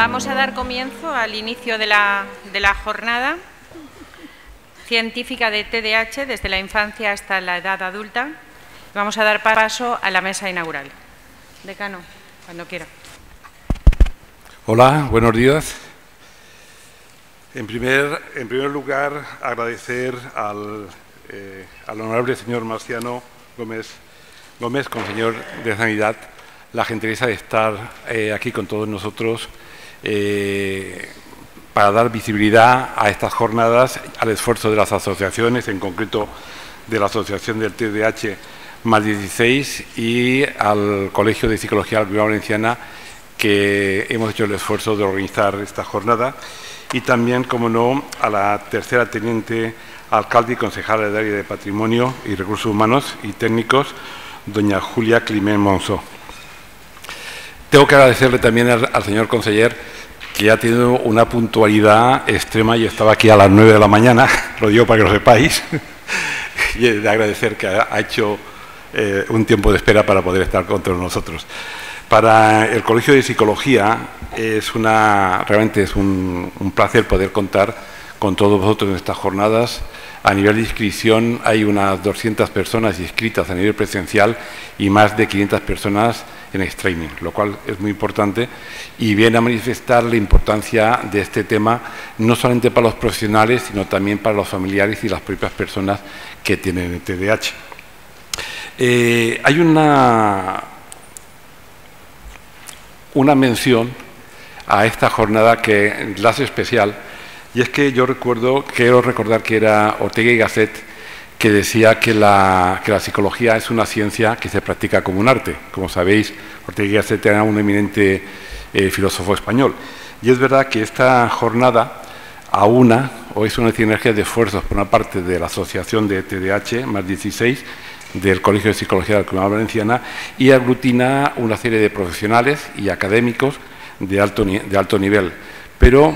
Vamos a dar comienzo al inicio de la, jornada científica de TDAH desde la infancia hasta la edad adulta. Vamos a dar paso a la mesa inaugural. Decano, cuando quiera. Hola, buenos días. En primer, lugar, agradecer al, eh, al honorable señor Marciano Gómez, Gómez, señor de Sanidad, la gentileza de estar eh, aquí con todos nosotros eh, para dar visibilidad a estas jornadas, al esfuerzo de las asociaciones, en concreto de la Asociación del TDH más 16 y al Colegio de Psicología Valenciana, que hemos hecho el esfuerzo de organizar esta jornada, y también, como no, a la tercera teniente alcalde y concejala del área de Patrimonio y Recursos Humanos y Técnicos, doña Julia Climent Monzó. Tengo que agradecerle también al, señor conseller que ha tenido una puntualidad extrema y estaba aquí a las 9 de la mañana, lo digo para que lo sepáis, y de agradecer que ha, hecho eh, un tiempo de espera para poder estar con todos nosotros. Para el Colegio de Psicología es una, realmente es un, un placer poder contar con todos vosotros en estas jornadas. A nivel de inscripción hay unas 200 personas inscritas a nivel presencial y más de 500 personas en streaming, lo cual es muy importante y viene a manifestar la importancia de este tema no solamente para los profesionales, sino también para los familiares y las propias personas que tienen TDAH. Eh, hay una, una mención a esta jornada que la hace especial, y es que yo recuerdo, quiero recordar que era Ortega y Gasset que decía que la, psicología es una ciencia que se practica como un arte. Como sabéis, Ortega y era un eminente eh, filósofo español. Y es verdad que esta jornada aúna o es una sinergia de esfuerzos por una parte de la Asociación de TDAH, más 16, del Colegio de Psicología de la Comunidad Valenciana, y aglutina una serie de profesionales y académicos de alto, de alto nivel. Pero,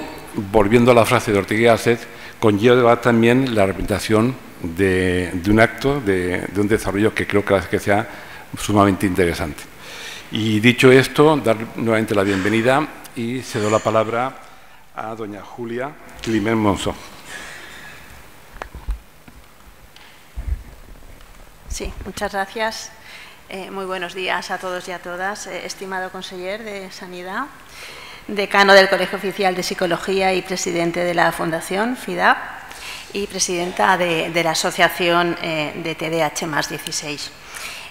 volviendo a la frase de Ortega Gasset, conlleva también la representación de, un acto, de, un desarrollo que creo que, sea sumamente interesante. Y dicho esto, dar nuevamente la bienvenida y cedo la palabra a doña Julia Climent Monzó. Sí, muchas gracias. Eh, muy buenos días a todos y a todas. Eh, estimado conseller de Sanidad, decano del Colegio Oficial de Psicología y presidente de la Fundación FIDAP, y presidenta de, la Asociación eh, de TDH más 16.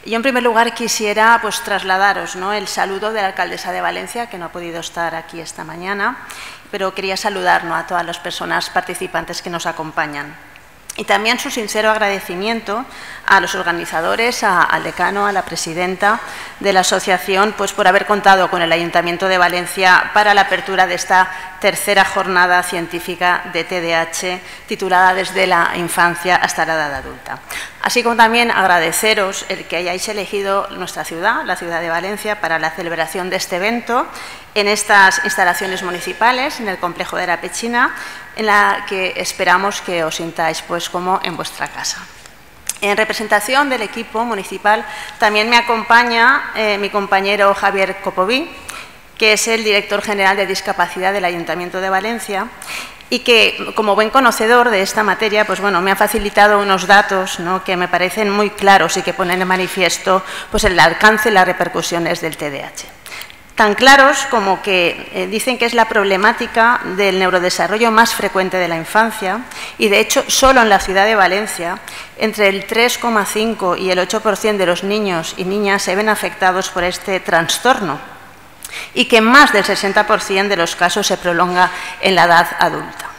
Yo, en primer lugar, quisiera pues, trasladaros ¿no? el saludo de la alcaldesa de Valencia, que no ha podido estar aquí esta mañana, pero quería saludar a todas las personas participantes que nos acompañan. Y también su sincero agradecimiento a los organizadores, al decano, a la presidenta de la asociación, pues por haber contado con el Ayuntamiento de Valencia para la apertura de esta tercera jornada científica de TDAH titulada Desde la infancia hasta la edad adulta. Así como también agradeceros el que hayáis elegido nuestra ciudad, la ciudad de Valencia, para la celebración de este evento en estas instalaciones municipales, en el complejo de la Pechina, en la que esperamos que os sintáis pues, como en vuestra casa. En representación del equipo municipal también me acompaña eh, mi compañero Javier Copoví, que es el director general de discapacidad del Ayuntamiento de Valencia y que, como buen conocedor de esta materia, pues bueno, me ha facilitado unos datos que me parecen muy claros y que ponen de manifiesto pues, el alcance y las repercusiones del TDAH. Tan claros como que eh, dicen que es la problemática del neurodesarrollo más frecuente de la infancia y, de hecho, solo en la ciudad de Valencia, entre el 3,5 y el 8% de los niños y niñas se ven afectados por este trastorno y que más del 60% de los casos se prolonga en la edad adulta.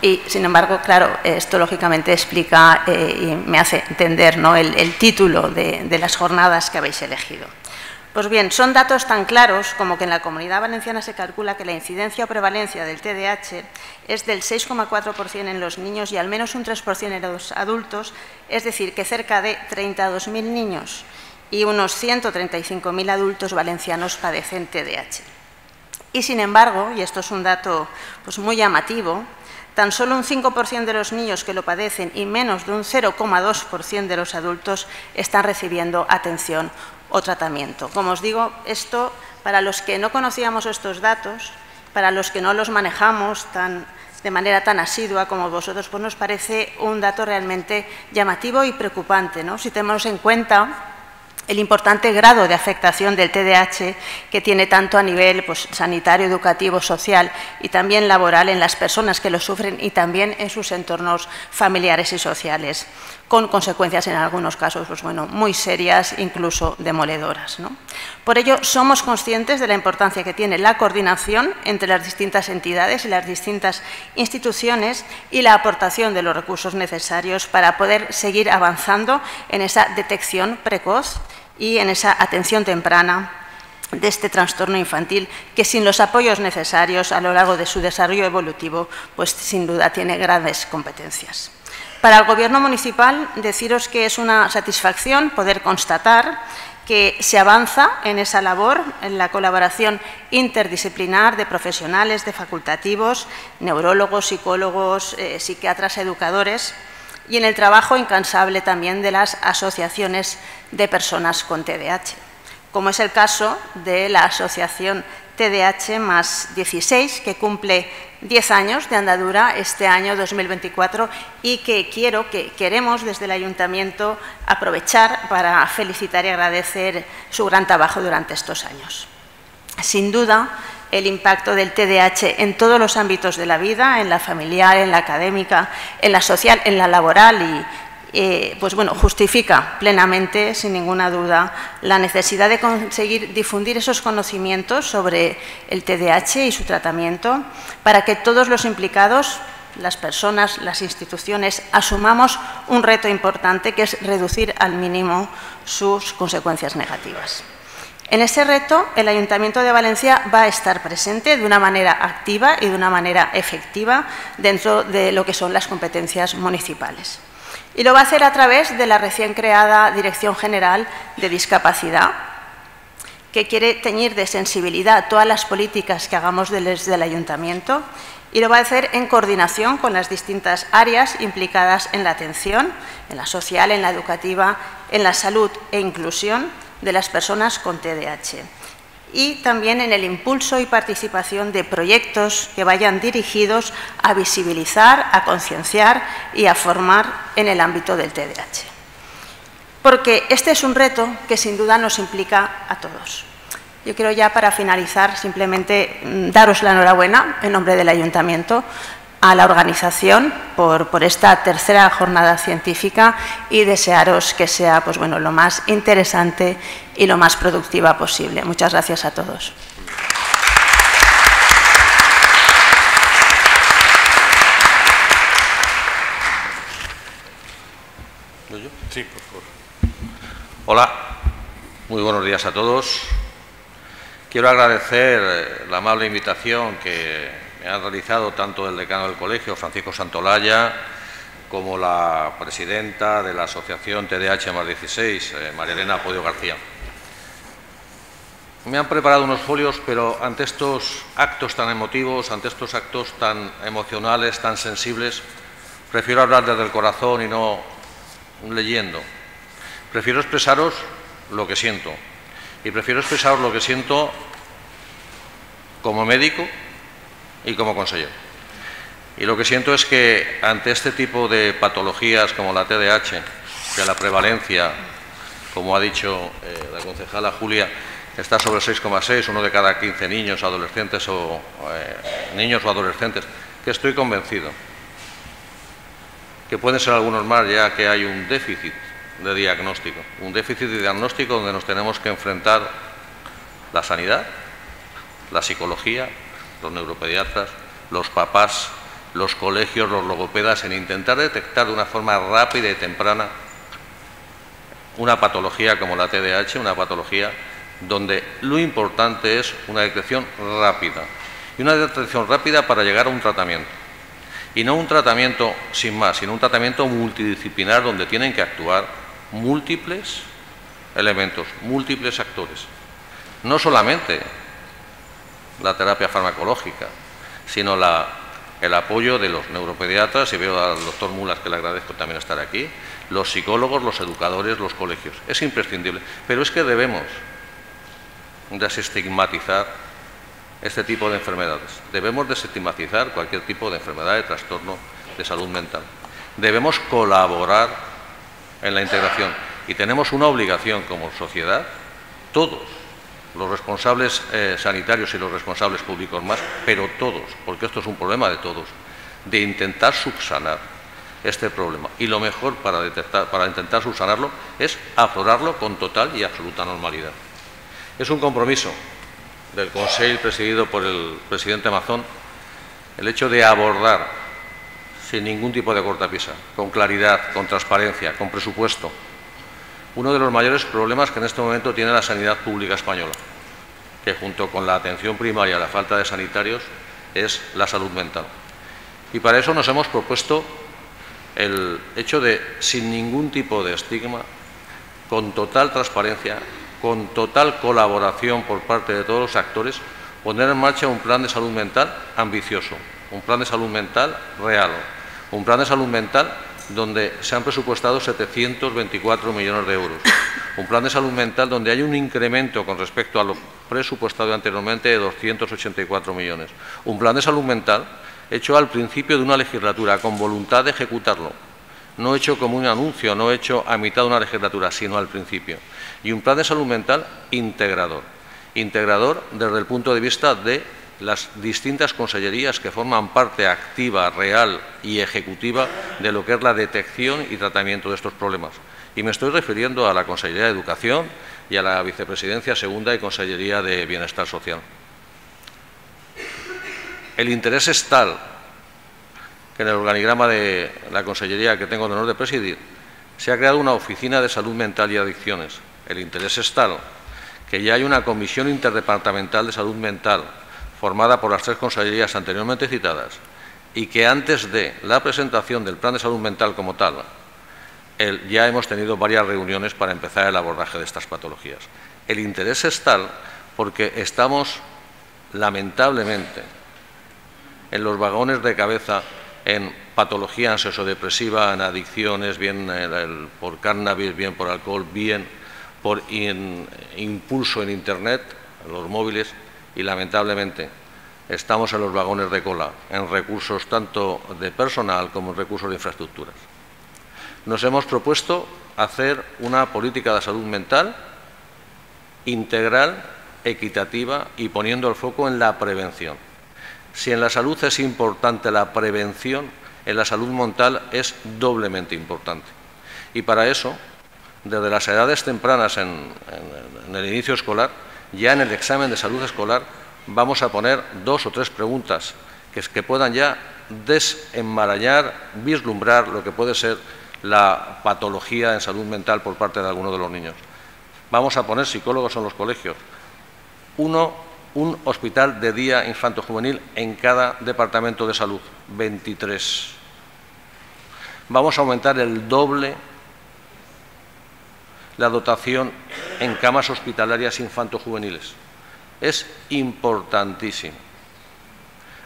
Y, sin embargo, claro, esto lógicamente explica eh, y me hace entender ¿no? el, título de, las jornadas que habéis elegido. Pues bien, son datos tan claros como que en la comunidad valenciana se calcula que la incidencia o prevalencia del TDAH es del 6,4% en los niños y al menos un 3% en los adultos, es decir, que cerca de 32.000 niños y unos 135.000 adultos valencianos padecen TDAH. Y sin embargo, y esto es un dato pues, muy llamativo, tan solo un 5% de los niños que lo padecen y menos de un 0,2% de los adultos están recibiendo atención o tratamiento. Como os digo, esto, para los que no conocíamos estos datos, para los que no los manejamos tan, de manera tan asidua como vosotros, pues nos parece un dato realmente llamativo y preocupante. ¿no? Si tenemos en cuenta el importante grado de afectación del TDAH que tiene tanto a nivel pues, sanitario, educativo, social y también laboral en las personas que lo sufren y también en sus entornos familiares y sociales, con consecuencias en algunos casos pues, bueno, muy serias, incluso demoledoras. Por ello, somos conscientes de la importancia que tiene la coordinación entre las distintas entidades y las distintas instituciones y la aportación de los recursos necesarios para poder seguir avanzando en esa detección precoz y en esa atención temprana de este trastorno infantil que sin los apoyos necesarios a lo largo de su desarrollo evolutivo, pues sin duda tiene graves competencias. Para el Gobierno municipal, deciros que es una satisfacción poder constatar que se avanza en esa labor, en la colaboración interdisciplinar de profesionales, de facultativos, neurólogos, psicólogos, eh, psiquiatras, educadores, y en el trabajo incansable también de las asociaciones de personas con TDAH, como es el caso de la Asociación TDAH más 16, que cumple 10 años de andadura este año 2024 y que quiero, que queremos desde el Ayuntamiento aprovechar para felicitar y agradecer su gran trabajo durante estos años. Sin duda, el impacto del TDAH en todos los ámbitos de la vida, en la familiar, en la académica, en la social, en la laboral y pues bueno, justifica plenamente, sin ninguna duda, la necesidad de conseguir difundir esos conocimientos sobre el TDAH y su tratamiento para que todos los implicados, las personas, las instituciones, asumamos un reto importante que es reducir al mínimo sus consecuencias negativas. En ese reto, el Ayuntamiento de Valencia va a estar presente de una manera activa y de una manera efectiva dentro de lo que son las competencias municipales. Y lo va a hacer a través de la recién creada Dirección General de Discapacidad, que quiere teñir de sensibilidad todas las políticas que hagamos desde el Ayuntamiento y lo va a hacer en coordinación con las distintas áreas implicadas en la atención, en la social, en la educativa, en la salud e inclusión de las personas con TDAH y también en el impulso y participación de proyectos que vayan dirigidos a visibilizar, a concienciar y a formar en el ámbito del TDAH. Porque este es un reto que sin duda nos implica a todos. Yo quiero ya para finalizar simplemente mm, daros la enhorabuena en nombre del Ayuntamiento a la organización por, esta tercera jornada científica y desearos que sea pues bueno, lo más interesante y lo más productiva posible. Muchas gracias a todos. Sí, por favor. Hola, muy buenos días a todos. Quiero agradecer la amable invitación que han realizado tanto el decano del colegio, Francisco Santolaya, como la presidenta de la asociación TDH más 16, eh, María Elena Podio García. Me han preparado unos folios, pero ante estos actos tan emotivos, ante estos actos tan emocionales, tan sensibles, prefiero hablar desde el corazón y no leyendo. Prefiero expresaros lo que siento. Y prefiero expresaros lo que siento como médico, y como consejero. Y lo que siento es que ante este tipo de patologías como la TDAH, que la prevalencia, como ha dicho eh, la concejala Julia, está sobre 6,6, uno de cada 15 niños, adolescentes o eh, niños o adolescentes, que estoy convencido que pueden ser algunos más ya que hay un déficit de diagnóstico, un déficit de diagnóstico donde nos tenemos que enfrentar la sanidad, la psicología, los neuropediatras, los papás, los colegios, los logopedas, en intentar detectar de una forma rápida y temprana una patología como la TDAH, una patología donde lo importante es una detección rápida. Y una detección rápida para llegar a un tratamiento. Y no un tratamiento sin más, sino un tratamiento multidisciplinar donde tienen que actuar múltiples elementos, múltiples actores. No solamente la terapia farmacológica, sino el apoyo de los neuropediatras, y veo al doctor Mulas que le agradezco también estar aquí, los psicólogos, los educadores, los colegios. Es imprescindible, pero es que debemos desestigmatizar este tipo de enfermedades. Debemos desestigmatizar cualquier tipo de enfermedad de trastorno de salud mental. Debemos colaborar en la integración y tenemos una obligación como sociedad, todos, los responsables eh, sanitarios y los responsables públicos más, pero todos, porque esto es un problema de todos, de intentar subsanar este problema. Y lo mejor para, para intentar subsanarlo es aflorarlo con total y absoluta normalidad. Es un compromiso del Consejo presidido por el presidente Mazón el hecho de abordar sin ningún tipo de cortapisa, con claridad, con transparencia, con presupuesto, uno de los mayores problemas que en este momento tiene la sanidad pública española, que junto con la atención primaria la falta de sanitarios es la salud mental. Y para eso nos hemos propuesto el hecho de, sin ningún tipo de estigma, con total transparencia, con total colaboración por parte de todos los actores, poner en marcha un plan de salud mental ambicioso, un plan de salud mental real, un plan de salud mental donde se han presupuestado 724 millones de euros. Un plan de salud mental donde hay un incremento con respecto a lo presupuestado anteriormente de 284 millones. Un plan de salud mental hecho al principio de una legislatura, con voluntad de ejecutarlo. No hecho como un anuncio, no hecho a mitad de una legislatura, sino al principio. Y un plan de salud mental integrador. Integrador desde el punto de vista de las distintas consellerías que forman parte activa, real y ejecutiva de lo que es la detección y tratamiento de estos problemas. Y me estoy refiriendo a la Consellería de Educación y a la Vicepresidencia Segunda y Consellería de Bienestar Social. El interés es tal que en el organigrama de la Consellería que tengo el honor de presidir se ha creado una oficina de salud mental y adicciones. El interés es tal que ya hay una comisión interdepartamental de salud mental formada por las tres consellerías anteriormente citadas y que antes de la presentación del plan de salud mental como tal, ya hemos tenido varias reuniones para empezar el abordaje de estas patologías. El interés es tal porque estamos, lamentablemente, en los vagones de cabeza en patología ansioso-depresiva, en adicciones, bien por cannabis, bien por alcohol, bien por impulso en Internet, los móviles, y lamentablemente estamos en los vagones de cola, en recursos tanto de personal como en recursos de infraestructuras. Nos hemos propuesto hacer una política de salud mental integral, equitativa y poniendo el foco en la prevención. Si en la salud es importante la prevención, en la salud mental es doblemente importante. Y para eso, desde las edades tempranas en, en el inicio escolar, ya en el examen de salud escolar vamos a poner dos o tres preguntas que, puedan ya desenmarañar, vislumbrar lo que puede ser la patología en salud mental por parte de algunos de los niños. Vamos a poner psicólogos en los colegios. Uno, un hospital de día infanto-juvenil en cada departamento de salud, 23. Vamos a aumentar el doble la dotación en camas hospitalarias infanto-juveniles. Es importantísimo.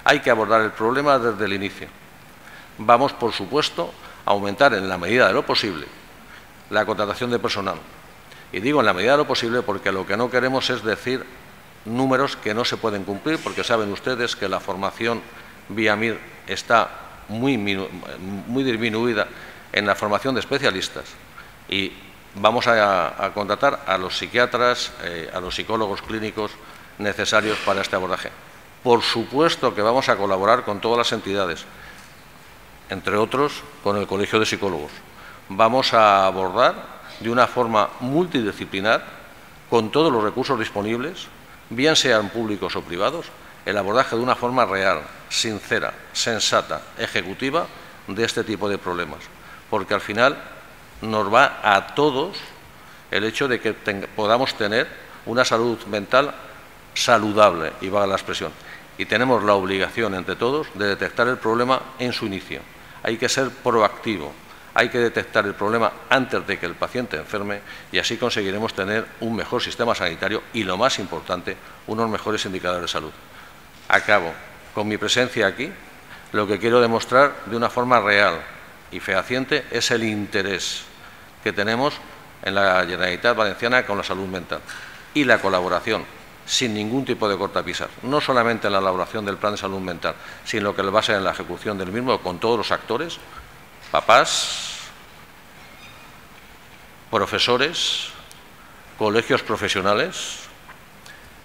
Hay que abordar el problema desde el inicio. Vamos, por supuesto, a aumentar en la medida de lo posible la contratación de personal. Y digo en la medida de lo posible porque lo que no queremos es decir números que no se pueden cumplir, porque saben ustedes que la formación vía MIR está muy, muy disminuida en la formación de especialistas y vamos a, contratar a los psiquiatras, eh, a los psicólogos clínicos necesarios para este abordaje. Por supuesto que vamos a colaborar con todas las entidades, entre otros con el Colegio de Psicólogos. Vamos a abordar de una forma multidisciplinar, con todos los recursos disponibles, bien sean públicos o privados, el abordaje de una forma real, sincera, sensata, ejecutiva de este tipo de problemas. Porque al final nos va a todos el hecho de que podamos tener una salud mental saludable, y va la expresión. Y tenemos la obligación entre todos de detectar el problema en su inicio. Hay que ser proactivo, hay que detectar el problema antes de que el paciente enferme y así conseguiremos tener un mejor sistema sanitario y, lo más importante, unos mejores indicadores de salud. Acabo con mi presencia aquí. Lo que quiero demostrar de una forma real y fehaciente es el interés que tenemos en la Generalitat Valenciana con la salud mental y la colaboración sin ningún tipo de cortapisas, no solamente en la elaboración del plan de salud mental, sino que lo base en la ejecución del mismo con todos los actores, papás, profesores, colegios profesionales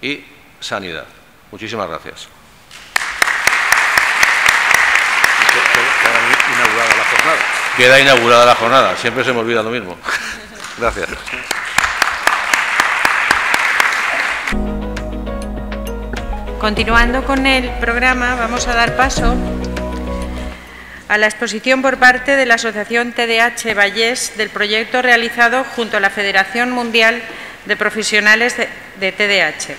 y sanidad. Muchísimas gracias. Queda inaugurada la jornada. Queda inaugurada la jornada, siempre se me olvida lo mismo. Gracias. Continuando con el programa, vamos a dar paso a la exposición por parte de la Asociación TDH Vallés del proyecto realizado junto a la Federación Mundial de Profesionales de, TDH.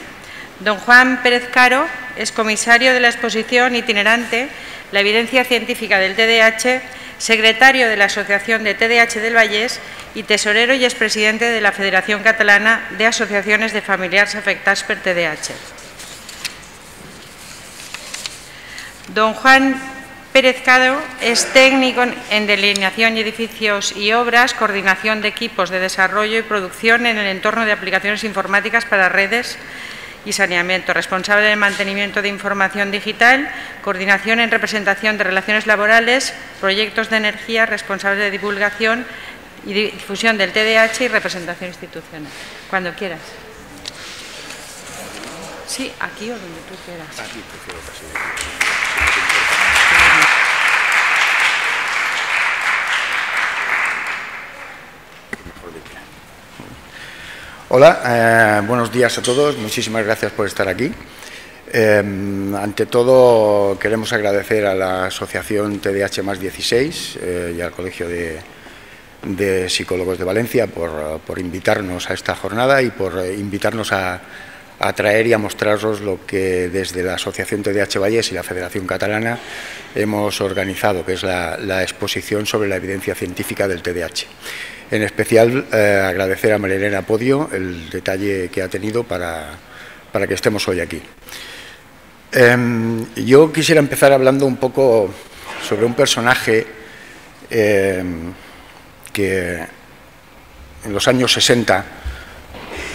Don Juan Pérez Caro es comisario de la exposición itinerante La evidencia científica del TDH, secretario de la Asociación de TDH del Vallés y tesorero y expresidente de la Federación Catalana de Asociaciones de Familiares Afectados por TDH. Don Juan Pérez Cado es técnico en delineación y edificios y obras, coordinación de equipos de desarrollo y producción en el entorno de aplicaciones informáticas para redes y saneamiento, responsable del mantenimiento de información digital, coordinación en representación de relaciones laborales, proyectos de energía, responsable de divulgación y difusión del TDH y representación institucional. Cuando quieras. Sí, aquí o donde tú quieras. Aquí prefiero casi. Hola, eh, buenos días a todos, muchísimas gracias por estar aquí. Eh, ante todo, queremos agradecer a la Asociación TDH más 16 eh, y al Colegio de, Psicólogos de Valencia por, invitarnos a esta jornada y por invitarnos a, traer y a mostraros lo que desde la Asociación TDH Valles y la Federación Catalana hemos organizado, que es la exposición sobre la evidencia científica del TDH. En especial eh, agradecer a Marilena Podio el detalle que ha tenido para, que estemos hoy aquí. Em, yo quisiera empezar hablando un poco sobre un personaje em, que en los años 60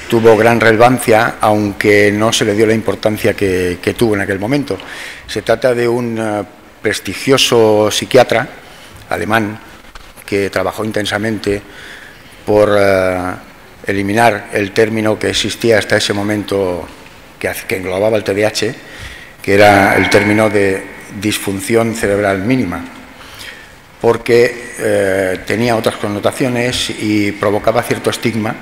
tuvo gran relevancia, aunque no se le dio la importancia que, que tuvo en aquel momento. Se trata de un eh, prestigioso psiquiatra alemán que trabajó intensamente por eh, eliminar el término que existía hasta ese momento que, que englobaba el TDAH, que era el término de disfunción cerebral mínima, porque eh, tenía otras connotaciones y provocaba cierto estigma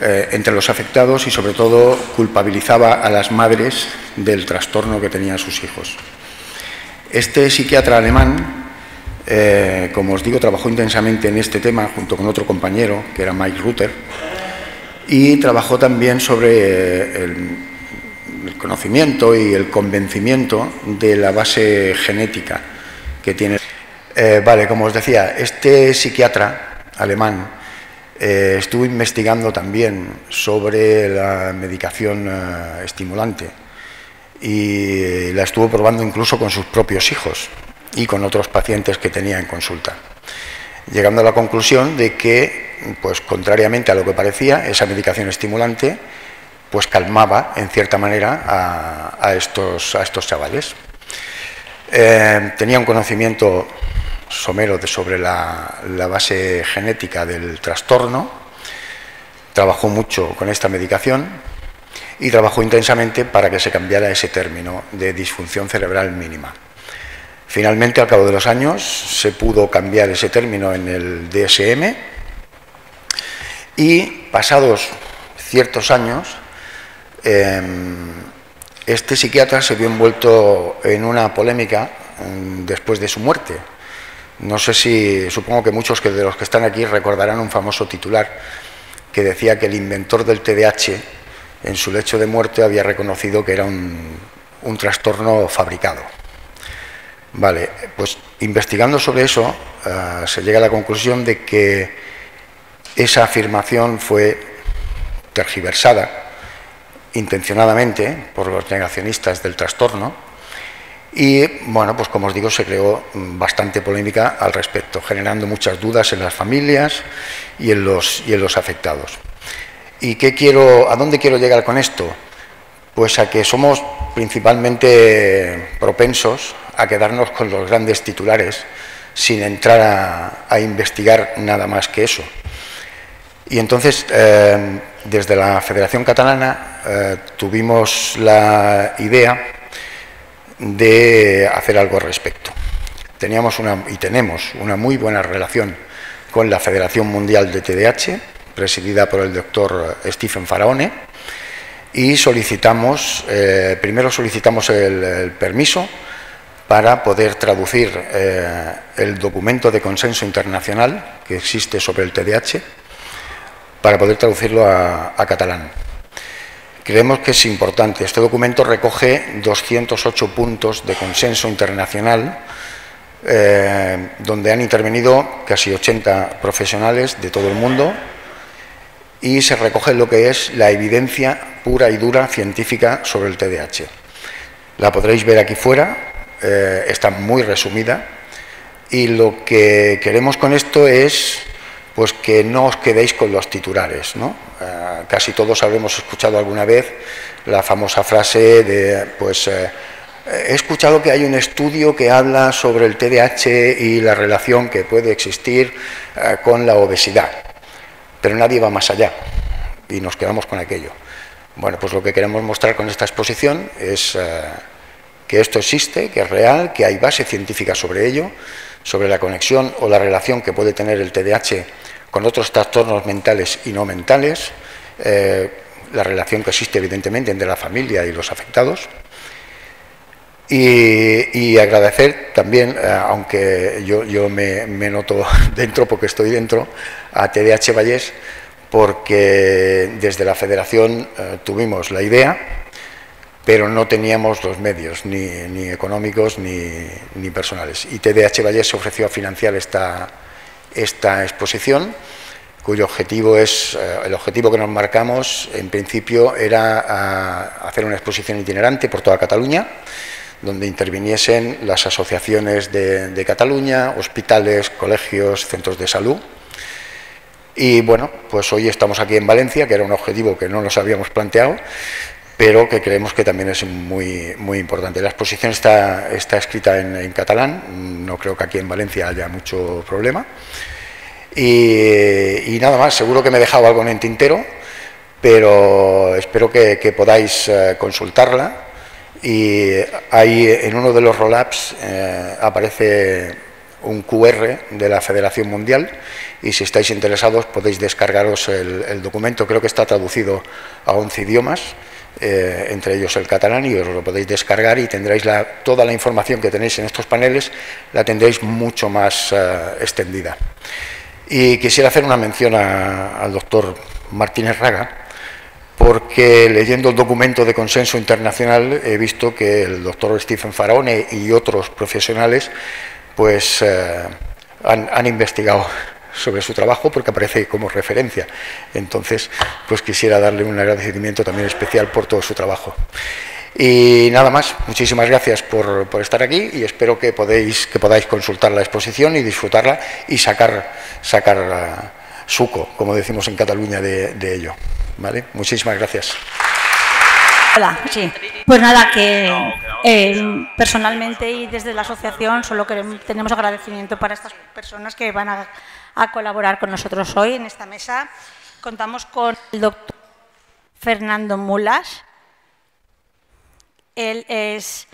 eh, entre los afectados y sobre todo culpabilizaba a las madres del trastorno que tenían sus hijos. Este psiquiatra alemán eh, como os digo, trabajó intensamente en este tema junto con otro compañero, que era Mike Rutter, y trabajó también sobre eh, el, conocimiento y el convencimiento de la base genética que tiene. Eh, vale, como os decía, este psiquiatra alemán estuvo investigando también sobre la medicación estimulante y la estuvo probando incluso con sus propios hijos y con otros pacientes que tenía en consulta, llegando a la conclusión de que, pues contrariamente a lo que parecía, esa medicación estimulante pues calmaba en cierta manera a, estos, a estos chavales. Eh, tenía un conocimiento somero de, sobre la, la base genética del trastorno, trabajó mucho con esta medicación y trabajó intensamente para que se cambiara ese término de disfunción cerebral mínima. Finalmente, al cabo de los años, se pudo cambiar ese término en el DSM y pasados ciertos años, em, este psiquiatra se vio envuelto en una polémica em, después de su muerte. No sé si, supongo que muchos de los que están aquí recordarán un famoso titular que decía que el inventor del TDAH en su lecho de muerte había reconocido que era un trastorno fabricado. Vale, pues investigando sobre eso eh, se llega a la conclusión de que esa afirmación fue tergiversada intencionadamente por los negacionistas del trastorno y bueno, pues como os digo, se creó bastante polémica al respecto, generando muchas dudas en las familias y en los, y en los afectados. ¿Y qué quiero, a dónde quiero llegar con esto? Pues a que somos principalmente propensos a quedarnos con los grandes titulares sin entrar a, investigar nada más que eso. Y entonces, eh, desde la Federación Catalana eh, tuvimos la idea de hacer algo al respecto. Teníamos una, y tenemos una muy buena relación con la Federación Mundial de TDAH, presidida por el doctor Stephen Faraone, y solicitamos, eh, primero solicitamos el, permiso para poder traducir eh, el documento de consenso internacional que existe sobre el TDAH, para poder traducirlo a, catalán. Creemos que es importante. Este documento recoge 208 puntos de consenso internacional eh, donde han intervenido casi 80 profesionales de todo el mundo y se recoge lo que es la evidencia pura y dura científica sobre el TDAH. La podréis ver aquí fuera, eh, está muy resumida y lo que queremos con esto es pues que no os quedéis con los titulares. ¿no? Eh, casi todos habremos escuchado alguna vez la famosa frase de pues eh, he escuchado que hay un estudio que habla sobre el TDAH y la relación que puede existir con la obesidad pero nadie va más allá y nos quedamos con aquello. Bueno, pues lo que queremos mostrar con esta exposición es eh, que esto existe, que es real, que hay base científica sobre ello, sobre la conexión o la relación que puede tener el TDAH con otros trastornos mentales y no mentales, eh, la relación que existe evidentemente entre la familia y los afectados. Y, agradecer también, eh, aunque yo, yo me, noto dentro porque estoy dentro, a TDH Vallés, porque desde la federación eh, tuvimos la idea, pero no teníamos los medios, ni, ni económicos ni, ni, personales. Y TDH Vallés se ofreció a financiar esta, esta exposición, cuyo objetivo es, eh, el objetivo que nos marcamos, en principio, era hacer una exposición itinerante por toda Cataluña, donde interviniesen las asociaciones de, Cataluña, hospitales, colegios, centros de salud. Y bueno, pues hoy estamos aquí en Valencia, que era un objetivo que no nos habíamos planteado, pero que creemos que también es muy, muy importante. La exposición está, está escrita en, catalán, no creo que aquí en Valencia haya mucho problema. Y, nada más, seguro que me he dejado algo en el tintero, pero espero que, podáis eh, consultarla y ahí en uno de los roll-ups eh, aparece un QR de la Federación Mundial y si estáis interesados podéis descargaros el, documento, creo que está traducido a 11 idiomas, eh, entre ellos el catalán, y os lo podéis descargar y tendréis toda la información que tenéis en estos paneles, la tendréis mucho más eh, extendida. Y quisiera hacer una mención al doctor Martínez Raga, porque leyendo el documento de consenso internacional he visto que el doctor Stephen Faraone y otros profesionales pues eh, han, investigado sobre su trabajo porque aparece como referencia. Entonces, pues quisiera darle un agradecimiento también especial por todo su trabajo. Y nada más, muchísimas gracias por, estar aquí y espero que, podéis, que podáis consultar la exposición y disfrutarla y sacar, sacar suco, como decimos en Cataluña, de ello. ¿Vale? Muchísimas gracias. Hola, sí. Pues nada, que eh, personalmente y desde la asociación solo tenemos agradecimiento para estas personas que van a, colaborar con nosotros hoy en esta mesa. Contamos con el doctor Fernando Mulas. Él es,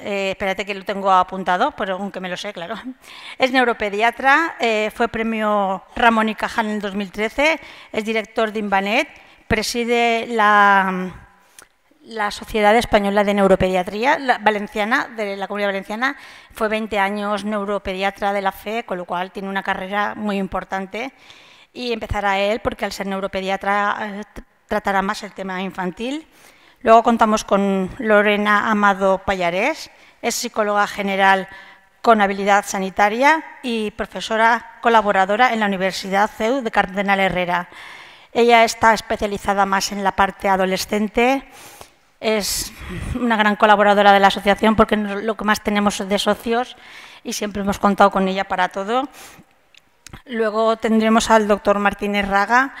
eh, espérate que lo tengo apuntado, pero aunque me lo sé, claro. Es neuropediatra, eh, fue premio Ramón y Cajal en el 2013, es director de Invanet, preside la la Sociedad Española de Neuropediatría la Valenciana, de la Comunidad Valenciana, fue 20 años neuropediatra de la FE, con lo cual tiene una carrera muy importante. Y empezará él, porque al ser neuropediatra eh, tratará más el tema infantil. Luego contamos con Lorena Amado Payarés, es psicóloga general con habilidad sanitaria y profesora colaboradora en la Universidad CEU de Cardenal Herrera. Ella está especializada más en la parte adolescente es una gran colaboradora de la asociación porque lo que más tenemos de socios y siempre hemos contado con ella para todo. Luego tendremos al doctor Martínez Raga,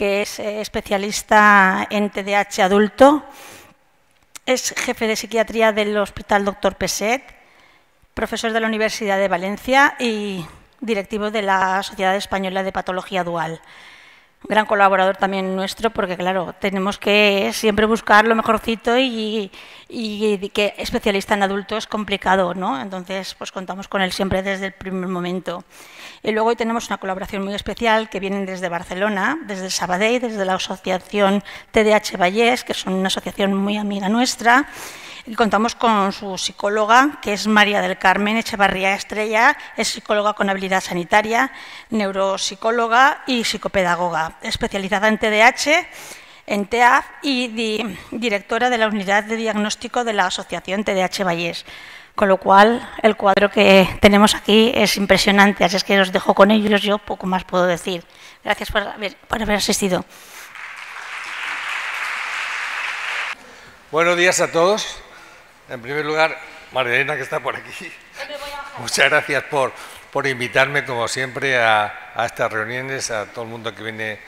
que es eh, especialista en TDAH adulto es jefe de psiquiatría del Hospital Dr. Peset, profesor de la Universidad de Valencia y directivo de la Sociedad Española de Patología Dual gran colaborador también nuestro, porque claro, tenemos que siempre buscar lo mejorcito y, y, que especialista en adultos es complicado, ¿no? Entonces, pues contamos con él siempre desde el primer momento. Y luego hoy tenemos una colaboración muy especial que vienen desde Barcelona, desde Sabadell, desde la asociación TDH Vallés, que son una asociación muy amiga nuestra, y contamos con su psicóloga, que es María del Carmen Echevarría Estrella, es psicóloga con habilidad sanitaria, neuropsicóloga y psicopedagoga, especializada en TDAH, en TEAF y directora de la unidad de diagnóstico de la Asociación TDAH Vallés. Con lo cual, el cuadro que tenemos aquí es impresionante, así es que os dejo con ellos, yo poco más puedo decir. Gracias por haber asistido. Buenos días a todos. En primer lugar, María que está por aquí. Muchas gracias por, por invitarme, como siempre, a, estas reuniones, a todo el mundo que viene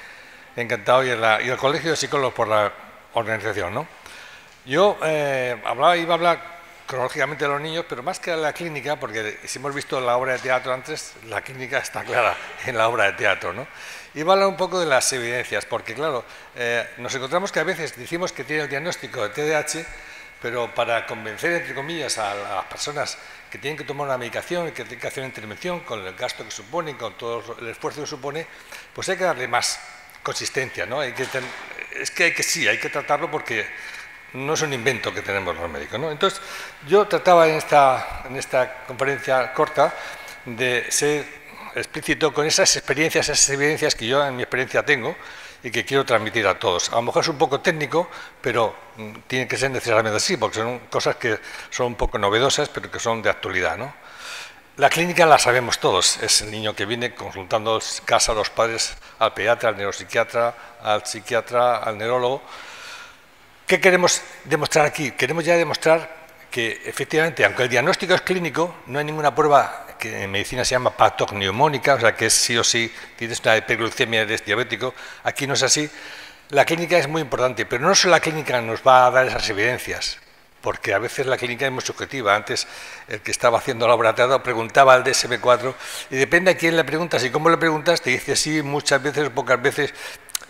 encantado y, al Colegio de Psicólogos por la organización. ¿no? Yo eh, hablaba, iba a hablar cronológicamente de los niños, pero más que de la clínica, porque si hemos visto la obra de teatro antes, la clínica está clara en la obra de teatro. ¿no? Iba a hablar un poco de las evidencias, porque claro, eh, nos encontramos que a veces decimos que tiene el diagnóstico de TDAH, pero para convencer, entre comillas, a, las personas que tienen que tomar una medicación y que tienen que hacer una intervención con el gasto que supone con todo el esfuerzo que supone, pues hay que darle más consistencia, ¿no? Hay que es que hay que sí, hay que tratarlo porque no es un invento que tenemos los médicos, ¿no? Entonces, yo trataba en esta, en esta conferencia corta de ser explícito con esas experiencias, esas evidencias que yo en mi experiencia tengo, y que quiero transmitir a todos. A lo mejor es un poco técnico, pero mm, tiene que ser necesariamente así, porque son cosas que son un poco novedosas, pero que son de actualidad. ¿no? La clínica la sabemos todos, es el niño que viene consultando casa a los padres, al pediatra, al neuropsiquiatra, al psiquiatra, al neurólogo. ¿Qué queremos demostrar aquí? Queremos ya demostrar que efectivamente, aunque el diagnóstico es clínico, no hay ninguna prueba que en medicina se llama patogneumónica, o sea que es sí o sí, tienes una hiperglucemia, eres diabético, aquí no es así. La clínica es muy importante, pero no solo la clínica nos va a dar esas evidencias, porque a veces la clínica es muy subjetiva. Antes el que estaba haciendo el laboratorio preguntaba al DSM4 y depende a quién le preguntas y cómo le preguntas, te dice sí muchas veces pocas veces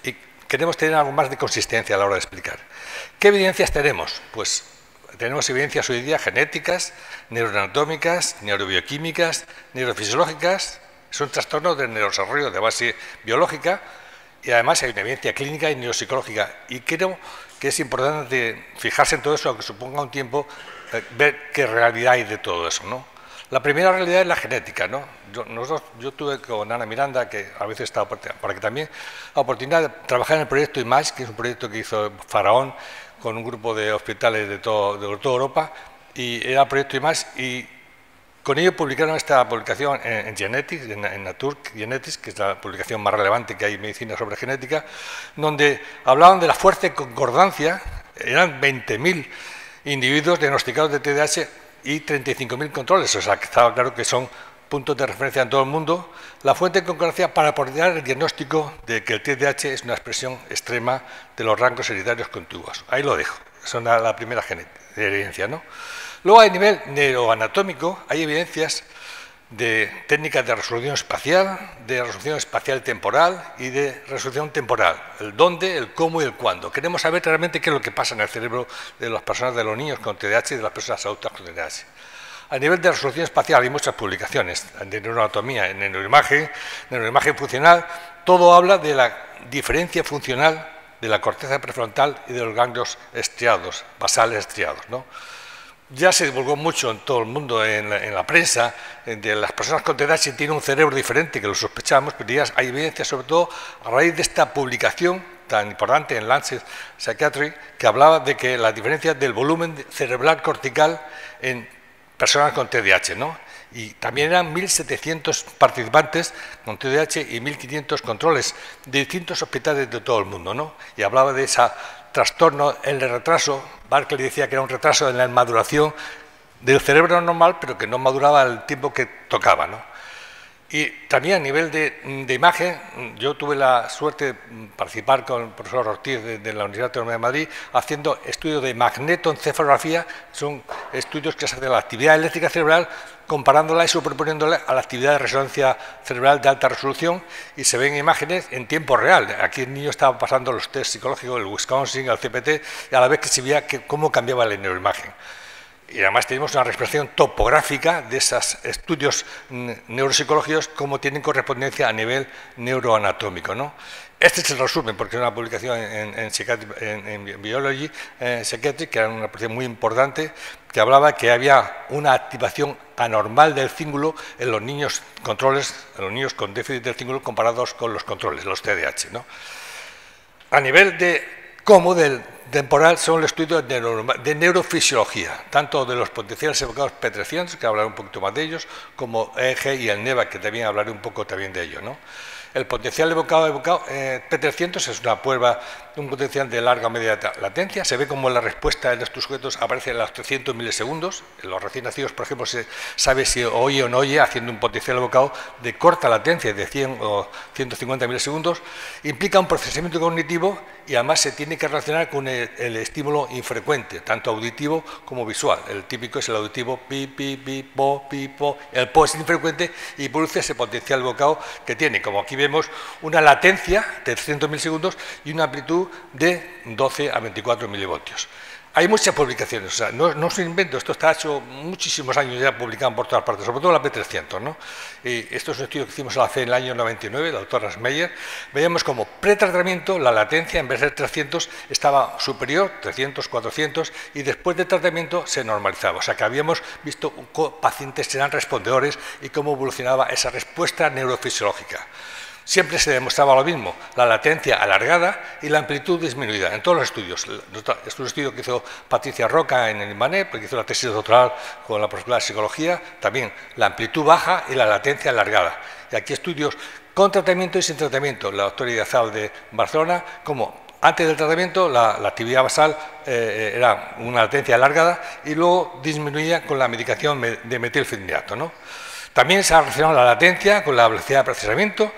y queremos tener algo más de consistencia a la hora de explicar. ¿Qué evidencias tenemos? Pues tenemos evidencias hoy día genéticas, neuroanatómicas, neurobioquímicas, neurofisiológicas. Es un trastorno del neurodesarrollo de base biológica y además hay una evidencia clínica y neuropsicológica. Y creo que es importante fijarse en todo eso, aunque suponga un tiempo, eh, ver qué realidad hay de todo eso. ¿no? La primera realidad es la genética. ¿no? Yo, nosotros, tuve con Ana Miranda, que a veces está para que también, la oportunidad de trabajar en el proyecto IMAGE, que es un proyecto que hizo Faraón con un grupo de hospitales de, todo, de toda Europa, y era proyecto más, y con ello publicaron esta publicación en, Genetics, en, en Nature Genetics, que es la publicación más relevante que hay en medicina sobre genética, donde hablaban de la fuerte concordancia, eran 20.000 individuos diagnosticados de TDAH y 35.000 controles, o sea, que estaba claro que son puntos de referencia en todo el mundo, la fuente de concordancia para apoyar el diagnóstico de que el TDAH es una expresión extrema de los rangos hereditarios contiguos. Ahí lo dejo, es la primera evidencia. ¿no? Luego, a nivel neuroanatómico, hay evidencias de técnicas de resolución espacial, de resolución espacial temporal y de resolución temporal. El dónde, el cómo y el cuándo. Queremos saber realmente qué es lo que pasa en el cerebro de las personas, de los niños con TDAH y de las personas adultas con TDAH. A nivel de resolución espacial hay muchas publicaciones de neuroanatomía, en neuroimagen, neuroimagen funcional, todo habla de la diferencia funcional de la corteza prefrontal y de los ganglios estriados, basales estriados. Ya se divulgó mucho en todo el mundo, en la, prensa, de las personas con TDAH tienen un cerebro diferente, que lo sospechamos, pero ya hay evidencia, sobre todo a raíz de esta publicación tan importante en Lancet Psychiatry, que hablaba de que la diferencia del volumen cerebral cortical en personas con TDAH, ¿no? Y también eran 1.700 participantes con TDAH y 1.500 controles de distintos hospitales de todo el mundo, ¿no? Y hablaba de ese trastorno, el retraso, Barclay decía que era un retraso en la maduración del cerebro normal, pero que no maduraba al tiempo que tocaba, ¿no? Y también a nivel de, imagen, yo tuve la suerte de participar con el profesor Ortiz de, la Universidad Autónoma de Madrid haciendo estudios de magnetoencefalografía, son estudios que se hacen de la actividad eléctrica cerebral comparándola y superponiéndola a la actividad de resonancia cerebral de alta resolución. Y se ven imágenes en tiempo real. Aquí el niño estaba pasando los test psicológicos, el Wisconsin, el CPT, y a la vez que se veía cómo cambiaba la neuroimagen y además tenemos una representación topográfica de esos estudios neuropsicológicos, como tienen correspondencia a nivel neuroanatómico. ¿no? Este es el resumen, porque es una publicación en, en, Biology eh, que era una publicación muy importante, que hablaba que había una activación anormal del cíngulo en los niños controles, en los niños con déficit del cíngulo comparados con los controles, los TDAH. ¿no? A nivel de cómo del temporal son el estudio de, neurofisiología, tanto de los potenciales evocados P300, que hablaré un poquito más de ellos, como EEG y el NEVA, que también hablaré un poco también de ello. El potencial evocado, evocado eh, P300 es una prueba un potencial de larga o media latencia. Se ve como la respuesta en estos sujetos aparece a los 300 milisegundos. En los recién nacidos, por ejemplo, se sabe si oye o no oye haciendo un potencial evocado de corta latencia, de 100 o 150 milisegundos. Implica un procesamiento cognitivo y además se tiene que relacionar con el, estímulo infrecuente, tanto auditivo como visual. El típico es el auditivo pi, pi, pi, po, pi, po. El po es infrecuente y produce ese potencial evocado que tiene, como aquí vemos, una latencia de 300 milisegundos y una amplitud de 12 a 24 milivoltios. Hay muchas publicaciones, no, no es un invento, esto está hecho muchísimos años ya publicado por todas partes, sobre todo la P300. ¿no? Y esto es un estudio que hicimos a la en el año 99, la doctora Schmeyer. Veíamos como pretratamiento la latencia en vez de 300 estaba superior, 300, 400, y después de tratamiento se normalizaba. O sea que habíamos visto pacientes que eran respondedores y cómo evolucionaba esa respuesta neurofisiológica siempre se demostraba lo mismo, la latencia alargada y la amplitud disminuida, en todos los estudios. Es un estudio que hizo Patricia Roca en el IMANE, porque hizo la tesis doctoral con la profesora de Psicología, también la amplitud baja y la latencia alargada. Y aquí estudios con tratamiento y sin tratamiento, la doctora Idazal de Barcelona, como antes del tratamiento la, actividad basal eh, era una latencia alargada y luego disminuía con la medicación de metilfenidato. ¿no? También se ha relacionado la latencia con la velocidad de procesamiento,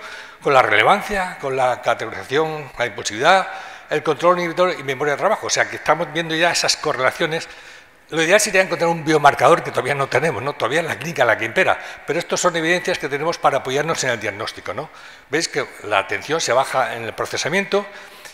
con la relevancia, con la categorización, la impulsividad, el control inhibidor y memoria de trabajo. O sea que estamos viendo ya esas correlaciones. Lo ideal sería encontrar un biomarcador que todavía no tenemos, ¿no? todavía en la clínica la que impera, pero estos son evidencias que tenemos para apoyarnos en el diagnóstico. ¿no? Veis que la atención se baja en el procesamiento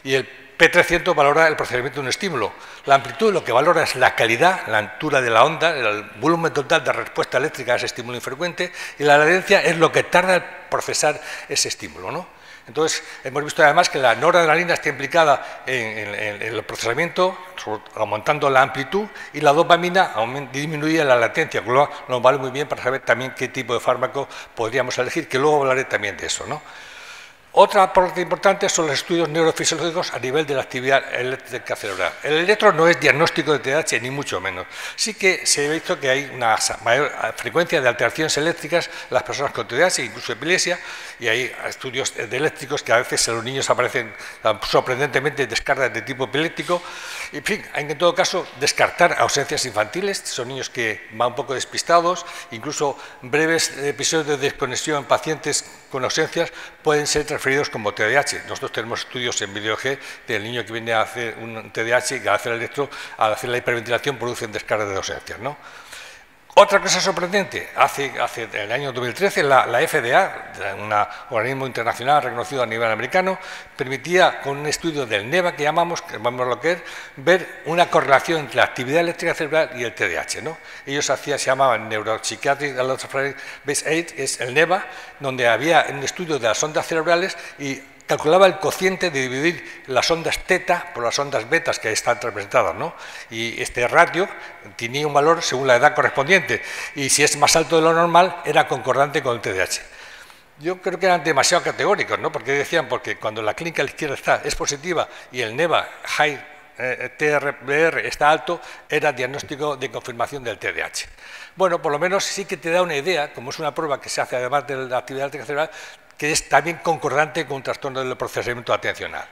y el P300 valora el procesamiento de un estímulo. La amplitud lo que valora es la calidad, la altura de la onda, el volumen total de respuesta eléctrica a ese estímulo infrecuente y la latencia es lo que tarda en procesar ese estímulo. ¿no? Entonces, hemos visto además que la noradrenalina está implicada en, el procesamiento, aumentando la amplitud, y la dopamina disminuye la latencia, lo cual nos vale muy bien para saber también qué tipo de fármaco podríamos elegir, que luego hablaré también de eso. ¿no? Otra parte importante son los estudios neurofisiológicos a nivel de la actividad eléctrica cerebral. El electro no es diagnóstico de TDAH, ni mucho menos. Sí que se ha visto que hay una mayor frecuencia de alteraciones eléctricas en las personas con TDAH, incluso epilepsia, y hay estudios de eléctricos que a veces en los niños aparecen sorprendentemente descargas de tipo epiléptico. En fin, hay que en todo caso descartar ausencias infantiles, son niños que van un poco despistados, incluso breves episodios de desconexión en pacientes con ausencias pueden ser referidos como TDAH. Nosotros tenemos estudios en VideoG del niño que viene a hacer un TDAH y al hacer el electro, al hacer la hiperventilación, producen descargas de docencias. ¿no? Otra cosa sorprendente, hace, hace el año 2013 la, FDA, un organismo internacional reconocido a nivel americano, permitía con un estudio del NEVA que llamamos, que llamamos lo que es, ver una correlación entre la actividad eléctrica cerebral y el TDAH. ¿no? Ellos hacían, se llamaban Neuropsychiatric Base Aid, es el NEVA, donde había un estudio de las ondas cerebrales y calculaba el cociente de dividir las ondas teta por las ondas betas que están representadas, ¿no? Y este ratio tenía un valor según la edad correspondiente, y si es más alto de lo normal, era concordante con el TDAH. Yo creo que eran demasiado categóricos, ¿no? Porque decían, porque cuando la clínica a la izquierda está, es positiva y el NEVA, High eh, TRBR está alto, era diagnóstico de confirmación del TDAH. Bueno, por lo menos sí que te da una idea, como es una prueba que se hace además de la actividad cerebral, que es también concordante con un trastorno del procesamiento atencional.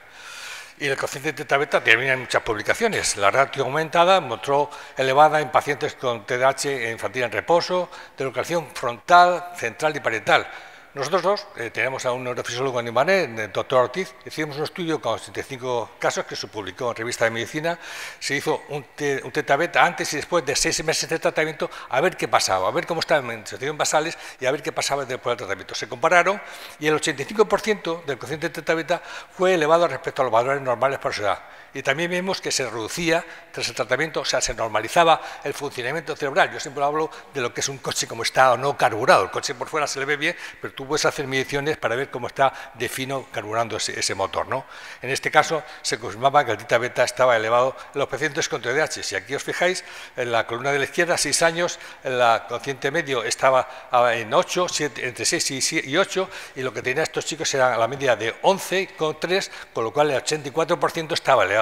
Y el cociente teta beta también hay muchas publicaciones. La ratio aumentada mostró elevada en pacientes con TDAH infantil en reposo, de localización frontal, central y parietal. Nosotros eh, tenemos a un neurofisiólogo Ibanet, el doctor Ortiz, hicimos un estudio con 75 casos que se publicó en Revista de Medicina, se hizo un, un teta beta antes y después de seis meses de tratamiento a ver qué pasaba, a ver cómo estaban en situación basales y a ver qué pasaba después del tratamiento. Se compararon y el 85% del cociente de teta beta fue elevado respecto a los valores normales por su edad y también vimos que se reducía tras el tratamiento, o sea, se normalizaba el funcionamiento cerebral. Yo siempre hablo de lo que es un coche como está o no carburado. El coche por fuera se le ve bien, pero tú puedes hacer mediciones para ver cómo está de fino carburando ese, motor. ¿no? En este caso se confirmaba que el tita beta estaba elevado en los pacientes con TDAH. Si aquí os fijáis, en la columna de la izquierda, 6 años, en la consciente medio estaba en 8, entre 6 y 8, y lo que tenían estos chicos era la media de 11,3, con lo cual el 84% estaba elevado.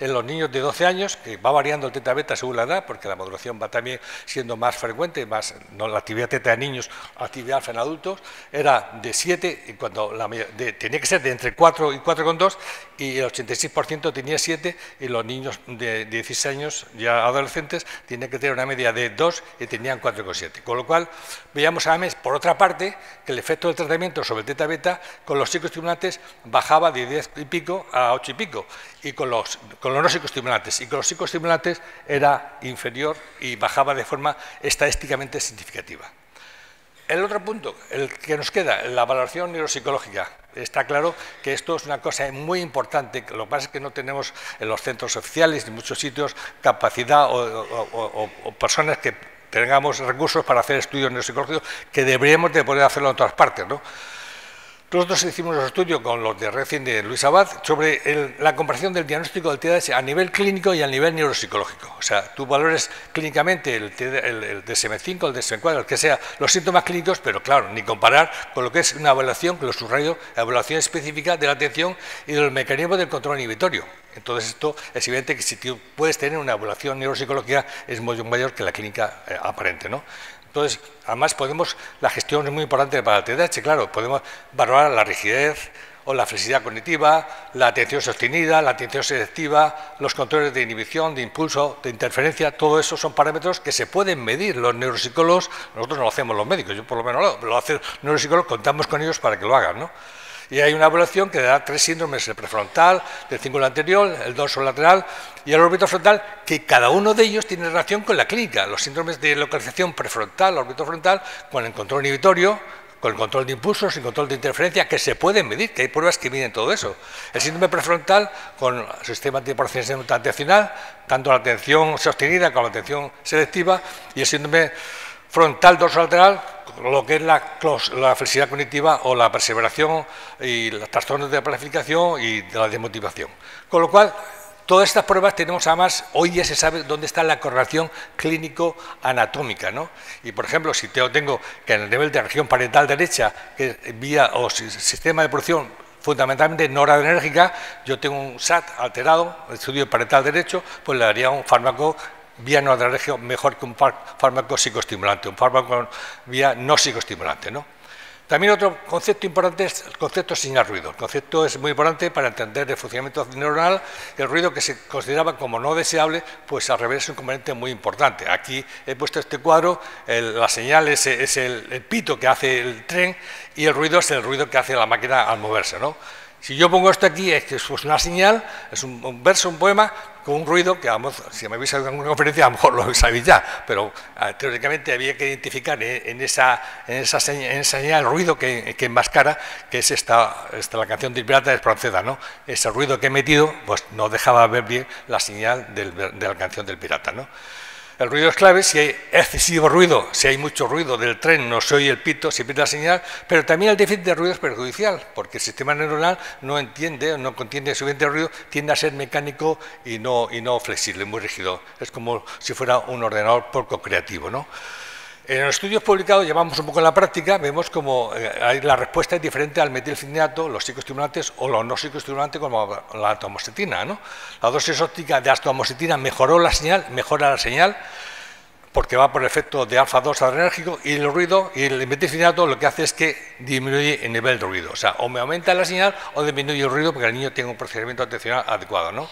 En los niños de 12 años, que va variando el teta beta según la edad, porque la maduración va también siendo más frecuente, más no, la actividad teta de niños, actividad alfa en adultos, era de 7, y cuando la, tenía que ser de entre 4 y 4,2, y el 86% tenía 7, y los niños de 16 años, ya adolescentes, tenían que tener una media de 2 y tenían 4,7. Con lo cual, veíamos a mes, por otra parte, que el efecto del tratamiento sobre el teta beta con los psicoestimulantes bajaba de 10 y pico a 8 y pico, y con los con los no psicoestimulantes y con los psicoestimulantes era inferior y bajaba de forma estadísticamente significativa. El otro punto, el que nos queda, la valoración neuropsicológica. Está claro que esto es una cosa muy importante, lo que pasa es que no tenemos en los centros oficiales, en muchos sitios, capacidad o, o personas que tengamos recursos para hacer estudios neuropsicológicos que deberíamos de poder hacerlo en todas partes. ¿no? Nosotros hicimos un estudio con los de Recin de Luis Abad sobre la comparación del diagnóstico del TDAH a nivel clínico y a nivel neuropsicológico. O sea, tú valores clínicamente el, el, DSM-5, el DSM-4, el que sea, los síntomas clínicos, pero claro, ni comparar con lo que es una evaluación, que lo subrayo, evaluación específica de la atención y del mecanismo del control inhibitorio. Entonces, esto es evidente que si tú puedes tener una evaluación neuropsicológica es mucho mayor que la clínica eh, aparente. ¿no? Entonces, además podemos, la gestión es muy importante para el TDAH, claro, podemos valorar la rigidez o la flexibilidad cognitiva, la atención sostenida, la atención selectiva, los controles de inhibición, de impulso, de interferencia, todo eso son parámetros que se pueden medir. Los neuropsicólogos, nosotros no lo hacemos los médicos, yo por lo menos lo, lo hacen neuropsicólogos, contamos con ellos para que lo hagan, ¿no? Y hay una evaluación que da tres síndromes, el prefrontal, el cíngulo anterior, el dorso lateral y el órbito frontal, que cada uno de ellos tiene relación con la clínica. Los síndromes de localización prefrontal, órbito frontal, con el control inhibitorio, con el control de impulsos y control de interferencia, que se pueden medir, que hay pruebas que miden todo eso. El síndrome prefrontal con el sistema de procesamiento atencional, tanto la atención sostenida como la atención selectiva, y el síndrome frontal dorsolateral lo que es la, la, flexibilidad cognitiva o la perseveración y los trastornos de la planificación y de la desmotivación. Con lo cual, todas estas pruebas tenemos además, hoy ya se sabe dónde está la correlación clínico-anatómica. ¿no? Y por ejemplo, si tengo que en el nivel de región parental derecha, que vía o sistema de producción fundamentalmente noradrenérgica, yo tengo un SAT alterado, estudio parental derecho, pues le daría un fármaco vía no adrenérgico mejor que un fármaco psicoestimulante, un fármaco vía no psicoestimulante. ¿no? También otro concepto importante es el concepto señal-ruido. El concepto es muy importante para entender el funcionamiento neuronal. El ruido que se consideraba como no deseable, pues al revés es un componente muy importante. Aquí he puesto este cuadro, la señal es, el, pito que hace el tren y el ruido es el ruido que hace la máquina al moverse. ¿no? Si yo pongo esto aquí, es que es una señal, es un verso, un poema, con un ruido que, vamos, si me habéis en alguna conferencia, a lo mejor lo sabéis ya, pero ah, teóricamente había que identificar en, esa, señal, el ruido que, enmascara, que es esta, la canción del pirata de Espronceda, ¿no? Ese ruido que he metido, pues no dejaba ver bien la señal de la canción del pirata, ¿no? El ruido es clave, si hay excesivo ruido, si hay mucho ruido del tren, no se el pito, se pierde la señal, pero también el déficit de ruido es perjudicial, porque el sistema neuronal no entiende, no contiene suficiente ruido, tiende a ser mecánico y no, y no flexible, muy rígido. Es como si fuera un ordenador poco creativo. ¿no? En los estudios publicados, llevamos un poco en la práctica, vemos como eh, la respuesta es diferente al metilfenidato, los psicoestimulantes o los no psicoestimulantes como la atomosetina. ¿no? La dosis óptica de atomosetina mejoró la señal, mejora la señal, porque va por el efecto de alfa-2 adrenérgico y el ruido y el metilfenidato lo que hace es que disminuye el nivel de ruido. O sea, o me aumenta la señal o disminuye el ruido porque el niño tiene un procedimiento atencional adecuado. ¿no?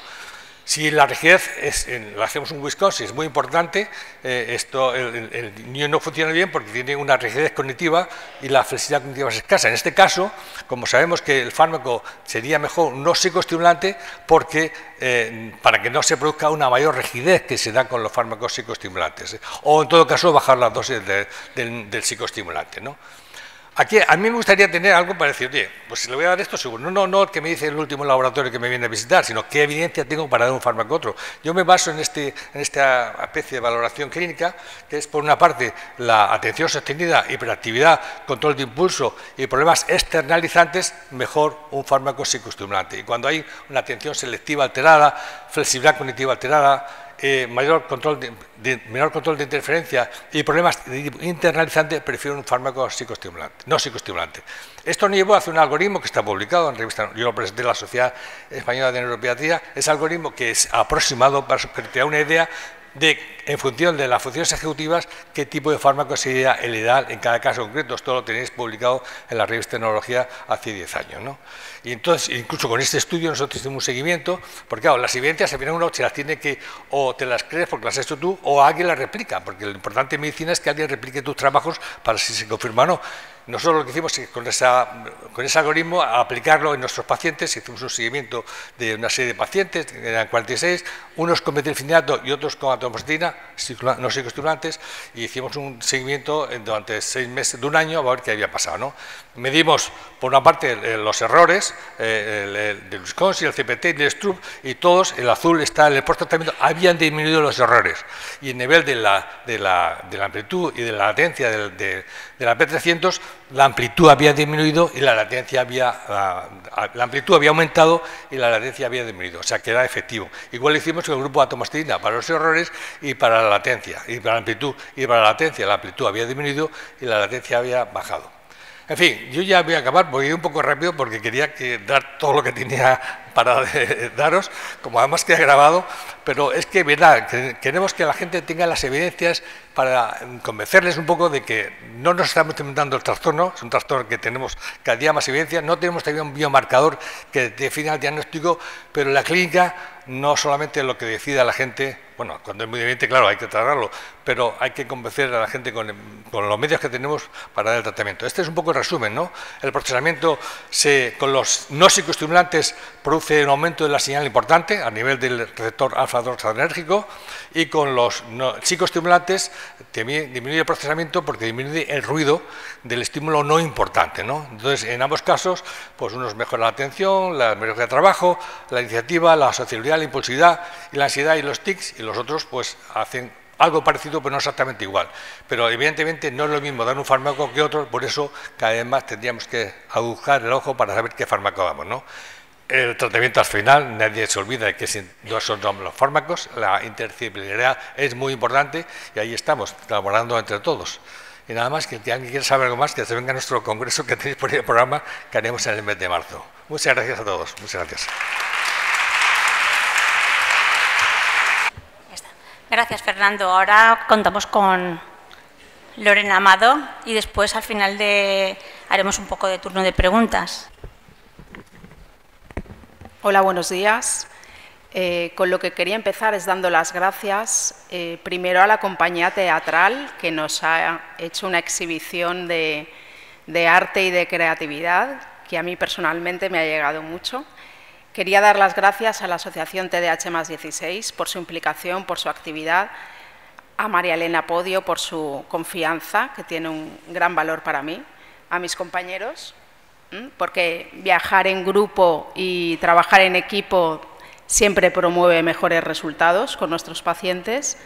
Si la rigidez es, lo hacemos un Wisconsin, es muy importante, eh, esto, el, niño no funciona bien porque tiene una rigidez cognitiva y la flexibilidad cognitiva es escasa. En este caso, como sabemos que el fármaco sería mejor no psicoestimulante porque, eh, para que no se produzca una mayor rigidez que se da con los fármacos psicoestimulantes, o en todo caso bajar la dosis del, del psicoestimulante. ¿no? Aquí, a mí me gustaría tener algo para decir, oye, pues si le voy a dar esto, seguro. No, no, no que me dice el último laboratorio que me viene a visitar, sino qué evidencia tengo para dar un fármaco a otro. Yo me baso en, este, en esta especie de valoración clínica, que es por una parte la atención sostenida, hiperactividad, control de impulso y problemas externalizantes, mejor un fármaco psicoestimulante. Y cuando hay una atención selectiva alterada, flexibilidad cognitiva alterada, eh, mayor control de, menor control de interferencia y problemas internalizantes, prefiero un fármaco psicoestimulante, no psicoestimulante. Esto nos llevó a hacer un algoritmo que está publicado en revista, yo lo presenté en la Sociedad Española de Neuropediatría, es algoritmo que es aproximado para te da una idea de, en función de las funciones ejecutivas, qué tipo de fármaco sería el ideal en cada caso concreto. Esto lo tenéis publicado en la revista Tecnología hace 10 años. ¿no? Y entonces, incluso con este estudio nosotros hicimos un seguimiento, porque claro, las evidencias se vienen uno se las tiene que, o te las crees porque las has hecho tú, o alguien las replica, porque lo importante en medicina es que alguien replique tus trabajos para si se confirma o no. Nosotros lo que hicimos es con, esa, con ese algoritmo aplicarlo en nuestros pacientes, hicimos un seguimiento de una serie de pacientes, eran 46, unos con metilfenidato y otros con atomostina, no psicoestimulantes, y hicimos un seguimiento durante seis meses, de un año, a ver qué había pasado. ¿no? Medimos, por una parte, los errores eh, el, del Wisconsin, el CPT el STRUP, y todos, el azul está en el post-tratamiento, habían disminuido los errores. Y el nivel de la, de la, de la amplitud y de la latencia de, de, de la P300 la amplitud había disminuido y la latencia había, la, amplitud había aumentado y la latencia había disminuido, o sea que era efectivo. Igual hicimos con el grupo de atomostirina para los errores y para la latencia, y para la amplitud, y para la latencia la amplitud había disminuido y la latencia había bajado. En fin, yo ya voy a acabar, voy un poco rápido porque quería que dar todo lo que tenía para daros, como además queda grabado, pero es que, verdad, queremos que la gente tenga las evidencias para convencerles un poco de que no nos estamos inventando el trastorno, es un trastorno que tenemos cada día más evidencia, no tenemos todavía un biomarcador que defina el diagnóstico, pero la clínica no solamente lo que decida la gente, bueno, cuando es muy evidente, claro, hay que tratarlo, pero hay que convencer a la gente con, los medios que tenemos para dar el tratamiento. Este es un poco el resumen, ¿no? El procesamiento se, con los no psicoestimulantes produce un aumento de la señal importante a nivel del receptor alfa-adrenérgico y con los no, psicoestimulantes disminuye el procesamiento porque disminuye el ruido del estímulo no importante, ¿no? Entonces, en ambos casos, pues unos mejoran la atención, la mejoría de trabajo, la iniciativa, la sociabilidad, la impulsividad y la ansiedad y los tics, y los otros pues hacen algo parecido, pero no exactamente igual. Pero evidentemente no es lo mismo dar un fármaco que otro, por eso cada vez más tendríamos que agujar el ojo para saber qué fármaco damos. ¿no? El tratamiento al final, nadie se olvida de que no son los fármacos, la interdisciplinaridad es muy importante y ahí estamos, trabajando entre todos. Y nada más, que si alguien quiere saber algo más, que se venga a nuestro congreso que tenéis por ahí el programa que haremos en el mes de marzo. Muchas gracias a todos. Muchas gracias. Gracias, Fernando. Ahora contamos con Lorena Amado y después al final de, haremos un poco de turno de preguntas. Hola, buenos días. Eh, con lo que quería empezar es dando las gracias eh, primero a la compañía teatral que nos ha hecho una exhibición de arte y de creatividad que a mí personalmente me ha llegado mucho. Quería dar las gracias a la Asociación TDH 16 por su implicación, por su actividad, a María Elena Podio por su confianza, que tiene un gran valor para mí, a mis compañeros, porque viajar en grupo y trabajar en equipo siempre promueve mejores resultados con nuestros pacientes,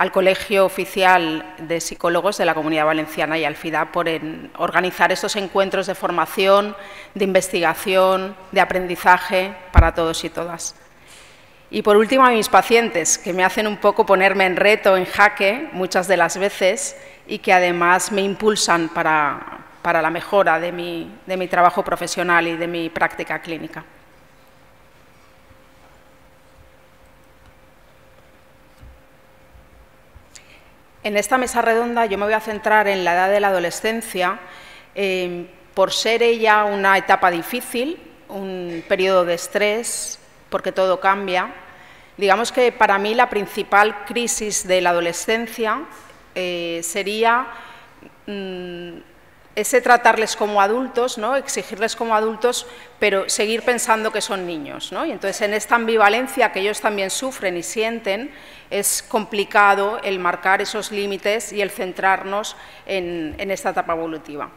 al Colegio Oficial de Psicólogos de la Comunidad Valenciana y al FIDA por organizar estos encuentros de formación, de investigación, de aprendizaje para todos y todas. Y por último a mis pacientes, que me hacen un poco ponerme en reto, en jaque, muchas de las veces, y que además me impulsan para, la mejora de mi trabajo profesional y de mi práctica clínica. En esta mesa redonda yo me voy a centrar en la edad de la adolescencia, em, por ser ella una etapa difícil, un periodo de estrés, porque todo cambia, Digamos que para mí la principal crisis de la adolescencia eh, sería mm, ese tratarles como adultos, ¿no? exigirles como adultos, pero seguir pensando que son niños. Y entonces en esta ambivalencia que ellos también sufren y sienten, es complicado el marcar esos límites y el centrarnos en, en esta etapa evolutiva.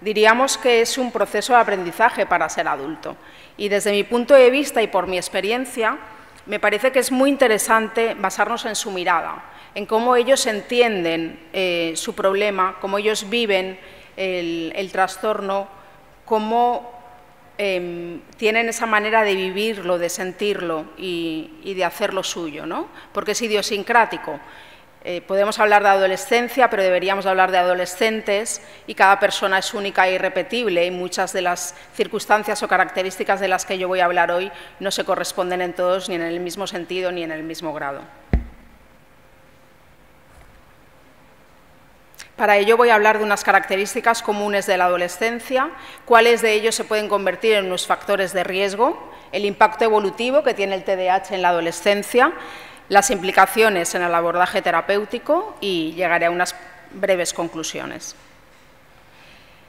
Diríamos que es un proceso de aprendizaje para ser adulto. Y desde mi punto de vista y por mi experiencia, me parece que es muy interesante basarnos en su mirada, en cómo ellos entienden eh, su problema, cómo ellos viven el, trastorno, cómo em, tienen esa manera de vivirlo, de sentirlo y, y de hacerlo suyo, ¿no? porque es idiosincrático. Eh, podemos hablar de adolescencia, pero deberíamos hablar de adolescentes y cada persona es única e irrepetible y muchas de las circunstancias o características de las que yo voy a hablar hoy no se corresponden en todos ni en el mismo sentido ni en el mismo grado. Para ello voy a hablar de unas características comunes de la adolescencia, cuáles de ellos se pueden convertir en unos factores de riesgo, el impacto evolutivo que tiene el TDAH en la adolescencia, las implicaciones en el abordaje terapéutico y llegaré a unas breves conclusiones.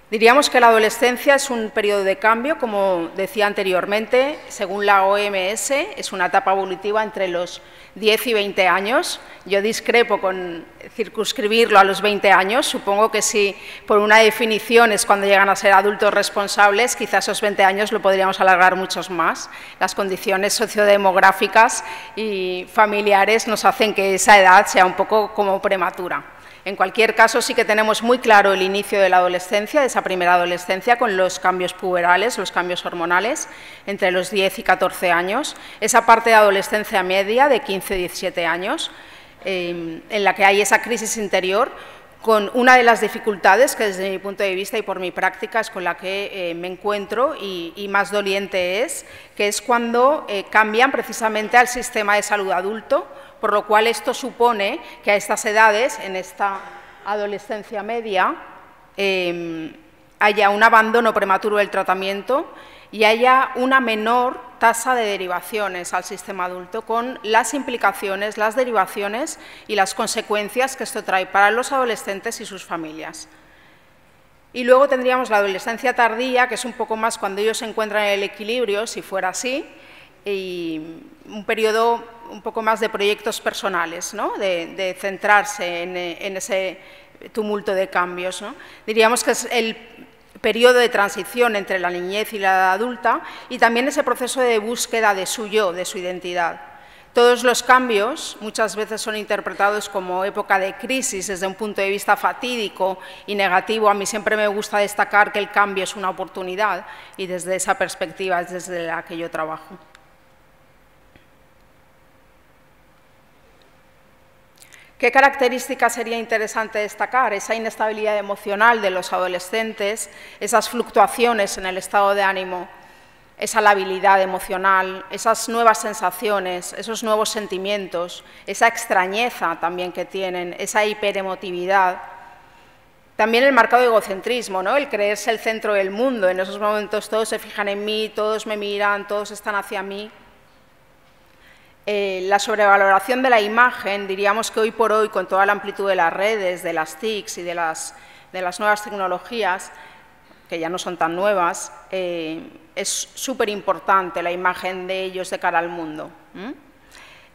Diríamos que la adolescencia es un periodo de cambio, como decía anteriormente, según la OMS, es una etapa evolutiva entre los 10 y 20 años. Yo discrepo con circunscribirlo a los 20 años. Supongo que si por una definición es cuando llegan a ser adultos responsables, quizás esos 20 años lo podríamos alargar muchos más. Las condiciones sociodemográficas y familiares nos hacen que esa edad sea un poco como prematura. En cualquier caso, sí que tenemos muy claro el inicio de la adolescencia, de esa primera adolescencia, con los cambios puberales, los cambios hormonales, entre los 10 y 14 años. Esa parte de adolescencia media, de 15 y 17 años, eh, en la que hay esa crisis interior, con una de las dificultades que desde mi punto de vista y por mi práctica es con la que eh, me encuentro y, más doliente es, que es cuando eh, cambian precisamente al sistema de salud adulto, por lo cual esto supone que a estas edades, en esta adolescencia media, em, haya un abandono prematuro del tratamiento y haya una menor tasa de derivaciones al sistema adulto con las implicaciones, las derivaciones y las consecuencias que esto trae para los adolescentes y sus familias. Y luego tendríamos la adolescencia tardía, que es un poco más cuando ellos se encuentran en el equilibrio, si fuera así, y un periodo un poco más de proyectos personales, de, centrarse en, ese tumulto de cambios. Diríamos que es el periodo de transición entre la niñez y la edad adulta y también ese proceso de búsqueda de su yo, de su identidad. Todos los cambios muchas veces son interpretados como época de crisis desde un punto de vista fatídico y negativo. A mí siempre me gusta destacar que el cambio es una oportunidad y desde esa perspectiva es desde la que yo trabajo. ¿Qué características sería interesante destacar? Esa inestabilidad emocional de los adolescentes, esas fluctuaciones en el estado de ánimo, esa labilidad emocional, esas nuevas sensaciones, esos nuevos sentimientos, esa extrañeza también que tienen, esa hiperemotividad. También el marcado egocentrismo, ¿no? el creerse el centro del mundo. En esos momentos todos se fijan en mí, todos me miran, todos están hacia mí. Eh, la sobrevaloración de la imagen, diríamos que hoy por hoy, con toda la amplitud de las redes, de las TICs y de las, nuevas tecnologías, que ya no son tan nuevas, eh, es súper importante la imagen de ellos de cara al mundo.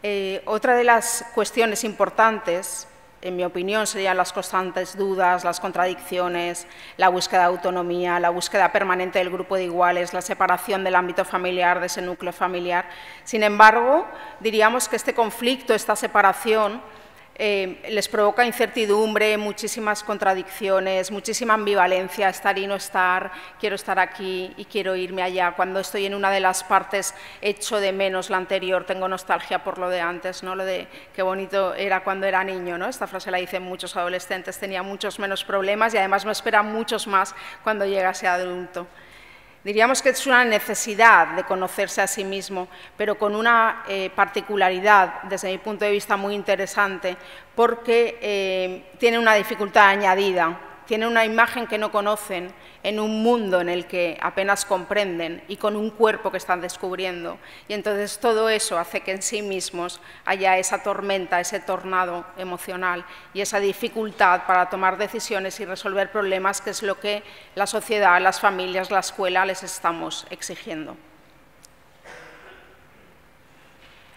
Eh, otra de las cuestiones importantes en mi opinión, serían las constantes dudas, las contradicciones, la búsqueda de autonomía, la búsqueda permanente del grupo de iguales, la separación del ámbito familiar, de ese núcleo familiar. Sin embargo, diríamos que este conflicto, esta separación, eh, les provoca incertidumbre, muchísimas contradicciones, muchísima ambivalencia, estar y no estar, quiero estar aquí y quiero irme allá. Cuando estoy en una de las partes echo de menos la anterior, tengo nostalgia por lo de antes, ¿no? lo de qué bonito era cuando era niño. ¿no? Esta frase la dicen muchos adolescentes, tenía muchos menos problemas y además me esperan muchos más cuando llegase adulto. Diríamos que es una necesidad de conocerse a sí mismo, pero con una eh, particularidad, desde mi punto de vista, muy interesante, porque eh, tiene una dificultad añadida, tienen una imagen que no conocen en un mundo en el que apenas comprenden y con un cuerpo que están descubriendo. Y entonces todo eso hace que en sí mismos haya esa tormenta, ese tornado emocional y esa dificultad para tomar decisiones y resolver problemas, que es lo que la sociedad, las familias, la escuela les estamos exigiendo.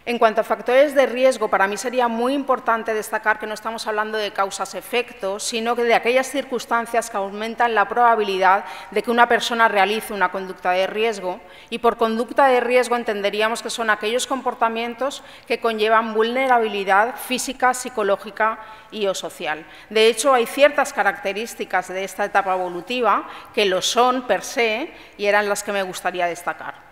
En cuanto a factores de riesgo, para mí sería muy importante destacar que no estamos hablando de causas-efectos, sino que de aquellas circunstancias que aumentan la probabilidad de que una persona realice una conducta de riesgo. Y por conducta de riesgo entenderíamos que son aquellos comportamientos que conllevan vulnerabilidad física, psicológica y o social. De hecho, hay ciertas características de esta etapa evolutiva que lo son per se y eran las que me gustaría destacar.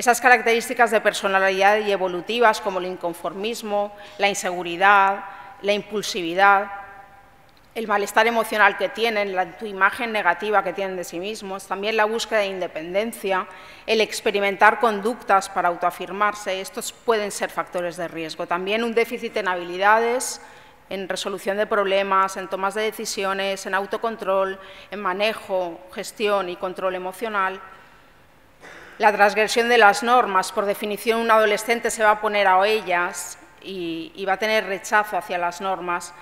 Esas características de personalidad y evolutivas como el inconformismo, la inseguridad, la impulsividad, el malestar emocional que tienen, la imagen negativa que tienen de sí mismos, también la búsqueda de independencia, el experimentar conductas para autoafirmarse, estos pueden ser factores de riesgo. También un déficit en habilidades, en resolución de problemas, en tomas de decisiones, en autocontrol, en manejo, gestión y control emocional la transgresión de las normas, por definición un adolescente se va a poner a ellas y, va a tener rechazo hacia las normas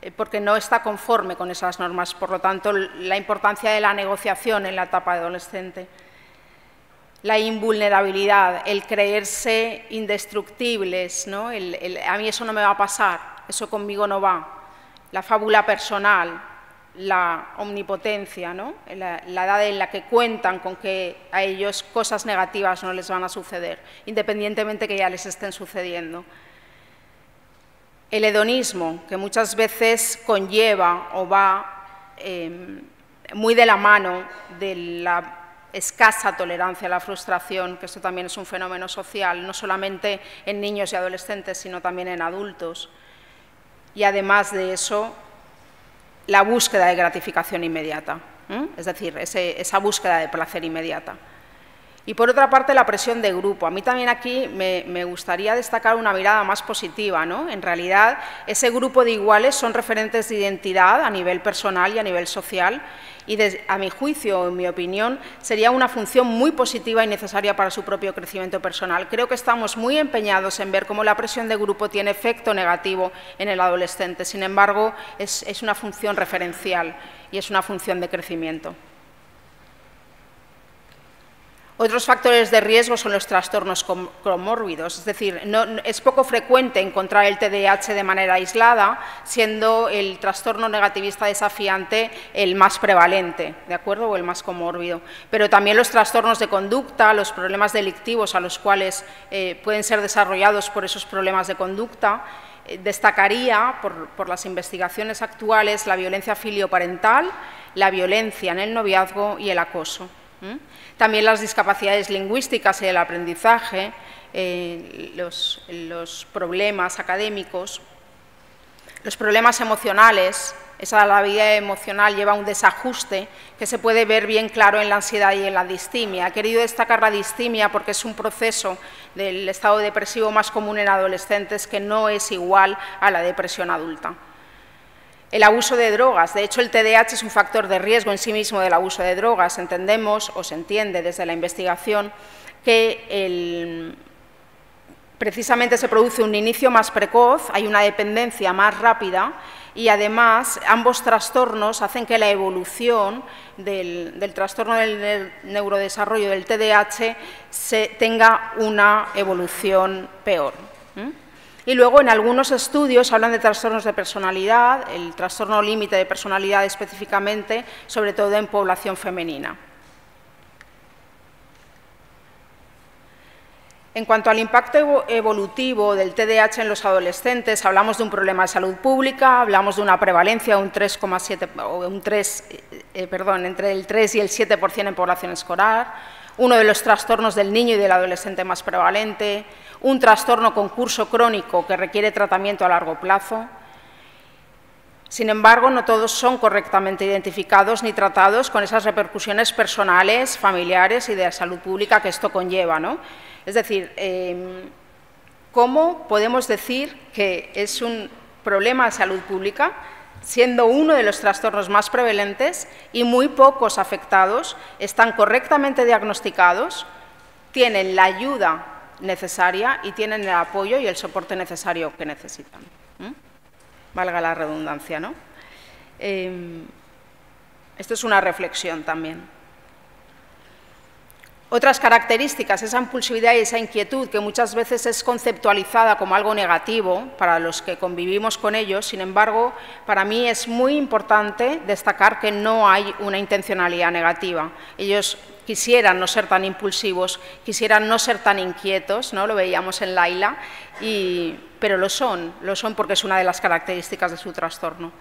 eh, porque no está conforme con esas normas. Por lo tanto, la importancia de la negociación en la etapa adolescente. La invulnerabilidad, el creerse indestructibles, ¿no? a mí eso no me va a pasar, eso conmigo no va. La fábula personal, la omnipotencia, ¿no? la, edad en la que cuentan con que a ellos cosas negativas no les van a suceder, independientemente que ya les estén sucediendo. El hedonismo, que muchas veces conlleva o va em, muy de la mano de la escasa tolerancia a la frustración, que esto también es un fenómeno social, no solamente en niños y adolescentes, sino también en adultos. Y además de eso, la búsqueda de gratificación inmediata, es decir, esa búsqueda de placer inmediata. Y por otra parte, la presión de grupo. A mí también aquí me, gustaría destacar una mirada más positiva. ¿no? En realidad, ese grupo de iguales son referentes de identidad a nivel personal y a nivel social y, a mi juicio, en mi opinión, sería una función muy positiva y necesaria para su propio crecimiento personal. Creo que estamos muy empeñados en ver cómo la presión de grupo tiene efecto negativo en el adolescente. Sin embargo, es una función referencial y es una función de crecimiento. Otros factores de riesgo son los trastornos comórbidos, es decir, es poco frecuente encontrar el TDAH de manera aislada, siendo el trastorno negativista desafiante el más prevalente, ¿de acuerdo? O el más comórbido. Pero también los trastornos de conducta, los problemas delictivos a los cuales eh, pueden ser desarrollados por esos problemas de conducta, eh, destacaría por, las investigaciones actuales la violencia filioparental, la violencia en el noviazgo y el acoso. También las discapacidades lingüísticas y el aprendizaje, eh, los, problemas académicos, los problemas emocionales, esa la vida emocional lleva un desajuste que se puede ver bien claro en la ansiedad y en la distimia. He querido destacar la distimia porque es un proceso del estado depresivo más común en adolescentes que no es igual a la depresión adulta. El abuso de drogas. De hecho, el TDAH es un factor de riesgo en sí mismo del abuso de drogas. Entendemos o se entiende desde la investigación que precisamente se produce un inicio más precoz, hay una dependencia más rápida y además ambos trastornos hacen que la evolución del, trastorno del neurodesarrollo del TDAH se tenga una evolución peor. Y luego en algunos estudios hablan de trastornos de personalidad, el trastorno límite de personalidad específicamente, sobre todo en población femenina. En cuanto al impacto evolutivo del TDAH en los adolescentes, hablamos de un problema de salud pública, hablamos de una prevalencia de un 3,7 un 3, eh, perdón, entre el 3 y el 7% en población escolar, uno de los trastornos del niño y del adolescente más prevalente, un trastorno con curso crónico que requiere tratamiento a largo plazo. Sin embargo, no todos son correctamente identificados ni tratados con esas repercusiones personales, familiares y de salud pública que esto conlleva. ¿no? Es decir, em, ¿cómo podemos decir que es un problema de salud pública siendo uno de los trastornos más prevalentes y muy pocos afectados están correctamente diagnosticados, tienen la ayuda necesaria y tienen el apoyo y el soporte necesario que necesitan. Valga la redundancia, ¿no? Em, esto es una reflexión también. Otras características, esa impulsividad y esa inquietud que muchas veces es conceptualizada como algo negativo para los que convivimos con ellos, sin embargo, para mí es muy importante destacar que no hay una intencionalidad negativa. Ellos quisieran no ser tan impulsivos, quisieran no ser tan inquietos, ¿no? lo veíamos en Laila, pero lo son, lo son porque es una de las características de su trastorno.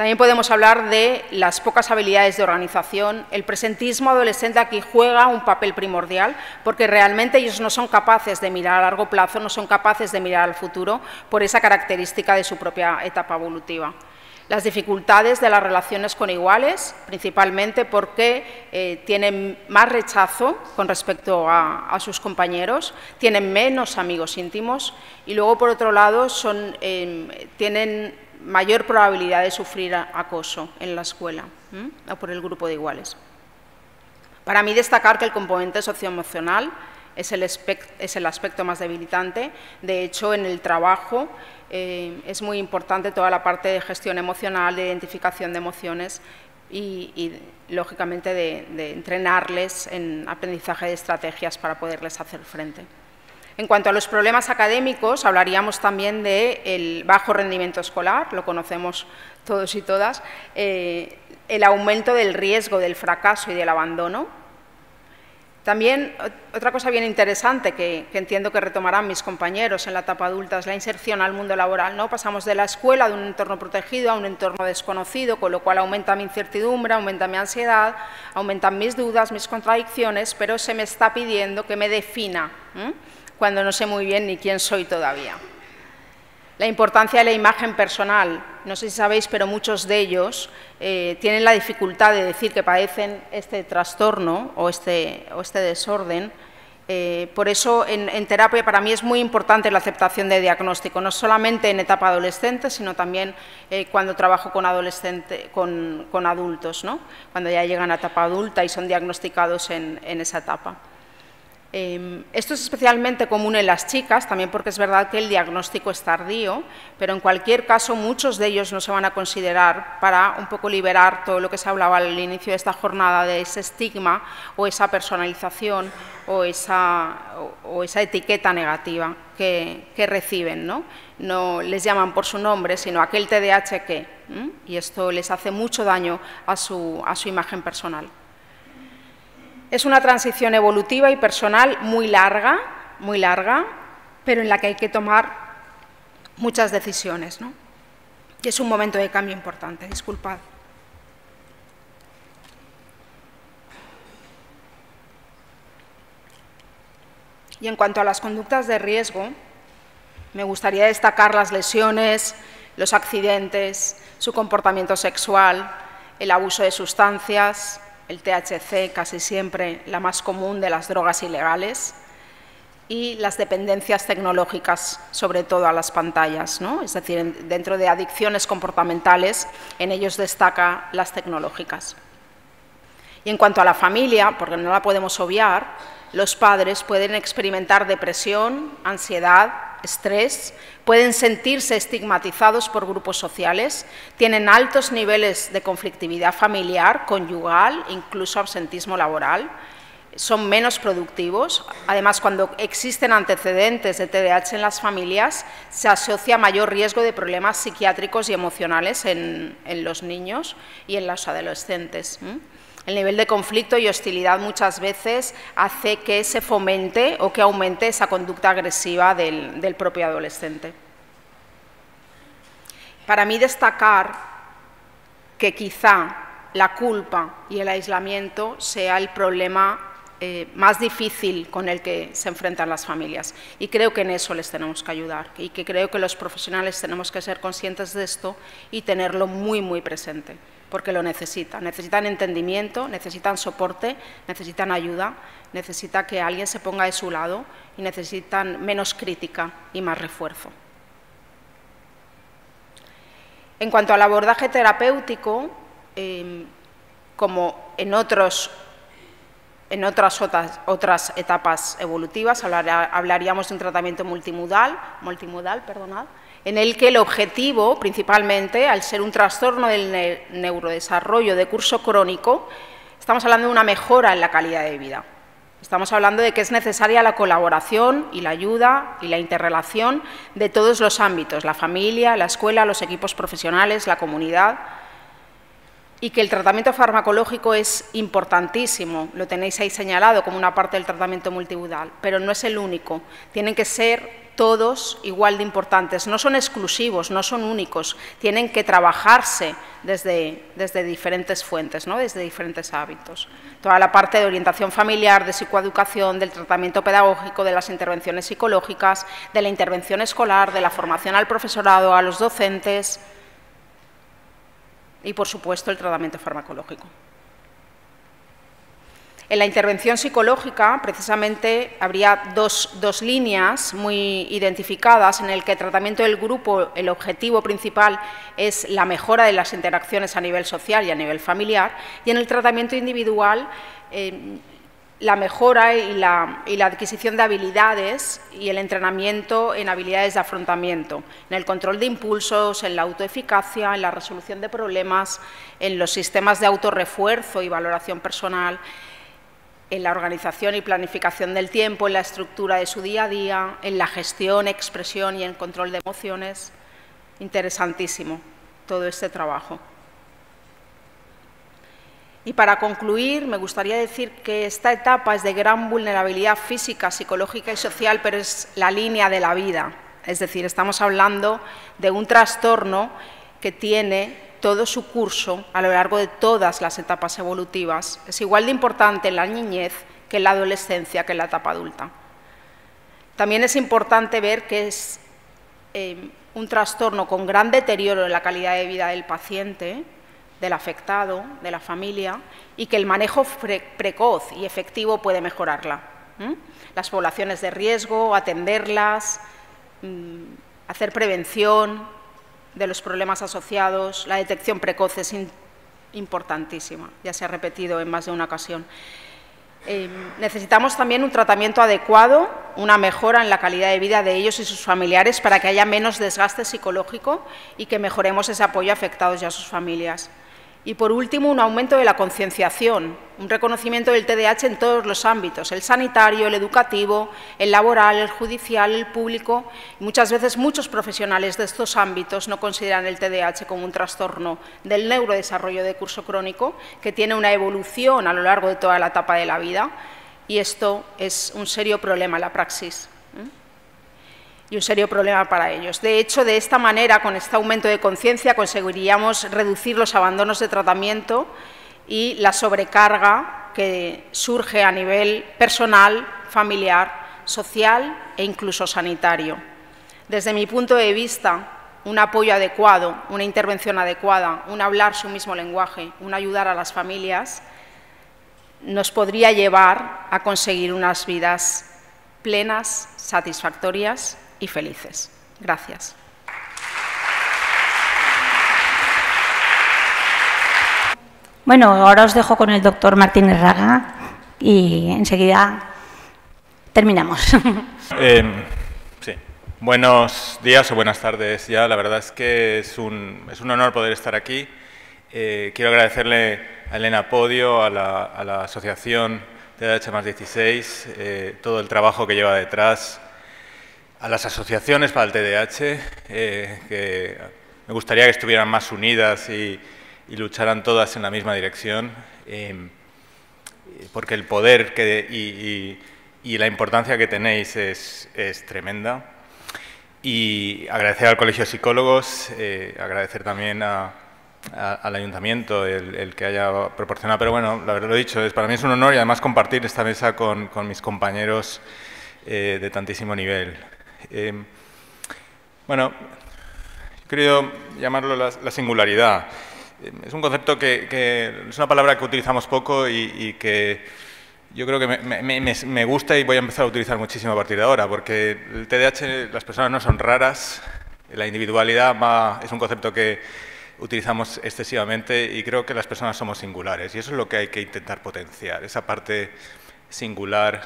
También podemos hablar de las pocas habilidades de organización. El presentismo adolescente aquí juega un papel primordial porque realmente ellos no son capaces de mirar a largo plazo, no son capaces de mirar al futuro por esa característica de su propia etapa evolutiva. Las dificultades de las relaciones con iguales, principalmente porque eh, tienen más rechazo con respecto a, sus compañeros, tienen menos amigos íntimos y luego, por otro lado, son, eh, tienen mayor probabilidad de sufrir acoso en la escuela o por el grupo de iguales. Para mí destacar que el componente socioemocional es el, aspecto más debilitante. De hecho, en el trabajo eh, es muy importante toda la parte de gestión emocional, de identificación de emociones y, lógicamente, de entrenarles en aprendizaje de estrategias para poderles hacer frente. En cuanto a los problemas académicos, hablaríamos también del bajo rendimiento escolar, lo conocemos todos y todas, eh, el aumento del riesgo del fracaso y del abandono. También otra cosa bien interesante que, entiendo que retomarán mis compañeros en la etapa adulta es la inserción al mundo laboral. ¿no? Pasamos de la escuela, de un entorno protegido, a un entorno desconocido, con lo cual aumenta mi incertidumbre, aumenta mi ansiedad, aumentan mis dudas, mis contradicciones, pero se me está pidiendo que me defina cuando no sé muy bien ni quién soy todavía. La importancia de la imagen personal. No sé si sabéis, pero muchos de ellos eh, tienen la dificultad de decir que padecen este trastorno o este, o este desorden. Eh, por eso en, terapia para mí es muy importante la aceptación de diagnóstico, no solamente en etapa adolescente, sino también eh, cuando trabajo con, adolescente, con, con adultos, ¿no? cuando ya llegan a etapa adulta y son diagnosticados en, en esa etapa. Em, esto es especialmente común en las chicas, también porque es verdad que el diagnóstico es tardío, pero en cualquier caso muchos de ellos no se van a considerar para un poco liberar todo lo que se hablaba al inicio de esta jornada de ese estigma o esa personalización o esa, o, esa etiqueta negativa que, reciben. ¿no? no les llaman por su nombre, sino aquel TDAH que, y esto les hace mucho daño a su, a su imagen personal. Es una transición evolutiva y personal muy larga, muy larga, pero en la que hay que tomar muchas decisiones. ¿no? Y es un momento de cambio importante, disculpad. Y en cuanto a las conductas de riesgo, me gustaría destacar las lesiones, los accidentes, su comportamiento sexual, el abuso de sustancias, el THC casi siempre la más común de las drogas ilegales, y las dependencias tecnológicas, sobre todo a las pantallas. ¿no? Es decir, dentro de adicciones comportamentales, en ellos destaca las tecnológicas. Y en cuanto a la familia, porque no la podemos obviar, los padres pueden experimentar depresión, ansiedad, estrés, pueden sentirse estigmatizados por grupos sociales, tienen altos niveles de conflictividad familiar, conyugal, incluso absentismo laboral, son menos productivos. Además, cuando existen antecedentes de TDAH en las familias, se asocia mayor riesgo de problemas psiquiátricos y emocionales en, los niños y en los adolescentes. El nivel de conflicto y hostilidad muchas veces hace que se fomente o que aumente esa conducta agresiva del, propio adolescente. Para mí destacar que quizá la culpa y el aislamiento sea el problema eh, más difícil con el que se enfrentan las familias. Y creo que en eso les tenemos que ayudar y que creo que los profesionales tenemos que ser conscientes de esto y tenerlo muy, muy presente porque lo necesitan. Necesitan entendimiento, necesitan soporte, necesitan ayuda, necesitan que alguien se ponga de su lado y necesitan menos crítica y más refuerzo. En cuanto al abordaje terapéutico, em, como en, otros, en otras, otras, otras etapas evolutivas, hablaríamos de un tratamiento multimodal, multimodal perdonad, en el que el objetivo, principalmente, al ser un trastorno del neurodesarrollo de curso crónico, estamos hablando de una mejora en la calidad de vida. Estamos hablando de que es necesaria la colaboración y la ayuda y la interrelación de todos los ámbitos, la familia, la escuela, los equipos profesionales, la comunidad, y que el tratamiento farmacológico es importantísimo, lo tenéis ahí señalado como una parte del tratamiento multimodal, pero no es el único. Tienen que ser todos igual de importantes, no son exclusivos, no son únicos, tienen que trabajarse desde, desde diferentes fuentes, ¿no? desde diferentes hábitos. Toda la parte de orientación familiar, de psicoeducación, del tratamiento pedagógico, de las intervenciones psicológicas, de la intervención escolar, de la formación al profesorado, a los docentes y, por supuesto, el tratamiento farmacológico. En la intervención psicológica, precisamente, habría dos, líneas muy identificadas en el que el tratamiento del grupo, el objetivo principal es la mejora de las interacciones a nivel social y a nivel familiar, y en el tratamiento individual, eh, la mejora y la, y la, adquisición de habilidades y el entrenamiento en habilidades de afrontamiento, en el control de impulsos, en la autoeficacia, en la resolución de problemas, en los sistemas de autorrefuerzo y valoración personal, en la organización y planificación del tiempo, en la estructura de su día a día, en la gestión, expresión y en control de emociones. Interesantísimo todo este trabajo. Y para concluir, me gustaría decir que esta etapa es de gran vulnerabilidad física, psicológica y social, pero es la línea de la vida. Es decir, estamos hablando de un trastorno que tiene todo su curso a lo largo de todas las etapas evolutivas. Es igual de importante en la niñez que en la adolescencia, que en la etapa adulta. También es importante ver que es eh, un trastorno con gran deterioro en la calidad de vida del paciente, del afectado, de la familia, y que el manejo precoz y efectivo puede mejorarla. Las poblaciones de riesgo, atenderlas, mm, hacer prevención, de los problemas asociados, la detección precoz es importantísima, ya se ha repetido en más de una ocasión. Eh, necesitamos también un tratamiento adecuado, una mejora en la calidad de vida de ellos y sus familiares para que haya menos desgaste psicológico y que mejoremos ese apoyo a afectados y a sus familias. Y por último, un aumento de la concienciación, un reconocimiento del TDAH en todos los ámbitos, el sanitario, el educativo, el laboral, el judicial, el público. muchas veces muchos profesionales de estos ámbitos no consideran el TDAH como un trastorno del neurodesarrollo de curso crónico, que tiene una evolución a lo largo de toda la etapa de la vida, y esto es un serio problema en la praxis y un serio problema para ellos. De hecho, de esta manera, con este aumento de conciencia, conseguiríamos reducir los abandonos de tratamiento y la sobrecarga que surge a nivel personal, familiar, social e incluso sanitario. Desde mi punto de vista, un apoyo adecuado, una intervención adecuada, un hablar su mismo lenguaje, un ayudar a las familias, nos podría llevar a conseguir unas vidas plenas, satisfactorias y felices. Gracias. Bueno, ahora os dejo con el doctor Martínez Raga y enseguida terminamos. Em, sí. Buenos días o buenas tardes ya. La verdad es que es un, es un honor poder estar aquí. Eh, quiero agradecerle a Elena Podio, a la, a la asociación TDH más 16, eh, todo el trabajo que lleva detrás, a las asociaciones para el TDAH, eh, que me gustaría que estuvieran más unidas y, lucharan todas en la misma dirección, eh, porque el poder y, la importancia que tenéis es, tremenda. Y agradecer al Colegio de Psicólogos, eh, agradecer también al Ayuntamiento el, que haya proporcionado, pero bueno, lo he dicho, es, para mí es un honor y además compartir esta mesa con, con mis compañeros de tantísimo nivel. Em, bueno, he querido llamarlo la, singularidad. Em, es un concepto que, es una palabra que utilizamos poco y, que yo creo que me, gusta y voy a empezar a utilizar muchísimo a partir de ahora, porque el TDAH, las personas no son raras, la individualidad es un concepto que, utilizamos excesivamente y creo que las personas somos singulares y eso es lo que hay que intentar potenciar, esa parte singular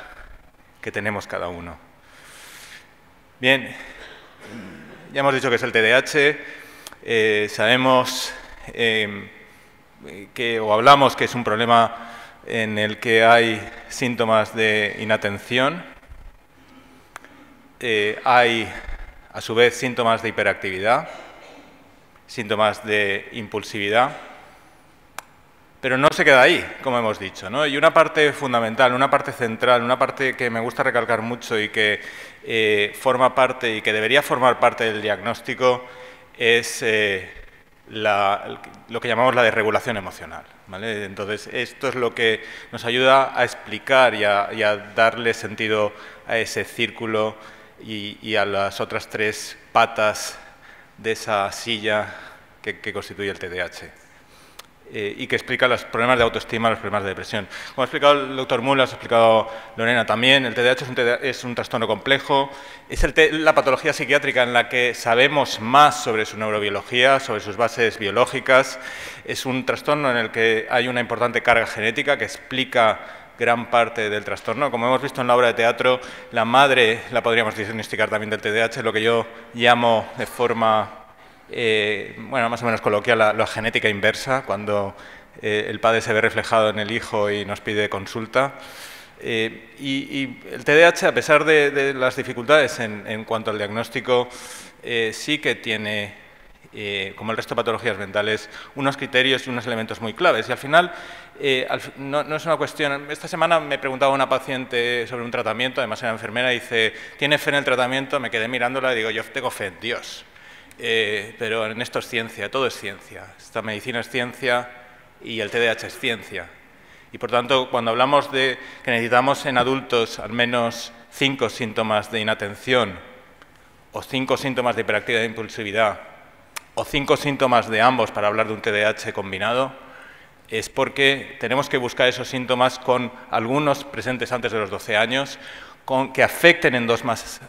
que tenemos cada uno. Bien, ya hemos dicho que es el TDAH, eh, sabemos eh, que, o hablamos que es un problema en el que hay síntomas de inatención, eh, hay a su vez síntomas de hiperactividad, síntomas de impulsividad, pero no se queda ahí, como hemos dicho. ¿no? Y una parte fundamental, una parte central, una parte que me gusta recalcar mucho y que eh, forma parte y que debería formar parte del diagnóstico es eh, lo que llamamos la desregulación emocional. Entonces, esto es lo que nos ayuda a explicar y a, darle sentido a ese círculo y, a las otras tres patas de esa silla que, que constituye el TDAH. Eh, y que explica los problemas de autoestima, los problemas de depresión. Como ha explicado el doctor Muller, ha explicado Lorena también, el TDAH es un, trastorno complejo, es la patología psiquiátrica en la que sabemos más sobre su neurobiología, sobre sus bases biológicas, es un trastorno en el que hay una importante carga genética que explica gran parte del trastorno. Como hemos visto en la obra de teatro, la madre la podríamos diagnosticar también del TDAH, lo que yo llamo de forma eh, bueno, más o menos coloquial, la, genética inversa, cuando eh, el padre se ve reflejado en el hijo y nos pide consulta. Eh, y, el TDAH, a pesar de, las dificultades en, cuanto al diagnóstico, sí que tiene, como el resto de patologías mentales, unos criterios y unos elementos muy claves. Y al final, no, no, es una cuestión... Esta semana me preguntaba una paciente sobre un tratamiento, además era enfermera, y dice, ¿tiene fe en el tratamiento? Me quedé mirándola y digo, yo tengo fe en Dios. Eh, pero en esto es ciencia, todo es ciencia. Esta medicina es ciencia y el TDAH es ciencia. Y por tanto, cuando hablamos de que necesitamos en adultos al menos cinco síntomas de inatención, o cinco síntomas de hiperactividad e impulsividad, o cinco síntomas de ambos para hablar de un TDAH combinado, es porque tenemos que buscar esos síntomas con algunos presentes antes de los 12 años, con, que afecten en dos más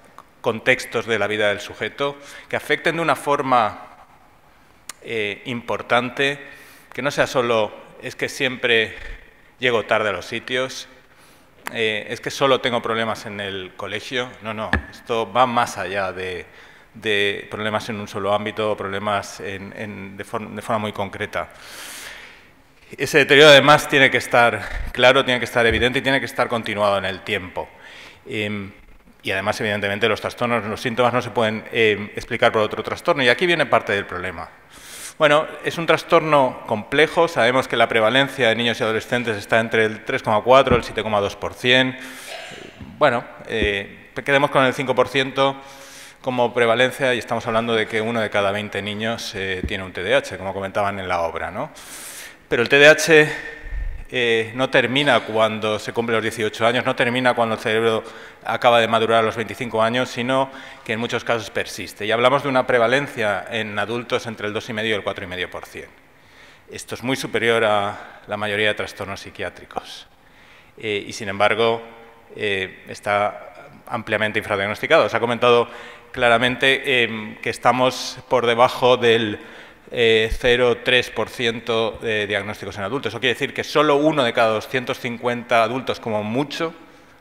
contextos de la vida del sujeto, que afecten de una forma eh, importante, que no sea solo es que siempre llego tarde a los sitios, eh, es que solo tengo problemas en el colegio. No, no, esto va más allá de, problemas en un solo ámbito, problemas de, forma muy concreta. Ese deterioro además tiene que estar claro, tiene que estar evidente y tiene que estar continuado en el tiempo. Em, y además, evidentemente, los trastornos, los síntomas no se pueden eh, explicar por otro trastorno. Y aquí viene parte del problema. Bueno, es un trastorno complejo. Sabemos que la prevalencia de niños y adolescentes está entre el 3,4 y el 7,2%. Bueno, eh, quedemos con el 5% como prevalencia y estamos hablando de que uno de cada 20 niños eh, tiene un TDAH, como comentaban en la obra. ¿no? Pero el TDAH eh, no termina cuando se cumple los 18 años, no termina cuando el cerebro acaba de madurar a los 25 años, sino que en muchos casos persiste. Y hablamos de una prevalencia en adultos entre el 2,5 y el 4,5%. Esto es muy superior a la mayoría de trastornos psiquiátricos. Eh, y sin embargo, eh, está ampliamente infradiagnosticado. Se ha comentado claramente que estamos por debajo del 0,3% eh, de diagnósticos en adultos. Eso quiere decir que solo uno de cada 250 adultos, como mucho,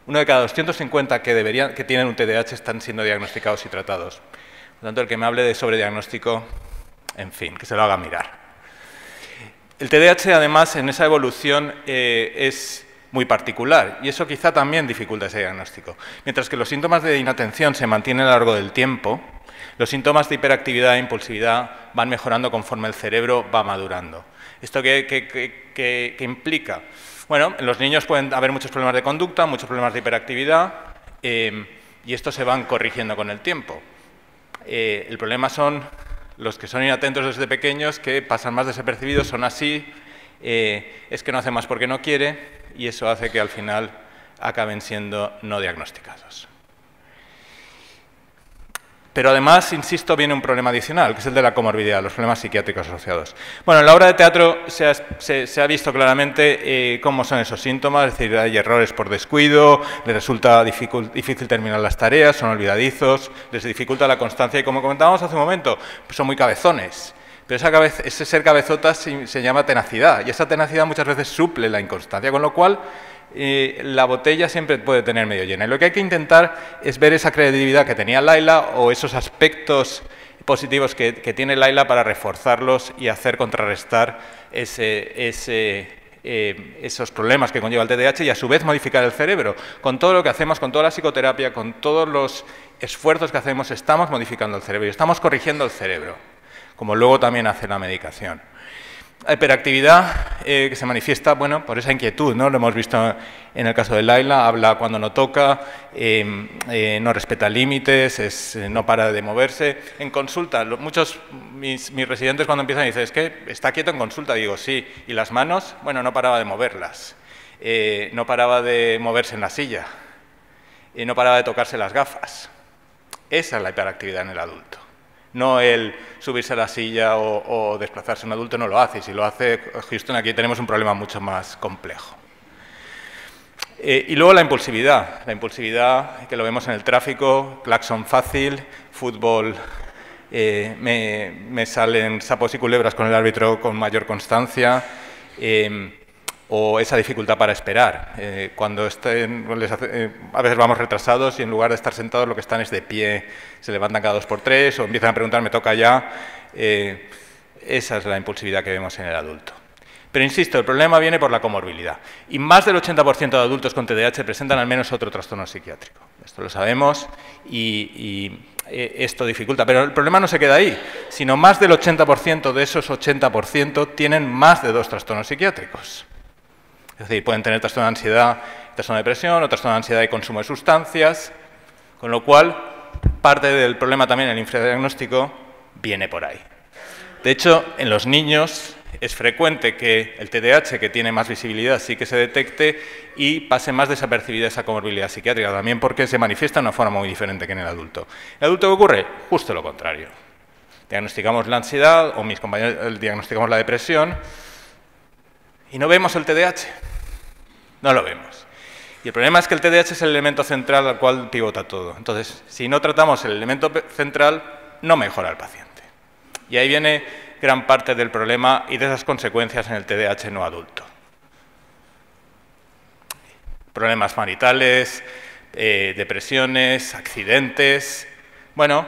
uno de cada 250 que, deberían, que tienen un TDAH están siendo diagnosticados y tratados. Por lo tanto, el que me hable de sobrediagnóstico, en fin, que se lo haga mirar. El TDAH, además, en esa evolución eh, es muy particular y eso quizá también dificulta ese diagnóstico. Mientras que los síntomas de inatención se mantienen a lo largo del tiempo, los síntomas de hiperactividad e impulsividad van mejorando conforme el cerebro va madurando. ¿Esto qué, implica? Bueno, en los niños pueden haber muchos problemas de conducta, muchos problemas de hiperactividad, em, y estos se van corrigiendo con el tiempo. Eh, el problema son los que son inatentos desde pequeños, que pasan más desapercibidos, son así, eh, es que no hace más porque no quiere, y eso hace que al final acaben siendo no diagnosticados. Pero además, insisto, viene un problema adicional, que es el de la comorbilidad, los problemas psiquiátricos asociados. Bueno, en la obra de teatro se ha, visto claramente eh, cómo son esos síntomas, es decir, hay errores por descuido, les resulta difícil terminar las tareas, son olvidadizos, les dificulta la constancia y como comentábamos hace un momento, pues son muy cabezones. Pero ese ser cabezota se, llama tenacidad y esa tenacidad muchas veces suple la inconstancia, con lo cual la botella siempre puede tener medio llena. Lo que hay que intentar es ver esa credibilidad que tenía Laila o esos aspectos positivos que, tiene Laila para reforzarlos y hacer contrarrestar eh, esos problemas que conlleva el TDAH y a su vez modificar el cerebro. Con todo lo que hacemos, con toda la psicoterapia, con todos los esfuerzos que hacemos, estamos modificando el cerebro y estamos corrigiendo el cerebro como luego también hace la medicación. Hiperactividad eh, que se manifiesta bueno, por esa inquietud, ¿no? lo hemos visto en el caso de Laila, habla cuando no toca, em, eh, no respeta límites, eh, no para de moverse. En consulta, muchos mis, mis, residentes cuando empiezan dicen, es que está quieto en consulta, digo, sí, y las manos, bueno, no paraba de moverlas, no paraba de moverse en la silla, no paraba de tocarse las gafas. Esa es la hiperactividad en el adulto no el subirse a la silla o, desplazarse. Un adulto no lo hace, y si lo hace Houston, aquí tenemos un problema mucho más complejo. Eh, y luego la impulsividad, la impulsividad que lo vemos en el tráfico, claxon fácil, fútbol, eh, me, salen sapos y culebras con el árbitro con mayor constancia, eh, o esa dificultad para esperar. Eh, cuando estén, eh, a veces vamos retrasados y en lugar de estar sentados lo que están es de pie, se levantan cada dos por tres o empiezan a preguntar, me toca ya. Eh, esa es la impulsividad que vemos en el adulto. Pero insisto, el problema viene por la comorbilidad. Y más del 80% de adultos con TDAH presentan al menos otro trastorno psiquiátrico. Esto lo sabemos y, esto dificulta. Pero el problema no se queda ahí, sino más del 80% de esos 80% tienen más de dos trastornos psiquiátricos. Es decir, pueden tener trastorno de ansiedad, trastorno de depresión o trastorno de ansiedad y consumo de sustancias, con lo cual parte del problema también el infradiagnóstico viene por ahí. De hecho, en los niños es frecuente que el TDAH, que tiene más visibilidad, sí que se detecte y pase más desapercibida esa comorbilidad psiquiátrica, también porque se manifiesta de una forma muy diferente que en el adulto. ¿En el adulto qué ocurre? Justo lo contrario. Diagnosticamos la ansiedad, o mis compañeros diagnosticamos la depresión, y no vemos el TDAH. No lo vemos. Y el problema es que el TDAH es el elemento central al cual pivota todo. Entonces, si no tratamos el elemento central, no mejora el paciente. Y ahí viene gran parte del problema y de esas consecuencias en el TDAH no adulto. Problemas maritales, eh, depresiones, accidentes. Bueno,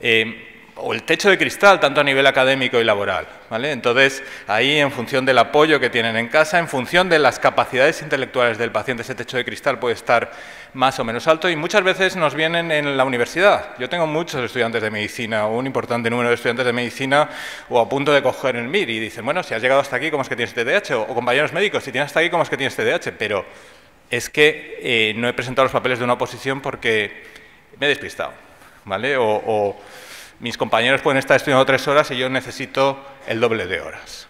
eh, o el techo de cristal, tanto a nivel académico y laboral. ¿vale? Entonces, ahí, en función del apoyo que tienen en casa, en función de las capacidades intelectuales del paciente, ese techo de cristal puede estar más o menos alto y muchas veces nos vienen en la universidad. Yo tengo muchos estudiantes de medicina, o un importante número de estudiantes de medicina, o a punto de coger el MIR y dicen, bueno, si has llegado hasta aquí, ¿cómo es que tienes TDAH? O, compañeros médicos, si tienes hasta aquí, ¿cómo es que tienes TDAH? Pero es que eh, no he presentado los papeles de una oposición porque me he despistado, ¿vale? o mis compañeros pueden estar estudiando tres horas y yo necesito el doble de horas.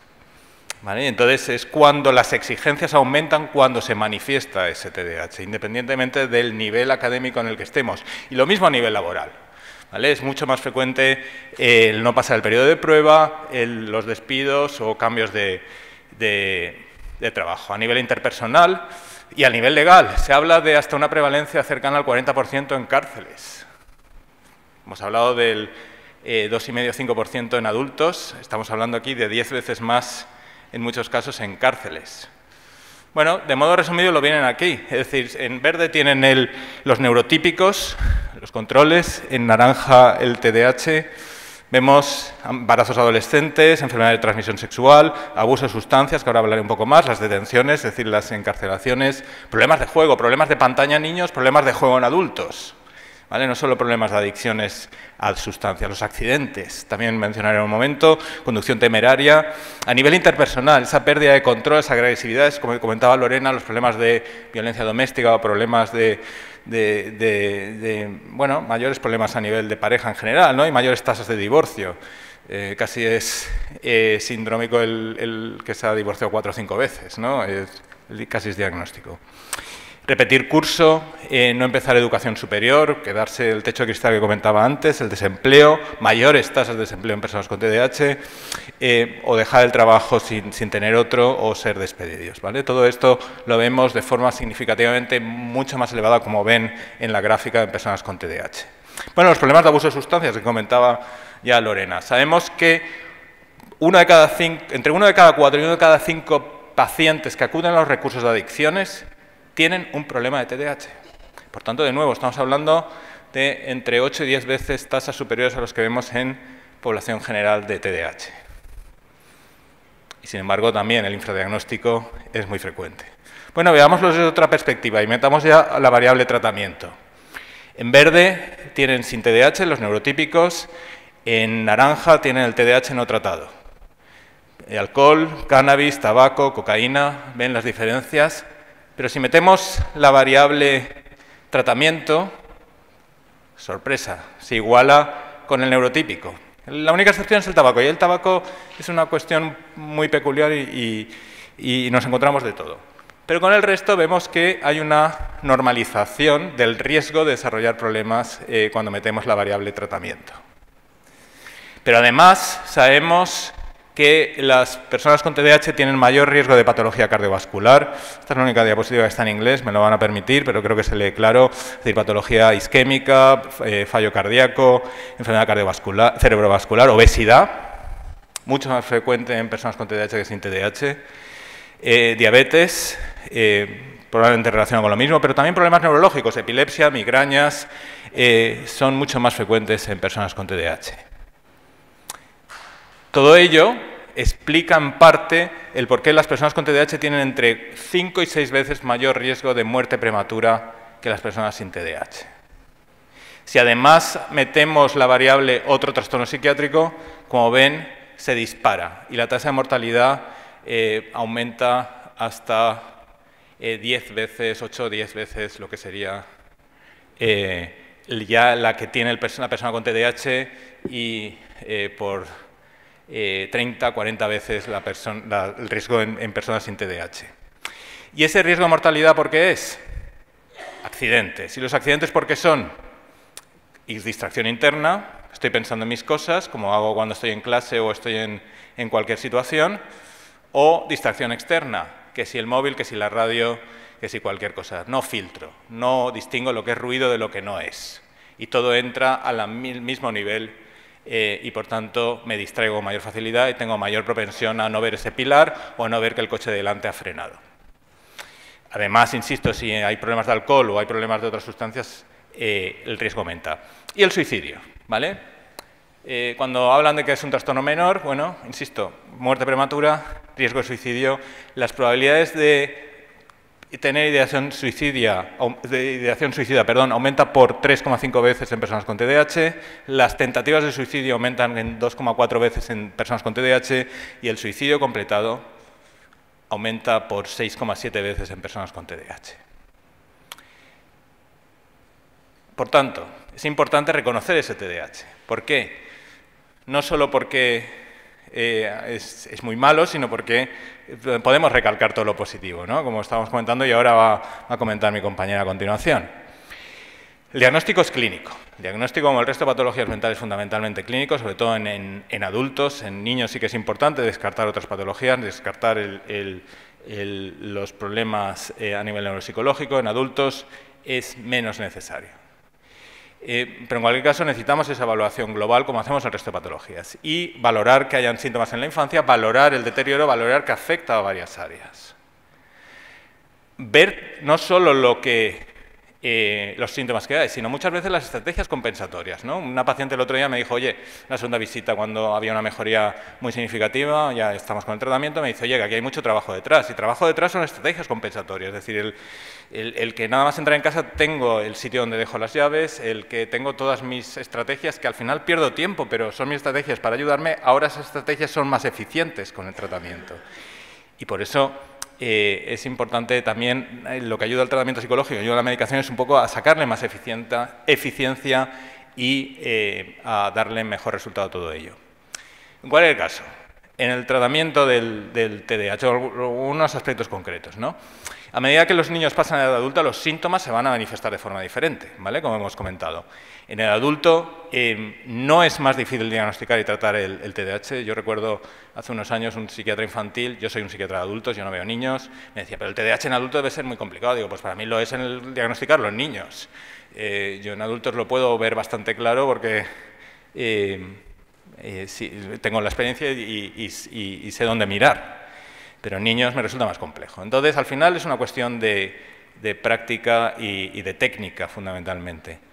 Entonces es cuando las exigencias aumentan cuando se manifiesta ese TDAH, independientemente del nivel académico en el que estemos. Y lo mismo a nivel laboral. Es mucho más frecuente el no pasar el periodo de prueba, los despidos o cambios de, de trabajo. A nivel interpersonal y a nivel legal, se habla de hasta una prevalencia cercana al 40% en cárceles. Hemos hablado del eh, 2,5-5% en adultos, estamos hablando aquí de 10 veces más en muchos casos en cárceles. Bueno, de modo resumido lo vienen aquí, es decir, en verde tienen los neurotípicos, los controles, en naranja el TDAH, vemos embarazos adolescentes, enfermedad de transmisión sexual, abuso de sustancias, que ahora hablaré un poco más, las detenciones, es decir, las encarcelaciones, problemas de juego, problemas de pantalla en niños, problemas de juego en adultos. No solo problemas de adicciones a sustancias, los accidentes, también mencionaré en un momento, conducción temeraria. A nivel interpersonal, esa pérdida de control, esa agresividad, como comentaba Lorena, los problemas de violencia doméstica o problemas de, bueno, mayores problemas a nivel de pareja en general, ¿no? Y mayores tasas de divorcio. Eh, casi es eh, sindrómico el, que se ha divorciado cuatro o cinco veces, ¿no? casi es diagnóstico. Repetir curso, eh, no empezar educación superior, quedarse el techo de cristal que comentaba antes, el desempleo, mayores tasas de desempleo en personas con TDAH, eh, o dejar el trabajo sin, tener otro o ser despedidos. ¿vale? Todo esto lo vemos de forma significativamente mucho más elevada, como ven en la gráfica de personas con TDAH. Bueno, los problemas de abuso de sustancias que comentaba ya Lorena. Sabemos que uno de cada entre uno de cada cuatro y uno de cada cinco pacientes que acuden a los recursos de adicciones tienen un problema de TDAH. Por tanto, de nuevo, estamos hablando de entre 8 y 10 veces tasas superiores a los que vemos en población general de TDAH. Y sin embargo, también el infradiagnóstico es muy frecuente. Bueno, veámoslo desde otra perspectiva y metamos ya la variable tratamiento. En verde tienen sin TDAH los neurotípicos, en naranja tienen el TDAH no tratado. El alcohol, cannabis, tabaco, cocaína, ven las diferencias, pero si metemos la variable tratamiento, sorpresa, se iguala con el neurotípico. La única excepción es el tabaco, y el tabaco es una cuestión muy peculiar y, nos encontramos de todo. Pero con el resto vemos que hay una normalización del riesgo de desarrollar problemas eh, cuando metemos la variable tratamiento. Pero además sabemos que las personas con TDAH tienen mayor riesgo de patología cardiovascular. Esta es la única diapositiva que está en inglés, me lo van a permitir, pero creo que se lee claro. Es decir, patología isquémica, eh, fallo cardíaco, enfermedad cardiovascular, cerebrovascular, obesidad, mucho más frecuente en personas con TDAH que sin TDAH. Eh, diabetes, eh, probablemente relacionado con lo mismo, pero también problemas neurológicos, epilepsia, migrañas, son mucho más frecuentes en personas con TDAH. Todo ello explica en parte el por qué las personas con TDAH tienen entre 5 y 6 veces mayor riesgo de muerte prematura que las personas sin TDAH. Si además metemos la variable otro trastorno psiquiátrico, como ven, se dispara y la tasa de mortalidad eh, aumenta hasta 10 eh, veces, 8 o 10 veces lo que sería eh, ya la que tiene la persona con TDAH y por 30, eh, 40 veces el riesgo en, personas sin TDAH. ¿Y ese riesgo de mortalidad por qué es? Accidentes. ¿Y los accidentes por qué son? Distracción interna, estoy pensando en mis cosas, como hago cuando estoy en clase o estoy en, en cualquier situación, o distracción externa, que si el móvil, que si la radio, que si cualquier cosa. No filtro, no distingo lo que es ruido de lo que no es. Y todo entra al mismo nivel eh, y por tanto me distraigo con mayor facilidad y tengo mayor propensión a no ver ese pilar o a no ver que el coche de delante ha frenado. Además, insisto, si hay problemas de alcohol o hay problemas de otras sustancias, eh, el riesgo aumenta. Y el suicidio, ¿vale? Eh, cuando hablan de que es un trastorno menor, bueno, insisto, muerte prematura, riesgo de suicidio, las probabilidades de tener ideación, suicidia, ideación suicida perdón, aumenta por 3,5 veces en personas con TDAH, las tentativas de suicidio aumentan en 2,4 veces en personas con TDAH y el suicidio completado aumenta por 6,7 veces en personas con TDAH. Por tanto, es importante reconocer ese TDAH. ¿Por qué? No solo porque eh, es, muy malo, sino porque podemos recalcar todo lo positivo, ¿no? como estábamos comentando y ahora va, a comentar mi compañera a continuación. El diagnóstico es clínico. El diagnóstico, como el resto de patologías mentales, es fundamentalmente clínico, sobre todo en, adultos. En niños sí que es importante descartar otras patologías, descartar los problemas eh, a nivel neuropsicológico. En adultos es menos necesario. Eh, pero en cualquier caso necesitamos esa evaluación global como hacemos el resto de patologías y valorar que hayan síntomas en la infancia, valorar el deterioro, valorar que afecta a varias áreas. Ver no solo lo que eh, los síntomas que hay, sino muchas veces las estrategias compensatorias. Una paciente el otro día me dijo, oye, la segunda visita cuando había una mejoría muy significativa, ya estamos con el tratamiento, me dice, oye, aquí hay mucho trabajo detrás. Y trabajo detrás son estrategias compensatorias, es decir, el, que nada más entrar en casa tengo el sitio donde dejo las llaves, el que tengo todas mis estrategias, que al final pierdo tiempo, pero son mis estrategias para ayudarme, ahora esas estrategias son más eficientes con el tratamiento. Y por eso eh, es importante también, eh, lo que ayuda al tratamiento psicológico, ayuda a la medicación, es un poco a sacarle más eficiencia y eh, a darle mejor resultado a todo ello. En cualquier caso, en el tratamiento del, del TDAH, unos aspectos concretos. ¿no? A medida que los niños pasan a la edad adulta, los síntomas se van a manifestar de forma diferente, ¿vale? como hemos comentado. En el adulto eh, no es más difícil diagnosticar y tratar el, TDAH. Yo recuerdo hace unos años un psiquiatra infantil, yo soy un psiquiatra de adultos, yo no veo niños, me decía, pero el TDAH en adulto debe ser muy complicado. Digo, pues para mí lo es en el diagnosticar los niños. Eh, yo en adultos lo puedo ver bastante claro porque... Eh, tengo la experiencia y, sé dónde mirar, pero en niños me resulta más complejo. Entonces, al final es una cuestión de, práctica y, de técnica, fundamentalmente.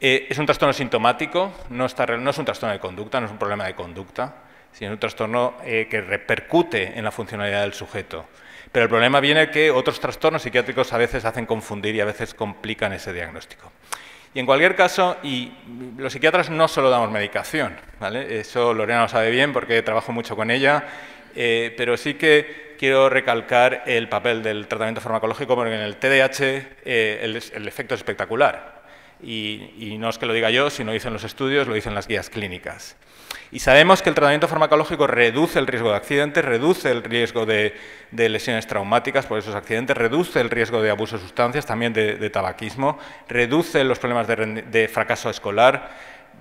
Eh, es un trastorno sintomático, no, es un trastorno de conducta, no es un problema de conducta, sino un trastorno eh, que repercute en la funcionalidad del sujeto. Pero el problema viene que otros trastornos psiquiátricos a veces hacen confundir y a veces complican ese diagnóstico. Y en cualquier caso, los psiquiatras no solo damos medicación, eso Lorena lo sabe bien porque trabajo mucho con ella, eh, pero sí que quiero recalcar el papel del tratamiento farmacológico porque en el TDAH eh, el, efecto es espectacular. Y, no es que lo diga yo, sino dicen los estudios, lo dicen las guías clínicas. Y sabemos que el tratamiento farmacológico reduce el riesgo de accidentes, reduce el riesgo de, lesiones traumáticas por esos accidentes, reduce el riesgo de abuso de sustancias, también de, tabaquismo, reduce los problemas de, fracaso escolar,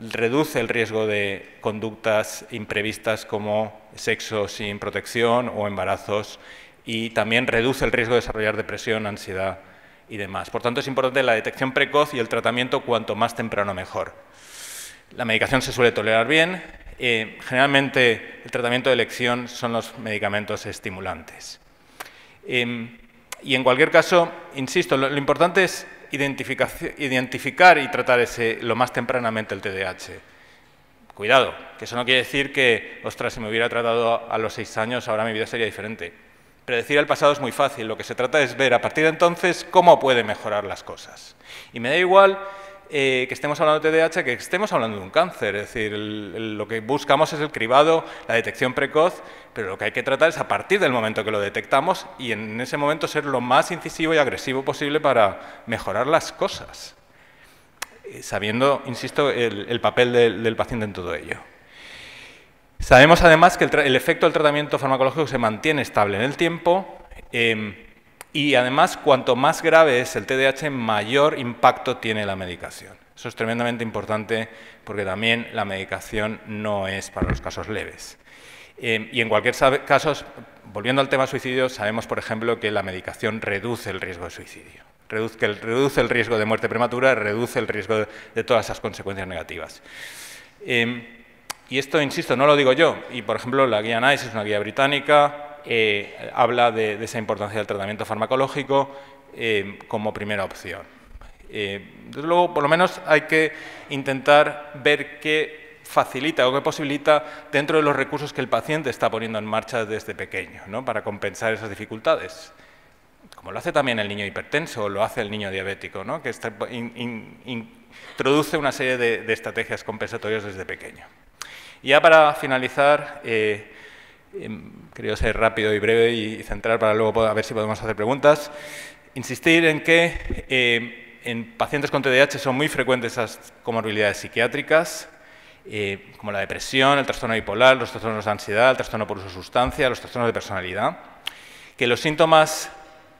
reduce el riesgo de conductas imprevistas como sexo sin protección o embarazos y también reduce el riesgo de desarrollar depresión, ansiedad Por tanto, es importante la detección precoz y el tratamiento cuanto más temprano mejor. La medicación se suele tolerar bien, eh, generalmente el tratamiento de elección son los medicamentos estimulantes. Em, y en cualquier caso, insisto, lo, importante es identificar y tratar ese, lo más tempranamente el TDAH. Cuidado, que eso no quiere decir que, ostras, si me hubiera tratado a los seis años, ahora mi vida sería diferente. Predecir el pasado es muy fácil, lo que se trata es ver a partir de entonces cómo puede mejorar las cosas. Y me da igual eh, que estemos hablando de TDAH que estemos hablando de un cáncer. Es decir, lo que buscamos es el cribado, la detección precoz, pero lo que hay que tratar es a partir del momento que lo detectamos y en ese momento ser lo más incisivo y agresivo posible para mejorar las cosas, eh, sabiendo, insisto, el, papel del, paciente en todo ello. Sabemos además que el, efecto del tratamiento farmacológico se mantiene estable en el tiempo. Em, y además, cuanto más grave es el TDAH, mayor impacto tiene la medicación. Eso es tremendamente importante porque también la medicación no es para los casos leves. Eh, y en cualquier caso, volviendo al tema suicidio, sabemos, por ejemplo, que la medicación reduce el riesgo de suicidio. Reduce, el riesgo de muerte prematura, reduce el riesgo de, todas esas consecuencias negativas. Eh, y esto, insisto, no lo digo yo. Y, por ejemplo, la guía NICE es una guía británica, eh, habla de, esa importancia del tratamiento farmacológico eh, como primera opción. Eh, desde luego, por lo menos hay que intentar ver qué facilita o qué posibilita dentro de los recursos que el paciente está poniendo en marcha desde pequeño, ¿no? para compensar esas dificultades. Como lo hace también el niño hipertenso o lo hace el niño diabético, ¿no? que introduce una serie de, estrategias compensatorias desde pequeño. Y ya para finalizar, Em, quería ser rápido y breve y centrar para luego a ver si podemos hacer preguntas. Insistir en que eh, en pacientes con TDAH son muy frecuentes esas comorbilidades psiquiátricas, eh, como la depresión, el trastorno bipolar, los trastornos de ansiedad, el trastorno por uso de sustancia, los trastornos de personalidad, que los síntomas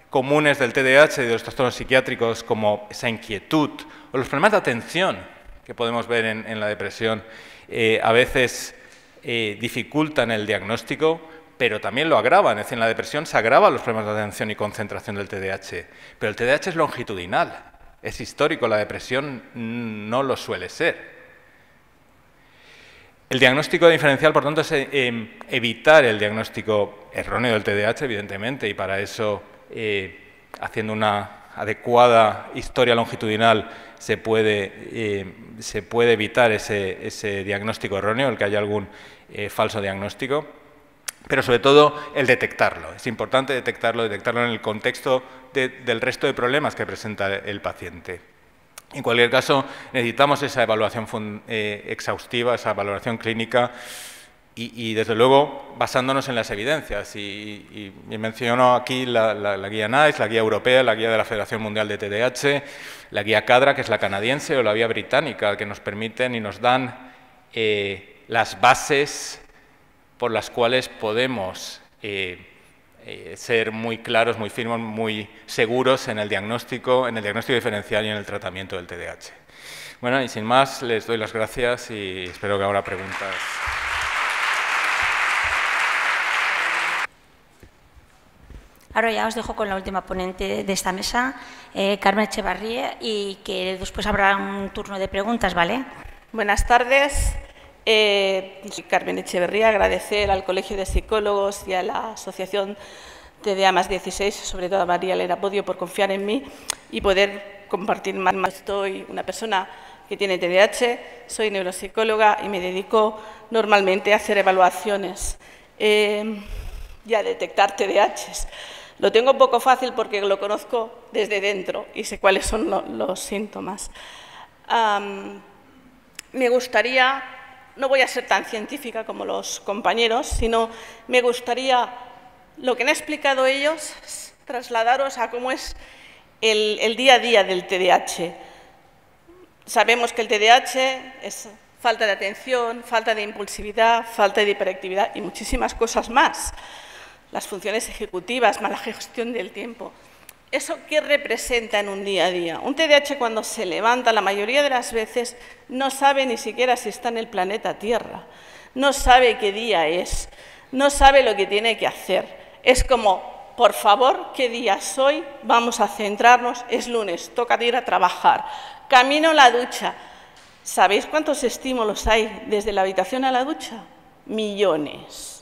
comunes del TDAH y de los trastornos psiquiátricos, como esa inquietud o los problemas de atención que podemos ver en, la depresión, eh, a veces eh, dificultan el diagnóstico, pero también lo agravan. Es decir, en la depresión se agravan los problemas de atención y concentración del TDAH. Pero el TDAH es longitudinal, es histórico, la depresión no lo suele ser. El diagnóstico diferencial, por tanto, es eh, evitar el diagnóstico erróneo del TDAH, evidentemente, y para eso, haciendo una adecuada historia longitudinal, se puede, se puede evitar ese, ese, diagnóstico erróneo, el que haya algún eh, falso diagnóstico, pero sobre todo el detectarlo. Es importante detectarlo, detectarlo en el contexto del resto de problemas que presenta el paciente. En cualquier caso, necesitamos esa evaluación eh, exhaustiva, esa valoración clínica y, desde luego, basándonos en las evidencias. Y, menciono aquí la, guía NICE, la guía europea, la guía de la Federación Mundial de TDAH, la guía CADRA, que es la canadiense, o la guía británica, que nos permiten y nos dan eh, las bases por las cuales podemos eh, eh, ser muy claros, muy firmes, muy seguros en el diagnóstico, en el diagnóstico diferencial y en el tratamiento del TDAH. Bueno, y sin más, les doy las gracias y espero que ahora preguntas. Ahora ya os dejo con la última ponente de esta mesa, eh, Carmen Echevarría, y que después habrá un turno de preguntas, ¿vale? Buenas tardes. Eh, soy Carmen Echeverría, agradecer al Colegio de Psicólogos y a la Asociación TDA más 16, sobre todo a María Elena Podio, por confiar en mí y poder compartir más. Estoy una persona que tiene TDAH, soy neuropsicóloga y me dedico normalmente a hacer evaluaciones eh, y a detectar TDAHs. Lo tengo un poco fácil porque lo conozco desde dentro y sé cuáles son los síntomas. me gustaría, no voy a ser tan científica como los compañeros, sino me gustaría, lo que han explicado ellos, trasladaros a cómo es el, el día a día del TDAH. Sabemos que el TDAH es falta de atención, falta de impulsividad, falta de hiperactividad y muchísimas cosas más las funciones ejecutivas, mala gestión del tiempo. ¿Eso qué representa en un día a día? Un TDAH cuando se levanta, la mayoría de las veces, no sabe ni siquiera si está en el planeta Tierra, no sabe qué día es, no sabe lo que tiene que hacer. Es como, por favor, ¿qué día soy? Vamos a centrarnos, es lunes, toca ir a trabajar. Camino a la ducha. ¿Sabéis cuántos estímulos hay desde la habitación a la ducha? Millones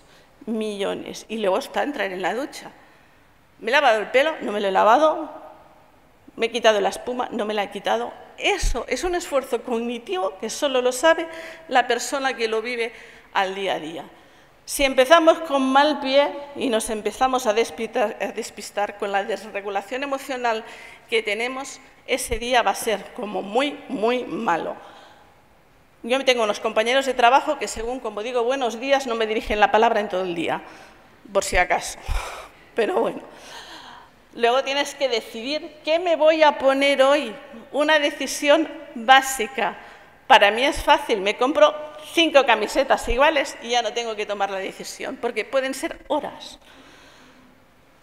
millones. Y luego está entrar en la ducha. ¿Me he lavado el pelo? No me lo he lavado. ¿Me he quitado la espuma? No me la he quitado. Eso es un esfuerzo cognitivo que solo lo sabe la persona que lo vive al día a día. Si empezamos con mal pie y nos empezamos a despistar, a despistar, con la desregulación emocional que tenemos, ese día va a ser como muy, muy malo. Yo tengo unos compañeros de trabajo que según, como digo, buenos días, no me dirigen la palabra en todo el día, por si acaso. Pero bueno. Luego tienes que decidir qué me voy a poner hoy. Una decisión básica. Para mí es fácil, me compro cinco camisetas iguales y ya no tengo que tomar la decisión, porque pueden ser horas.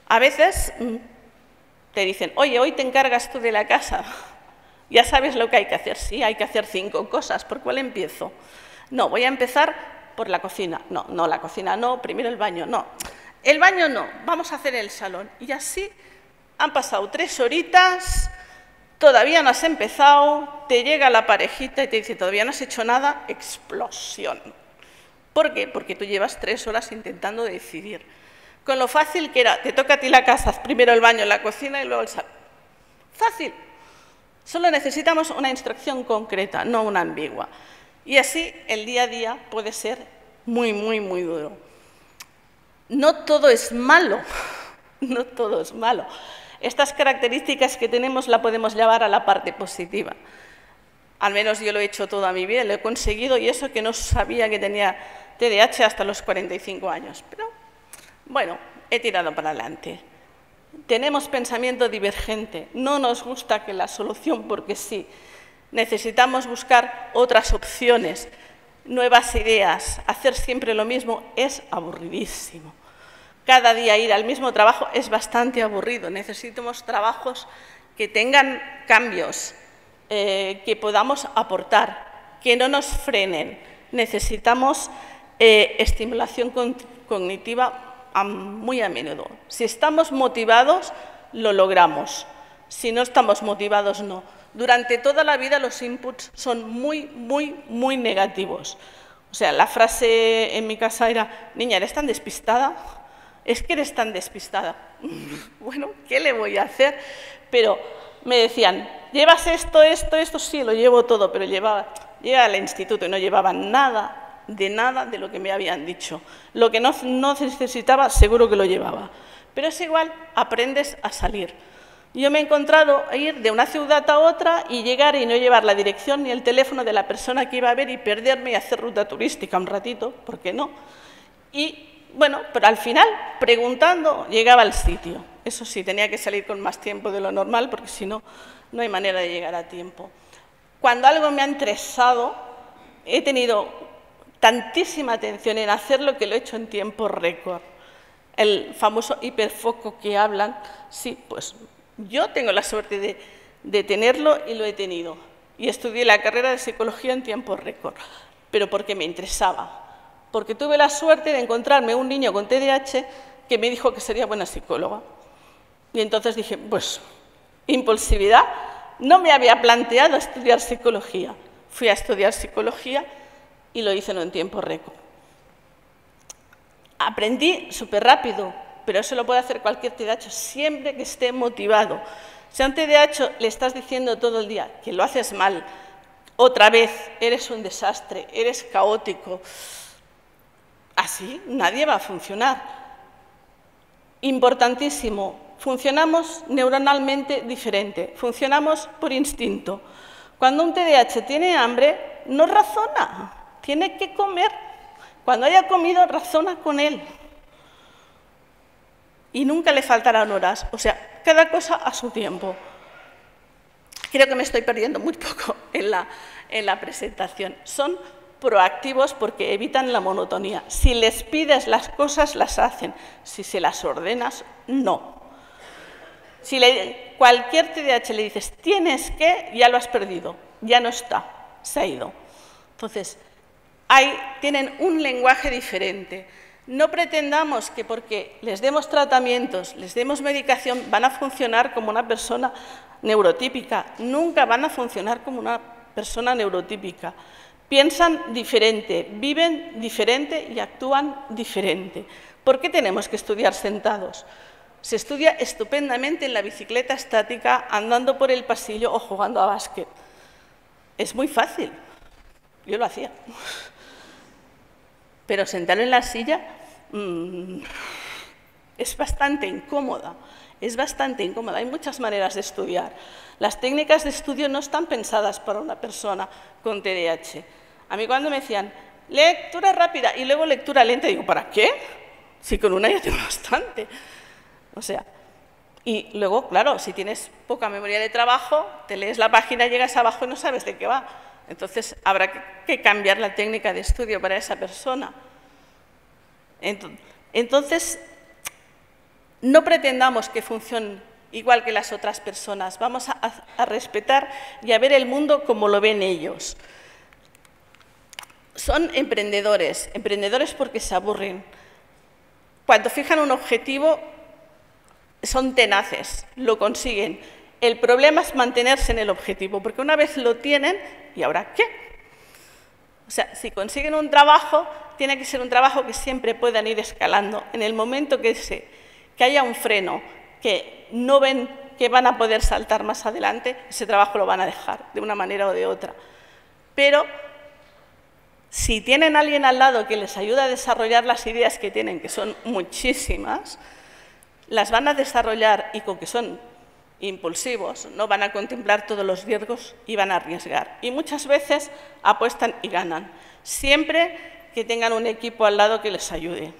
A veces mm, te dicen, oye, hoy te encargas tú de la casa. Ya sabes lo que hay que hacer. Sí, hay que hacer cinco cosas. ¿Por cuál empiezo? No, voy a empezar por la cocina. No, no, la cocina no, primero el baño. No, el baño no, vamos a hacer el salón. Y así han pasado tres horitas, todavía no has empezado, te llega la parejita y te dice, todavía no has hecho nada, explosión. ¿Por qué? Porque tú llevas tres horas intentando decidir. Con lo fácil que era, te toca a ti la casa, primero el baño, la cocina y luego el salón. Fácil, Solo necesitamos una instrucción concreta, no una ambigua. Y así el día a día puede ser muy, muy, muy duro. No todo es malo, no todo es malo. Estas características que tenemos la podemos llevar a la parte positiva. Al menos yo lo he hecho toda mi vida, lo he conseguido y eso que no sabía que tenía TDAH hasta los 45 años. Pero bueno, he tirado para adelante tenemos pensamiento divergente, no nos gusta que la solución porque sí. Necesitamos buscar otras opciones, nuevas ideas. Hacer siempre lo mismo es aburridísimo. Cada día ir al mismo trabajo es bastante aburrido. Necesitamos trabajos que tengan cambios, eh, que podamos aportar, que no nos frenen. Necesitamos eh, estimulación cognitiva muy a menudo. Si estamos motivados, lo logramos. Si no estamos motivados, no. Durante toda la vida los inputs son muy, muy, muy negativos. O sea, la frase en mi casa era, niña, ¿eres tan despistada? Es que eres tan despistada. bueno, ¿qué le voy a hacer? Pero me decían, ¿llevas esto, esto, esto? Sí, lo llevo todo, pero llevaba, llega al instituto y no llevaba nada de nada de lo que me habían dicho. Lo que no, necesitaba, seguro que lo llevaba. Pero es igual, aprendes a salir. Yo me he encontrado ir de una ciudad a otra y llegar y no llevar la dirección ni el teléfono de la persona que iba a ver y perderme y hacer ruta turística un ratito, ¿por qué no? Y bueno, pero al final, preguntando, llegaba al sitio. Eso sí, tenía que salir con más tiempo de lo normal porque si no, no hay manera de llegar a tiempo. Cuando algo me ha interesado, he tenido tantísima atención en hacerlo que lo he hecho en tiempo récord. El famoso hiperfoco que hablan, sí, pues yo tengo la suerte de, de tenerlo y lo he tenido. Y estudié la carrera de psicología en tiempo récord, pero porque me interesaba. Porque tuve la suerte de encontrarme un niño con TDAH que me dijo que sería buena psicóloga. Y entonces dije, pues, impulsividad, no me había planteado estudiar psicología. Fui a estudiar psicología y lo hice en tiempo récord. Aprendí súper rápido, pero eso lo puede hacer cualquier TDAH siempre que esté motivado. Si a un TDAH le estás diciendo todo el día que lo haces mal, otra vez eres un desastre, eres caótico, así nadie va a funcionar. Importantísimo, funcionamos neuronalmente diferente, funcionamos por instinto. Cuando un TDAH tiene hambre, no razona, tiene que comer. Cuando haya comido, razona con él. Y nunca le faltarán horas, o sea, cada cosa a su tiempo. Creo que me estoy perdiendo muy poco en la, en la presentación. Son proactivos porque evitan la monotonía. Si les pides las cosas, las hacen. Si se las ordenas, no. Si le, cualquier TDAH le dices, tienes que, ya lo has perdido, ya no está, se ha ido. Entonces, hay, tienen un lenguaje diferente. No pretendamos que porque les demos tratamientos, les demos medicación, van a funcionar como una persona neurotípica. Nunca van a funcionar como una persona neurotípica. Piensan diferente, viven diferente y actúan diferente. ¿Por qué tenemos que estudiar sentados? Se estudia estupendamente en la bicicleta estática, andando por el pasillo o jugando a básquet. Es muy fácil. Yo lo hacía. Pero sentar en la silla mmm, es bastante incómoda. Es bastante incómoda. Hay muchas maneras de estudiar. Las técnicas de estudio no están pensadas para una persona con TDAH. A mí cuando me decían, lectura rápida y luego lectura lenta, digo, ¿para qué? Si con una ya tengo bastante. O sea, y luego, claro, si tienes poca memoria de trabajo, te lees la página, llegas abajo y no sabes de qué va. Entonces, habrá que cambiar la técnica de estudio para esa persona. Entonces, no pretendamos que funcione igual que las otras personas. Vamos a, respetar y a ver el mundo como lo ven ellos. Son emprendedores, emprendedores porque se aburren. Cuando fijan un objetivo, son tenaces, lo consiguen. El problema es mantenerse en el objetivo, porque una vez lo tienen, ¿y ahora qué? O sea, si consiguen un trabajo, tiene que ser un trabajo que siempre puedan ir escalando. En el momento que, que haya un freno, que no ven que van a poder saltar más adelante, ese trabajo lo van a dejar de una manera o de otra. Pero si tienen a alguien al lado que les ayuda a desarrollar las ideas que tienen, que son muchísimas, las van a desarrollar y con que son impulsivos, no van a contemplar todos los riesgos y van a arriesgar. Y muchas veces apuestan y ganan, siempre que tengan un equipo al lado que les ayude.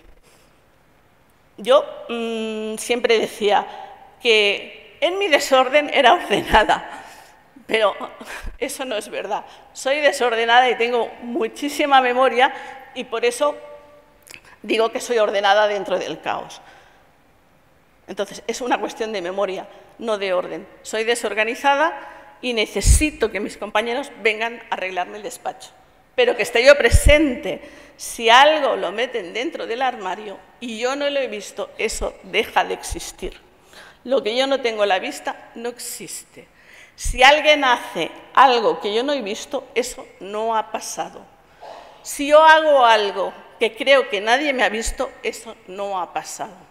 Yo mm, siempre decía que en mi desorden era ordenada, pero eso no es verdad. Soy desordenada y tengo muchísima memoria y por eso digo que soy ordenada dentro del caos. Entonces, es una cuestión de memoria, no de orden. Soy desorganizada y necesito que mis compañeros vengan a arreglarme el despacho, pero que esté yo presente. Si algo lo meten dentro del armario y yo no lo he visto, eso deja de existir. Lo que yo no tengo a la vista no existe. Si alguien hace algo que yo no he visto, eso no ha pasado. Si yo hago algo que creo que nadie me ha visto, eso no ha pasado.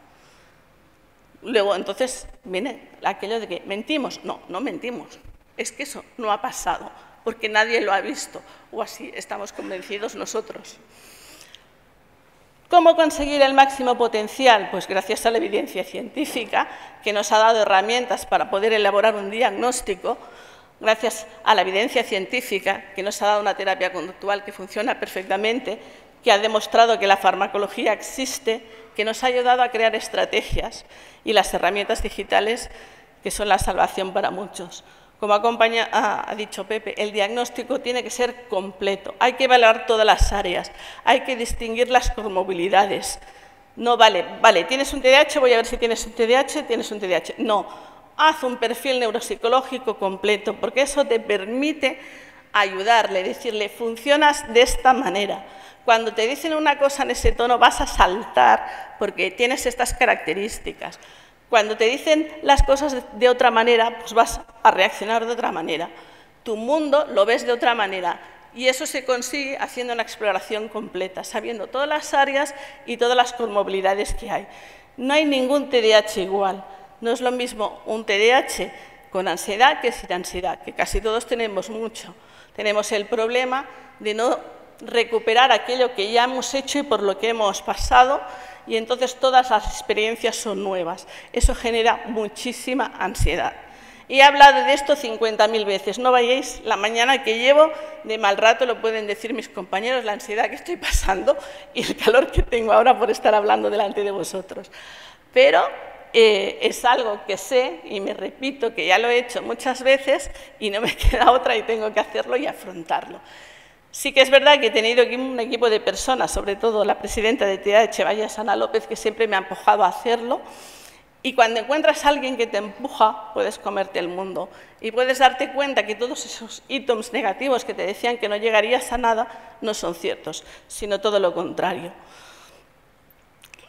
Luego, entonces, viene aquello de que mentimos. No, no mentimos. Es que eso no ha pasado, porque nadie lo ha visto, o así estamos convencidos nosotros. ¿Cómo conseguir el máximo potencial? Pues gracias a la evidencia científica, que nos ha dado herramientas para poder elaborar un diagnóstico, gracias a la evidencia científica, que nos ha dado una terapia conductual que funciona perfectamente, que ha demostrado que la farmacología existe, que nos ha ayudado a crear estrategias y las herramientas digitales que son la salvación para muchos. Como ha, dicho Pepe, el diagnóstico tiene que ser completo. Hay que evaluar todas las áreas, hay que distinguir las comorbilidades. No vale, vale, tienes un TDAH, voy a ver si tienes un TDAH, tienes un TDAH. No, haz un perfil neuropsicológico completo, porque eso te permite ayudarle, decirle, funcionas de esta manera cuando te dicen una cosa en ese tono vas a saltar porque tienes estas características. Cuando te dicen las cosas de otra manera, pues vas a reaccionar de otra manera. Tu mundo lo ves de otra manera. Y eso se consigue haciendo una exploración completa, sabiendo todas las áreas y todas las comorbilidades que hay. No hay ningún TDAH igual. No es lo mismo un TDAH con ansiedad que sin ansiedad, que casi todos tenemos mucho. Tenemos el problema de no recuperar aquello que ya hemos hecho y por lo que hemos pasado y entonces todas las experiencias son nuevas. Eso genera muchísima ansiedad. He hablado de esto 50.000 veces. No vayáis la mañana que llevo de mal rato, lo pueden decir mis compañeros, la ansiedad que estoy pasando y el calor que tengo ahora por estar hablando delante de vosotros. Pero eh, es algo que sé y me repito que ya lo he hecho muchas veces y no me queda otra y tengo que hacerlo y afrontarlo. Sí que es verdad que he tenido aquí un equipo de personas, sobre todo la presidenta de TH, Vaya Ana López, que siempre me ha empujado a hacerlo y cuando encuentras a alguien que te empuja, puedes comerte el mundo. Y puedes darte cuenta que todos esos ítems negativos que te decían que no llegarías a nada, no son ciertos, sino todo lo contrario.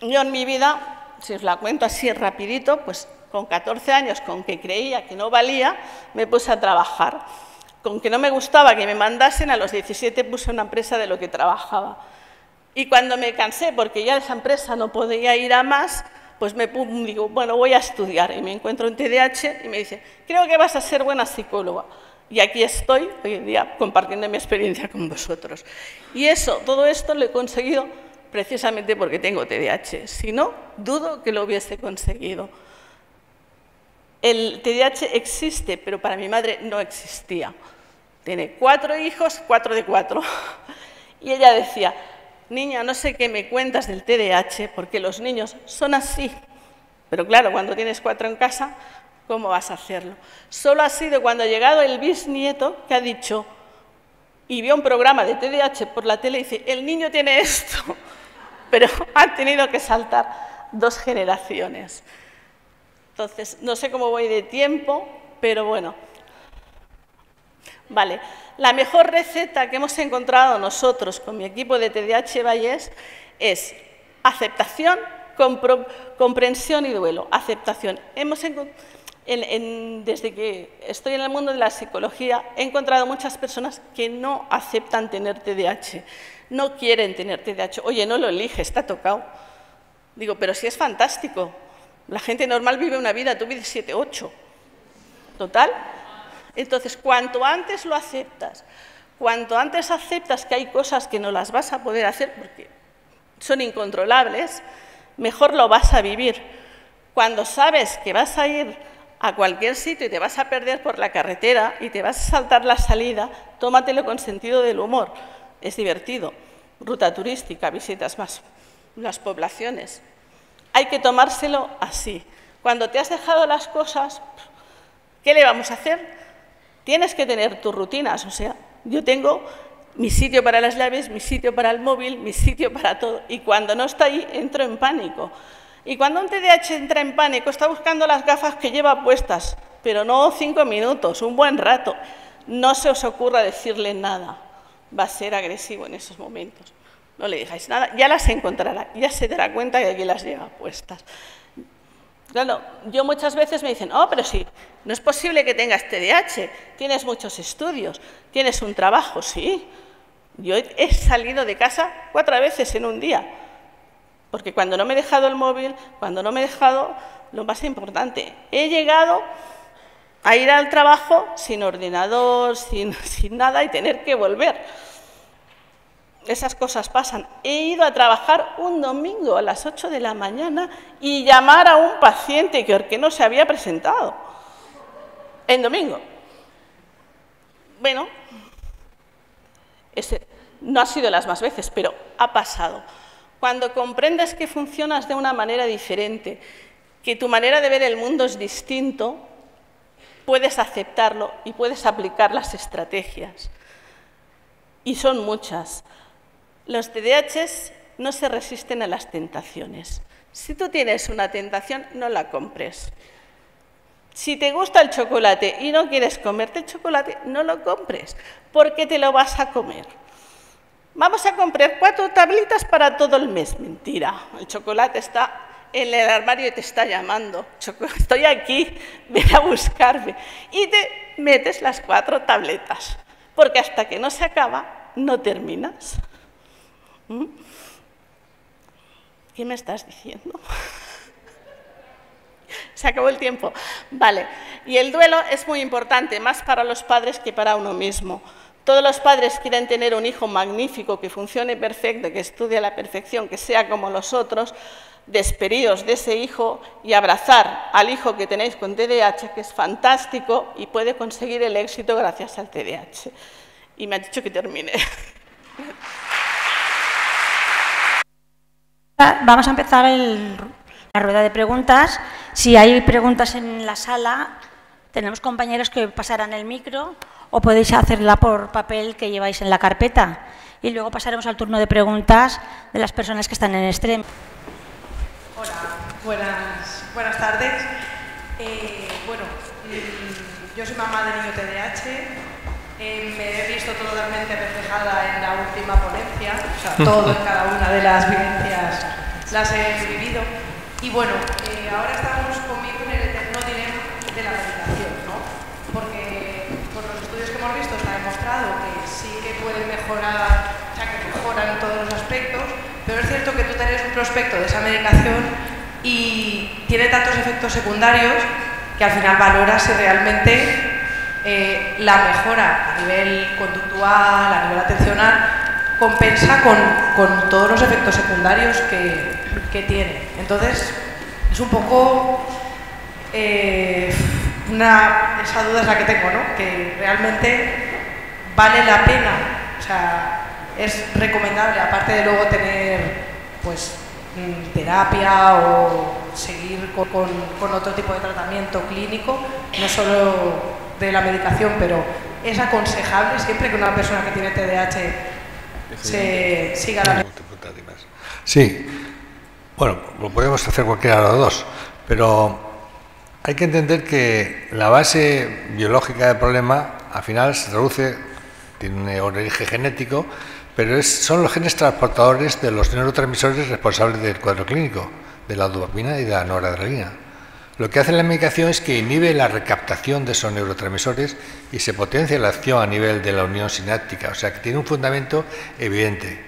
Yo en mi vida, si os la cuento así rapidito, pues con 14 años, con que creía que no valía, me puse a trabajar. Con que no me gustaba que me mandasen, a los 17 puse una empresa de lo que trabajaba. Y cuando me cansé, porque ya esa empresa no podía ir a más, pues me digo, bueno, voy a estudiar y me encuentro en TDAH y me dice, creo que vas a ser buena psicóloga. Y aquí estoy hoy en día compartiendo mi experiencia con vosotros. Y eso, todo esto lo he conseguido precisamente porque tengo TDAH. Si no, dudo que lo hubiese conseguido. El TDAH existe, pero para mi madre no existía. Tiene cuatro hijos, cuatro de cuatro. Y ella decía, niña, no sé qué me cuentas del TDAH, porque los niños son así. Pero claro, cuando tienes cuatro en casa, ¿cómo vas a hacerlo? Solo ha sido cuando ha llegado el bisnieto que ha dicho, y vio un programa de TDAH por la tele y dice, el niño tiene esto, pero ha tenido que saltar dos generaciones. Entonces, no sé cómo voy de tiempo, pero bueno. Vale. La mejor receta que hemos encontrado nosotros con mi equipo de TDAH Valles es aceptación, comprensión y duelo. Aceptación. Hemos desde que estoy en el mundo de la psicología, he encontrado muchas personas que no aceptan tener TDAH, no quieren tener TDAH. Oye, no lo elige, está tocado. Digo, pero si es fantástico. La gente normal vive una vida, tú vives 7, 8. Total, entonces, cuanto antes lo aceptas, cuanto antes aceptas que hay cosas que no las vas a poder hacer porque son incontrolables, mejor lo vas a vivir. Cuando sabes que vas a ir a cualquier sitio y te vas a perder por la carretera y te vas a saltar la salida, tómatelo con sentido del humor. Es divertido. Ruta turística, visitas más las poblaciones. Hay que tomárselo así. Cuando te has dejado las cosas, ¿qué le vamos a hacer? tienes que tener tus rutinas, o sea, yo tengo mi sitio para las llaves, mi sitio para el móvil, mi sitio para todo, y cuando no está ahí entro en pánico. Y cuando un TDAH entra en pánico, está buscando las gafas que lleva puestas, pero no cinco minutos, un buen rato. No se os ocurra decirle nada, va a ser agresivo en esos momentos. No le digáis nada, ya las encontrará, ya se dará cuenta que aquí las lleva puestas. Claro, yo muchas veces me dicen, oh, pero sí, no es posible que tengas TDAH, tienes muchos estudios, tienes un trabajo, sí. Yo he salido de casa cuatro veces en un día, porque cuando no me he dejado el móvil, cuando no me he dejado lo más importante, he llegado a ir al trabajo sin ordenador, sin, sin nada y tener que volver esas cosas pasan. He ido a trabajar un domingo a las 8 de la mañana y llamar a un paciente que no se había presentado. En domingo. Bueno, ese no ha sido las más veces, pero ha pasado. Cuando comprendes que funcionas de una manera diferente, que tu manera de ver el mundo es distinto, puedes aceptarlo y puedes aplicar las estrategias. Y son muchas. Los TDAHs no se resisten a las tentaciones. Si tú tienes una tentación, no la compres. Si te gusta el chocolate y no quieres comerte el chocolate, no lo compres, porque te lo vas a comer. Vamos a comprar cuatro tablitas para todo el mes. Mentira, el chocolate está en el armario y te está llamando. Estoy aquí, ven a buscarme. Y te metes las cuatro tabletas porque hasta que no se acaba, no terminas. ¿Mm? ¿Qué me estás diciendo? Se acabó el tiempo. Vale. Y el duelo es muy importante, más para los padres que para uno mismo. Todos los padres quieren tener un hijo magnífico, que funcione perfecto, que estudie a la perfección, que sea como los otros, despedidos de ese hijo y abrazar al hijo que tenéis con TDAH, que es fantástico y puede conseguir el éxito gracias al TDAH. Y me ha dicho que termine. Vamos a empezar la rueda de preguntas. Si hay preguntas en la sala, tenemos compañeros que pasarán el micro o podéis hacerla por papel que lleváis en la carpeta. Y luego pasaremos al turno de preguntas de las personas que están en extremo. Hola, buenas, buenas tardes. Eh, bueno, mm, yo soy mamá de niño TDAH. Eh, me he visto totalmente reflejada en la última ponencia, o sea, todo en cada una de las vivencias las he vivido. Y bueno, eh, ahora estamos conmigo en el eterno dilema de la medicación, ¿no? Porque por los estudios que hemos visto está demostrado que sí que puede mejorar, o sea, que mejora en todos los aspectos, pero es cierto que tú tenés un prospecto de esa medicación y tiene tantos efectos secundarios que al final valoras si realmente eh, la mejora a nivel conductual, a nivel atencional, compensa con, todos los efectos secundarios que, que, tiene. Entonces, es un poco eh, una, esa duda es la que tengo, ¿no? Que realmente vale la pena, o sea, es recomendable, aparte de luego tener pues mm, terapia o seguir con, con, otro tipo de tratamiento clínico, no solo de la medicación, pero es aconsejable siempre que una persona que tiene TDAH se siga la Sí, bueno, lo podemos hacer cualquiera de los dos, pero hay que entender que la base biológica del problema al final se traduce, tiene un origen genético, pero son los genes transportadores de los neurotransmisores responsables del cuadro clínico, de la dopamina y de la noradrenalina. Lo que hace la medicación es que inhibe la recaptación de esos neurotransmisores y se potencia la acción a nivel de la unión sináptica, o sea que tiene un fundamento evidente.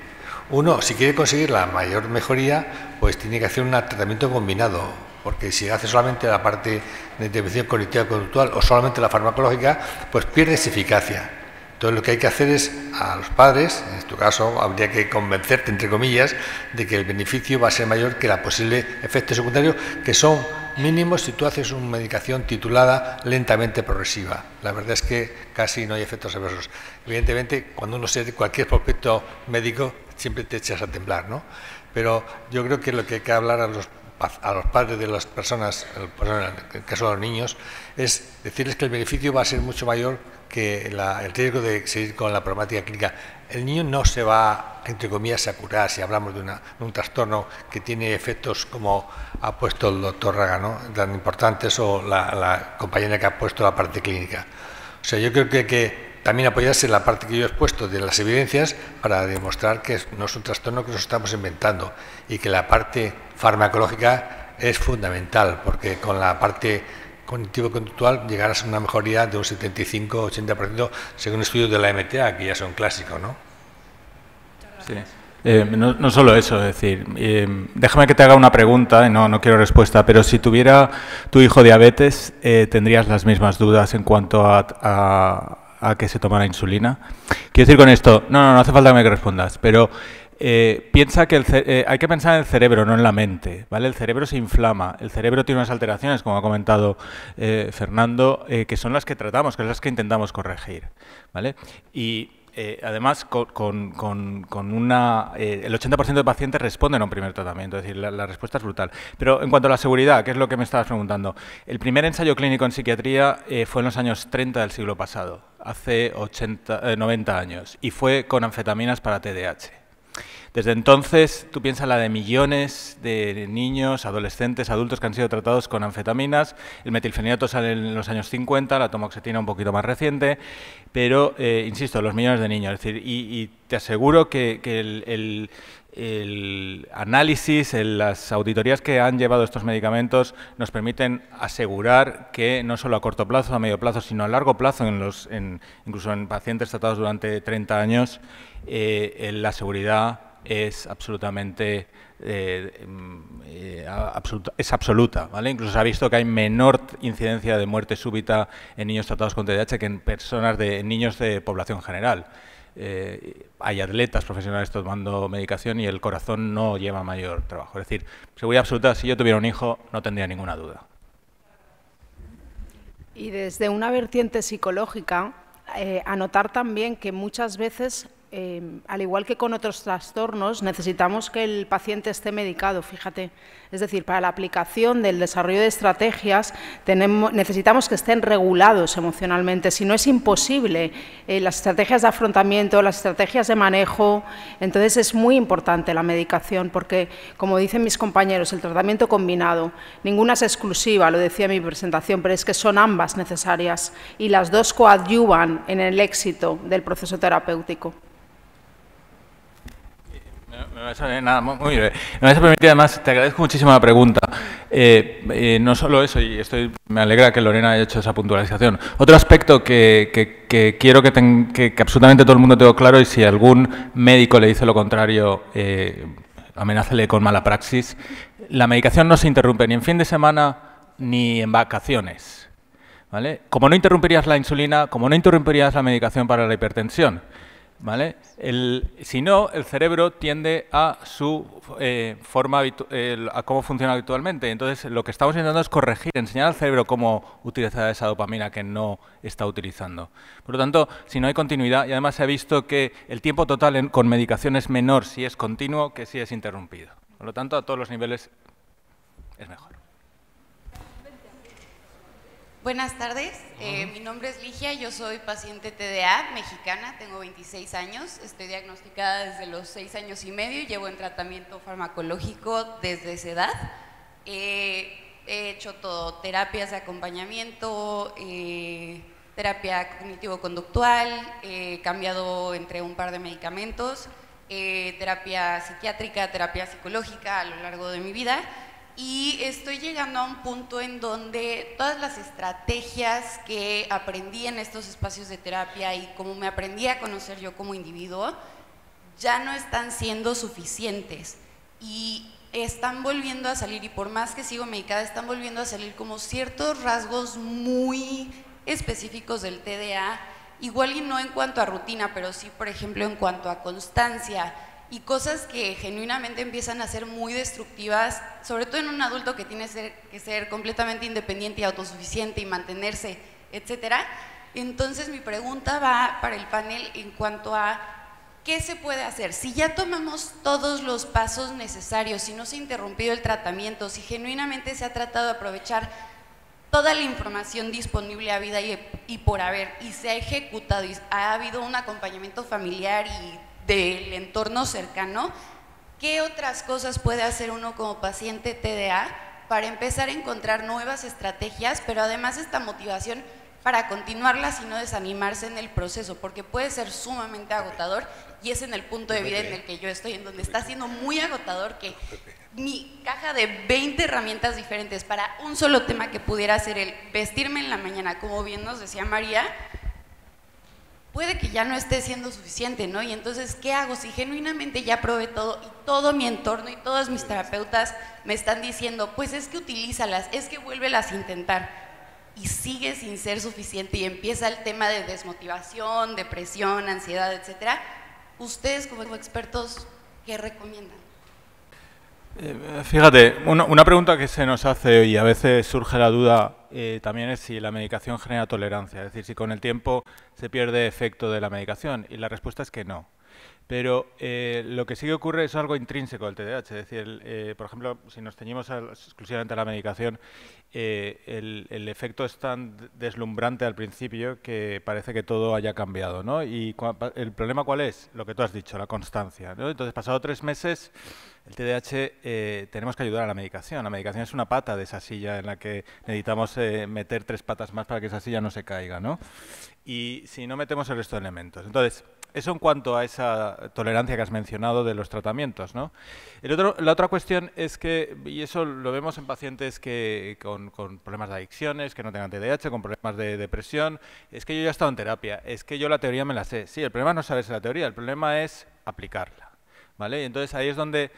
Uno, si quiere conseguir la mayor mejoría, pues tiene que hacer un tratamiento combinado, porque si hace solamente la parte de intervención cognitiva conductual o solamente la farmacológica, pues pierde eficacia. Entonces lo que hay que hacer es a los padres, en este caso habría que convencerte, entre comillas, de que el beneficio va a ser mayor que la posible efecto secundario, que son mínimos si tú haces una medicación titulada lentamente progresiva. La verdad es que casi no hay efectos adversos. Evidentemente, cuando uno se cualquier prospecto médico, siempre te echas a temblar, ¿no? Pero yo creo que lo que hay que hablar a los a los padres de las personas, en el caso de los niños, es decirles que el beneficio va a ser mucho mayor que el riesgo de seguir con la problemática clínica. El niño no se va, entre comillas, a curar si hablamos de, un trastorno que tiene efectos como ha puesto el doctor Raga, tan importantes, o la, compañera que ha puesto la parte clínica. O sea, yo creo que, que también apoyarse en la parte que yo he expuesto de las evidencias para demostrar que no es un trastorno que nos estamos inventando y que la parte farmacológica es fundamental, porque con la parte cognitivo-conductual llegarás a una mejoría de un 75-80% según estudios de la MTA, que ya son clásicos, ¿no? Sí. Eh, no, solo eso, es decir, eh, déjame que te haga una pregunta, no, no quiero respuesta, pero si tuviera tu hijo diabetes, eh, ¿tendrías las mismas dudas en cuanto a, a, que se tomara insulina? Quiero decir con esto, no, no, no hace falta que me respondas, pero eh, piensa que eh, hay que pensar en el cerebro, no en la mente, ¿vale? El cerebro se inflama, el cerebro tiene unas alteraciones, como ha comentado eh, Fernando, que son las que tratamos, que son las que intentamos corregir, ¿vale? Y además, con, una, el 80% de pacientes responden a un primer tratamiento, es decir, la, respuesta es brutal. Pero en cuanto a la seguridad, que es lo que me estabas preguntando, el primer ensayo clínico en psiquiatría fue en los años 30 del siglo pasado, hace 80, 90 años, y fue con anfetaminas para TDAH. Desde entonces, tú piensas la de millones de niños, adolescentes, adultos que han sido tratados con anfetaminas. El metilfenidato sale en los años 50, la tomoxetina un poquito más reciente, pero, eh, insisto, los millones de niños. Es decir, y, te aseguro que, el análisis, las auditorías que han llevado estos medicamentos nos permiten asegurar que no solo a corto plazo, a medio plazo, sino a largo plazo, en los, incluso en pacientes tratados durante 30 años, eh, la seguridad es absolutamente eh, eh, es absoluta, ¿vale? Incluso se ha visto que hay menor incidencia de muerte súbita en niños tratados con TDAH que en personas de niños de población general. Eh, hay atletas profesionales tomando medicación y el corazón no lleva mayor trabajo. Es decir, seguridad absoluta, si yo tuviera un hijo, no tendría ninguna duda. Y desde una vertiente psicológica, anotar también que muchas veces Em, al igual que con otros trastornos, necesitamos que el paciente esté medicado, fíjate. Es decir, para la aplicación del desarrollo de estrategias necesitamos que estén regulados emocionalmente, si no es imposible. Eh, las estrategias de afrontamiento, las estrategias de manejo, entonces es muy importante la medicación porque, como dicen mis compañeros, el tratamiento combinado, ninguna es exclusiva, lo decía en mi presentación, pero es que son ambas necesarias y las dos coadyuvan en el éxito del proceso terapéutico. Nada. Me vas a permitir, además, te agradezco muchísimo la pregunta. Eh, eh, no solo eso, y estoy, me alegra que Lorena haya hecho esa puntualización. Otro aspecto que, quiero que, absolutamente todo el mundo tenga claro, y si algún médico le dice lo contrario, eh, amenácele con mala praxis, la medicación no se interrumpe ni en fin de semana ni en vacaciones. ¿vale? Como no interrumpirías la insulina, como no interrumpirías la medicación para la hipertensión, ¿Vale? El, si no, el cerebro tiende a su eh, forma, a cómo funciona habitualmente. Entonces, lo que estamos intentando es corregir, enseñar al cerebro cómo utilizar esa dopamina que no está utilizando. Por lo tanto, si no hay continuidad, y además se ha visto que el tiempo total con medicación es menor si es continuo que si es interrumpido. Por lo tanto, a todos los niveles es mejor. Buenas tardes, eh, mi nombre es Ligia, yo soy paciente TDA mexicana, tengo 26 años, estoy diagnosticada desde los 6 años y medio, llevo en tratamiento farmacológico desde esa edad. he hecho todo, terapias de acompañamiento, eh, terapia cognitivo-conductual, he cambiado entre un par de medicamentos, eh, terapia psiquiátrica, terapia psicológica a lo largo de mi vida y estoy llegando a un punto en donde todas las estrategias que aprendí en estos espacios de terapia y como me aprendí a conocer yo como individuo, ya no están siendo suficientes. Y están volviendo a salir, y por más que sigo medicada, están volviendo a salir como ciertos rasgos muy específicos del TDA, igual y no en cuanto a rutina, pero sí, por ejemplo, en cuanto a constancia, y cosas que genuinamente empiezan a ser muy destructivas, sobre todo en un adulto que tiene que ser completamente independiente y autosuficiente y mantenerse, etcétera. Entonces mi pregunta va para el panel en cuanto a qué se puede hacer. Si ya tomamos todos los pasos necesarios, si no se ha interrumpido el tratamiento, si genuinamente se ha tratado de aprovechar toda la información disponible a vida y, y por haber, y se ha ejecutado, y ha habido un acompañamiento familiar y del entorno cercano, ¿qué otras cosas puede hacer uno como paciente TDA para empezar a encontrar nuevas estrategias, pero además esta motivación para continuarlas y no desanimarse en el proceso, porque puede ser sumamente agotador y es en el punto de vida en el que yo estoy, en donde está siendo muy agotador que mi caja de 20 herramientas diferentes para un solo tema que pudiera ser el vestirme en la mañana, como bien nos decía María, puede que ya no esté siendo suficiente, ¿no? Y entonces, ¿qué hago? Si genuinamente ya probé todo y todo mi entorno y todos mis terapeutas me están diciendo, pues es que utilízalas, es que vuélvelas a intentar y sigue sin ser suficiente y empieza el tema de desmotivación, depresión, ansiedad, etcétera, ustedes como expertos, ¿qué recomiendan? Eh, fíjate, una, pregunta que se nos hace y a veces surge la duda eh, también es si la medicación genera tolerancia, es decir, si con el tiempo se pierde efecto de la medicación y la respuesta es que no. Pero eh, lo que sí que ocurre es algo intrínseco del TDAH, es decir, por ejemplo, si nos ceñimos exclusivamente a la medicación, el, el, efecto es tan deslumbrante al principio que parece que todo haya cambiado, ¿no? Y el problema cuál es, lo que tú has dicho, la constancia. ¿no? Entonces, pasado tres meses, el TDAH eh, tenemos que ayudar a la medicación. La medicación es una pata de esa silla en la que necesitamos eh, meter tres patas más para que esa silla no se caiga, ¿no? Y si no metemos el resto de elementos. Entonces, eso en cuanto a esa tolerancia que has mencionado de los tratamientos. ¿no? El otro, la otra cuestión es que, y eso lo vemos en pacientes que con, problemas de adicciones, que no tengan TDAH, con problemas de depresión, es que yo ya he estado en terapia, es que yo la teoría me la sé. Sí, el problema no es saberse la teoría, el problema es aplicarla. ¿vale? entonces ahí es donde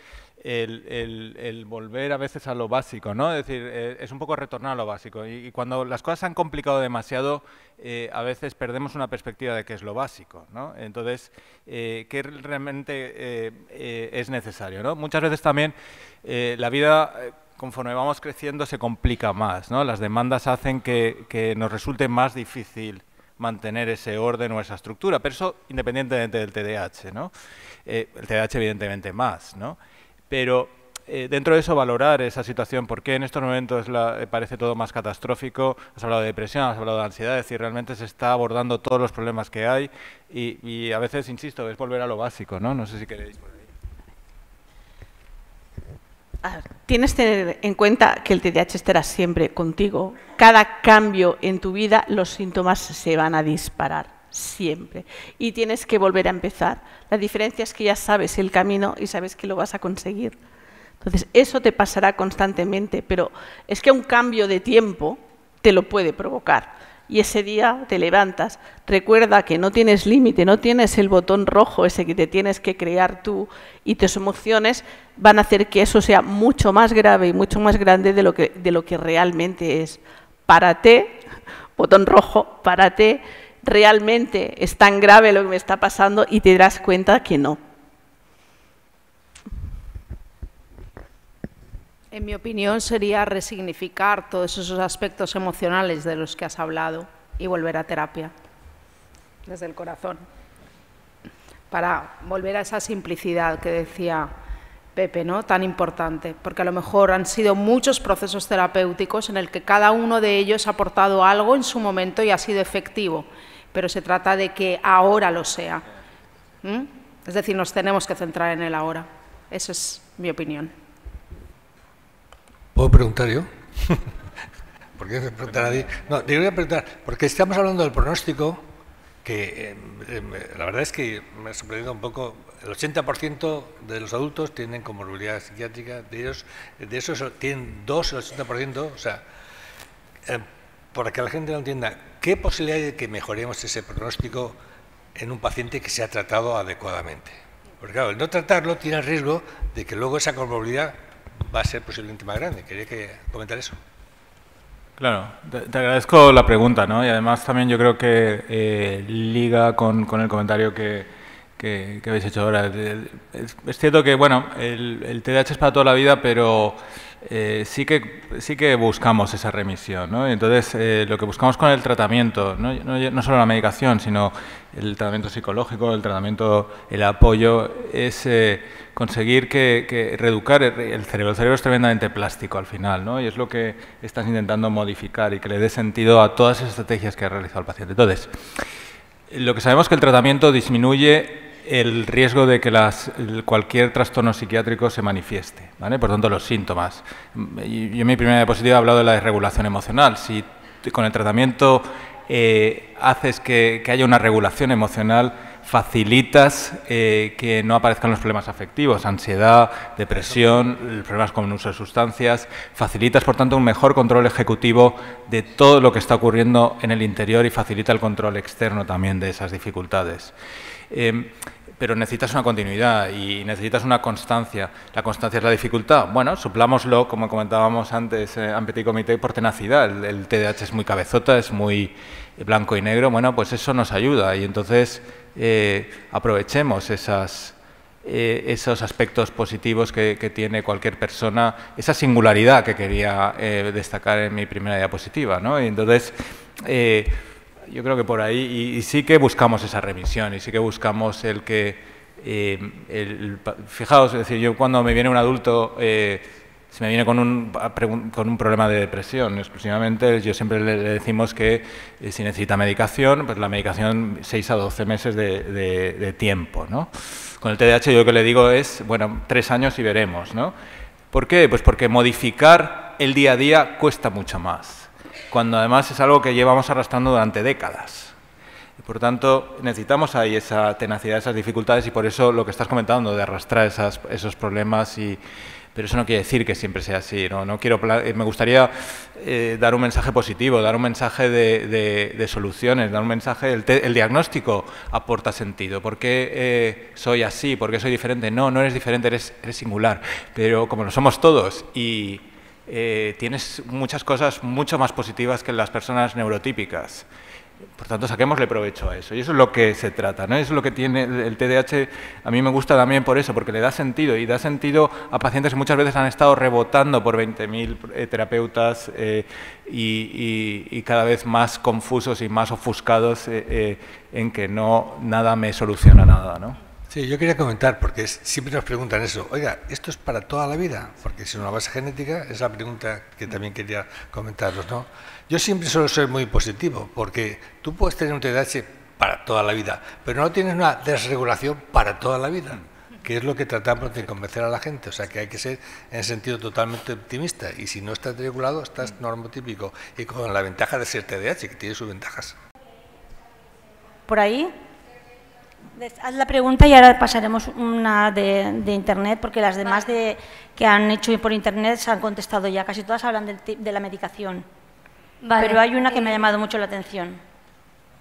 el, volver a veces a lo básico, ¿no? Es decir, eh, es un poco retornar a lo básico. Y, cuando las cosas se han complicado demasiado, eh, a veces perdemos una perspectiva de qué es lo básico, ¿no? Entonces, eh, ¿qué realmente es necesario, ¿no? Muchas veces también la vida conforme vamos creciendo se complica más, ¿no? Las demandas hacen que, que, nos resulte más difícil mantener ese orden o esa estructura, pero eso independientemente del TDAH, ¿no? el TDAH evidentemente más, ¿no? Pero eh, dentro de eso valorar esa situación, por qué en estos momentos eh, parece todo más catastrófico, has hablado de depresión, has hablado de ansiedad, es decir, realmente se está abordando todos los problemas que hay y, a veces, insisto, es volver a lo básico, ¿no? No sé si queréis por ahí. tienes que tener en cuenta que el TDAH estará siempre contigo. Cada cambio en tu vida, los síntomas se van a disparar siempre. Y tienes que volver a empezar. La diferencia es que ya sabes el camino y sabes que lo vas a conseguir. Entonces, eso te pasará constantemente, pero es que un cambio de tiempo te lo puede provocar. Y ese día te levantas. Recuerda que no tienes límite, no tienes el botón rojo ese que te tienes que crear tú y tus emociones van a hacer que eso sea mucho más grave y mucho más grande de lo que, realmente es. Párate, botón rojo, párate, realmente es tan grave lo que me está pasando y te darás cuenta que no. En mi opinión sería resignificar todos esos aspectos emocionales de los que has hablado y volver a terapia desde el corazón para volver a esa simplicidad que decía Pepe, ¿no? Tan importante, porque a lo mejor han sido muchos procesos terapéuticos en el que cada uno de ellos ha aportado algo en su momento y ha sido efectivo pero se trata de que ahora lo sea. Es decir, nos tenemos que centrar en el ahora. Esa es mi opinión. ¿Puedo preguntar yo? ¿Por qué preguntar a nadie? No, te voy a preguntar, porque estamos hablando del pronóstico, que em, em, la verdad es que me ha sorprendido un poco. El 80% de los adultos tienen comorbilidad psiquiátrica, de ellos, de esos tienen dos el 80%, o sea, eh, para que la gente lo entienda, ¿qué posibilidad hay de que mejoremos ese pronóstico en un paciente que se ha tratado adecuadamente? Porque claro, el no tratarlo tiene el riesgo de que luego esa comorbilidad va a ser posiblemente más grande. Quería que comentar eso. Claro, te, agradezco la pregunta, ¿no? Y además también yo creo que eh, liga con, el comentario que, habéis hecho ahora. Es, cierto que, bueno, el, el TDAH es para toda la vida, pero eh, sí, que, sí que buscamos esa remisión. ¿no? Entonces, eh, lo que buscamos con el tratamiento, ¿no? No, solo la medicación, sino el tratamiento psicológico, el tratamiento, el apoyo, es eh, conseguir que, que el cerebro. El cerebro es tremendamente plástico al final, ¿no? y es lo que estás intentando modificar y que le dé sentido a todas esas estrategias que ha realizado el paciente. Entonces, lo que sabemos que el tratamiento disminuye el riesgo de que las, cualquier trastorno psiquiátrico se manifieste, ¿vale? por tanto los síntomas. Yo en mi primera diapositiva he hablado de la desregulación emocional. Si con el tratamiento eh, haces que, haya una regulación emocional, facilitas eh, que no aparezcan los problemas afectivos, ansiedad, depresión, problemas con el uso de sustancias, facilitas por tanto un mejor control ejecutivo de todo lo que está ocurriendo en el interior y facilita el control externo también de esas dificultades. Em, pero necesitas una continuidad y necesitas una constancia. La constancia es la dificultad. Bueno, suplámoslo, como comentábamos antes, eh, en Petit Comité, por tenacidad. El, TDAH es muy cabezota, es muy blanco y negro. Bueno, pues eso nos ayuda y entonces eh, aprovechemos esas, eh, esos aspectos positivos que, tiene cualquier persona, esa singularidad que quería destacar en mi primera diapositiva. ¿no? Entonces, yo creo que por ahí, y, sí que buscamos esa remisión, y sí que buscamos el que, eh, fijaos, es decir, yo cuando me viene un adulto, eh, se me viene con un, con un problema de depresión exclusivamente, yo siempre le, decimos que eh, si necesita medicación, pues la medicación 6 a 12 meses de, de, tiempo, ¿no? Con el TDAH yo lo que le digo es, bueno, tres años y veremos, ¿no? ¿Por qué? Pues porque modificar el día a día cuesta mucho más cuando además es algo que llevamos arrastrando durante décadas. Por tanto, necesitamos ahí esa tenacidad, esas dificultades y por eso lo que estás comentando de arrastrar esos problemas y, pero eso no quiere decir que siempre sea así. No, no quiero, eh, me gustaría eh, dar un mensaje positivo, dar un mensaje de, soluciones, dar un mensaje. El, diagnóstico aporta sentido. ¿Por qué eh, soy así? ¿Por qué soy diferente? No, no eres diferente, eres, eres singular. Pero como lo somos todos y tienes muchas cosas mucho más positivas que las personas neurotípicas. Por tanto, saquémosle provecho a eso. Y eso es lo que se trata. ¿no? Eso es lo que tiene el TDAH. A mí me gusta también por eso, porque le da sentido. Y da sentido a pacientes que muchas veces han estado rebotando por 20.000 eh, terapeutas eh, y, cada vez más confusos y más ofuscados eh, en que no nada me soluciona nada. ¿no? Sí, yo quería comentar, porque siempre nos preguntan eso, oiga, ¿esto es para toda la vida? Porque si es una base genética, es la pregunta que también quería comentaros, ¿no? Yo siempre suelo ser muy positivo, porque tú puedes tener un TDAH para toda la vida, pero no tienes una desregulación para toda la vida, que es lo que tratamos de convencer a la gente. O sea, que hay que ser en sentido totalmente optimista, y si no estás regulado, estás normotípico, y con la ventaja de ser TDAH, que tiene sus ventajas. Por ahí Haz la pregunta y ahora pasaremos una de, Internet, porque las demás de, que han hecho por Internet se han contestado ya. Casi todas hablan de la medicación. Pero hay una que me ha eh, llamado mucho la atención.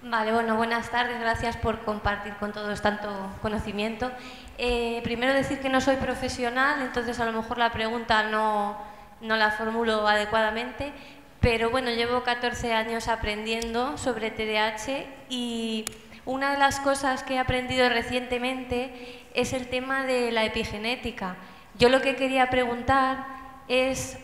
Vale, bueno, buenas tardes. Gracias por compartir con todos tanto conocimiento. Eh, primero decir que no soy profesional, entonces a lo mejor la pregunta no, no la formulo adecuadamente, pero bueno, llevo 14 años aprendiendo sobre TDAH y una de las cosas que he aprendido recientemente es el tema de la epigenética. Yo lo que quería preguntar es,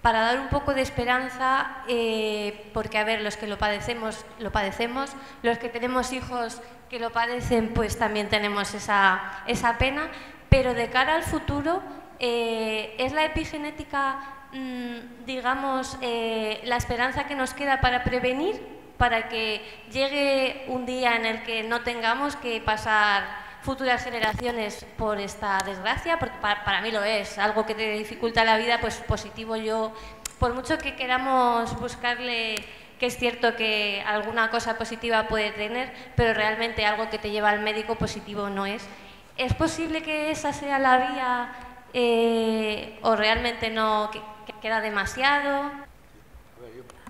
para dar un poco de esperanza, eh, porque a ver, los que lo padecemos, lo padecemos, los que tenemos hijos que lo padecen, pues también tenemos esa, esa pena, pero de cara al futuro, eh, ¿es la epigenética, mm, digamos, eh, la esperanza que nos queda para prevenir para que llegue un día en el que no tengamos que pasar futuras generaciones por esta desgracia, porque para, mí lo es, algo que te dificulta la vida, pues positivo yo, por mucho que queramos buscarle que es cierto que alguna cosa positiva puede tener, pero realmente algo que te lleva al médico positivo no es. ¿Es posible que esa sea la vía eh, o realmente no, que queda demasiado?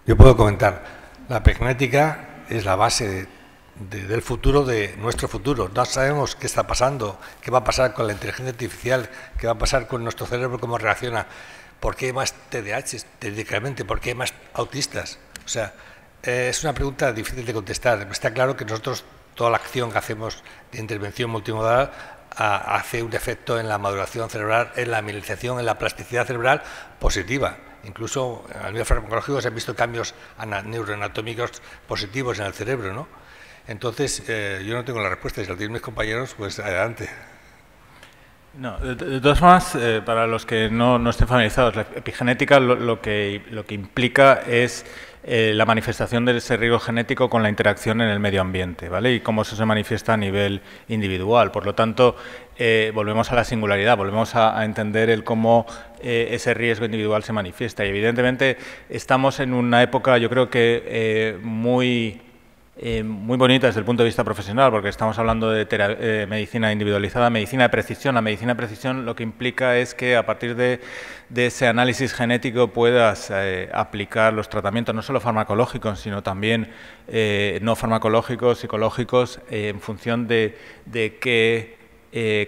Yo puedo comentar. La epigenética es la base del futuro de nuestro futuro. No sabemos qué está pasando, qué va a pasar con la inteligencia artificial, qué va a pasar con nuestro cerebro, cómo reacciona, por qué hay más TDAH, técnicamente, por qué hay más autistas. O sea, eh, es una pregunta difícil de contestar. Está claro que nosotros, toda la acción que hacemos de intervención multimodal, hace un efecto en la maduración cerebral, en la mielinización, en la plasticidad cerebral positiva. Incluso a nivel farmacológico se han visto cambios neuroanatómicos positivos en el cerebro, ¿no? Entonces, eh, yo no tengo la respuesta, si lo tienen mis compañeros, pues adelante. No, de, todas formas, eh, para los que no, no, estén familiarizados, la epigenética lo, que, lo que implica es eh, la manifestación de ese riesgo genético con la interacción en el medio ambiente, ¿vale? Y cómo eso se manifiesta a nivel individual. Por lo tanto, eh, volvemos a la singularidad, volvemos a, entender el cómo eh, ese riesgo individual se manifiesta. Y evidentemente estamos en una época, yo creo que muy eh, muy bonita desde el punto de vista profesional, porque estamos hablando de eh, medicina individualizada, medicina de precisión. La medicina de precisión lo que implica es que a partir de, ese análisis genético puedas aplicar los tratamientos, no solo farmacológicos, sino también no farmacológicos, psicológicos, en función de, qué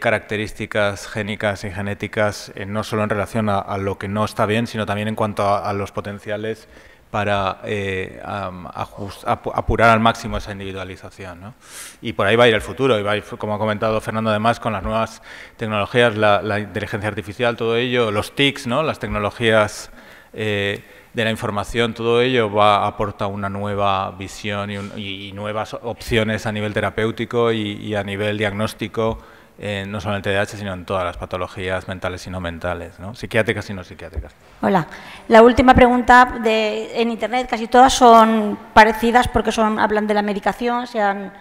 características génicas y genéticas, no solo en relación a, lo que no está bien, sino también en cuanto a los potenciales para eh, apurar al máximo esa individualización. Y por ahí va a ir el futuro, y va como ha comentado Fernando además, con las nuevas tecnologías, la, inteligencia artificial, todo ello, los TICs, ¿no? las tecnologías eh, de la información, todo ello va a aportar una nueva visión y, nuevas opciones a nivel terapéutico y a nivel diagnóstico no solo en el TDAH, sino en todas las patologías mentales y no mentales, ¿no? psiquiátricas y no psiquiátricas. Hola. La última pregunta de, en Internet, casi todas son parecidas porque son, hablan de la medicación, se han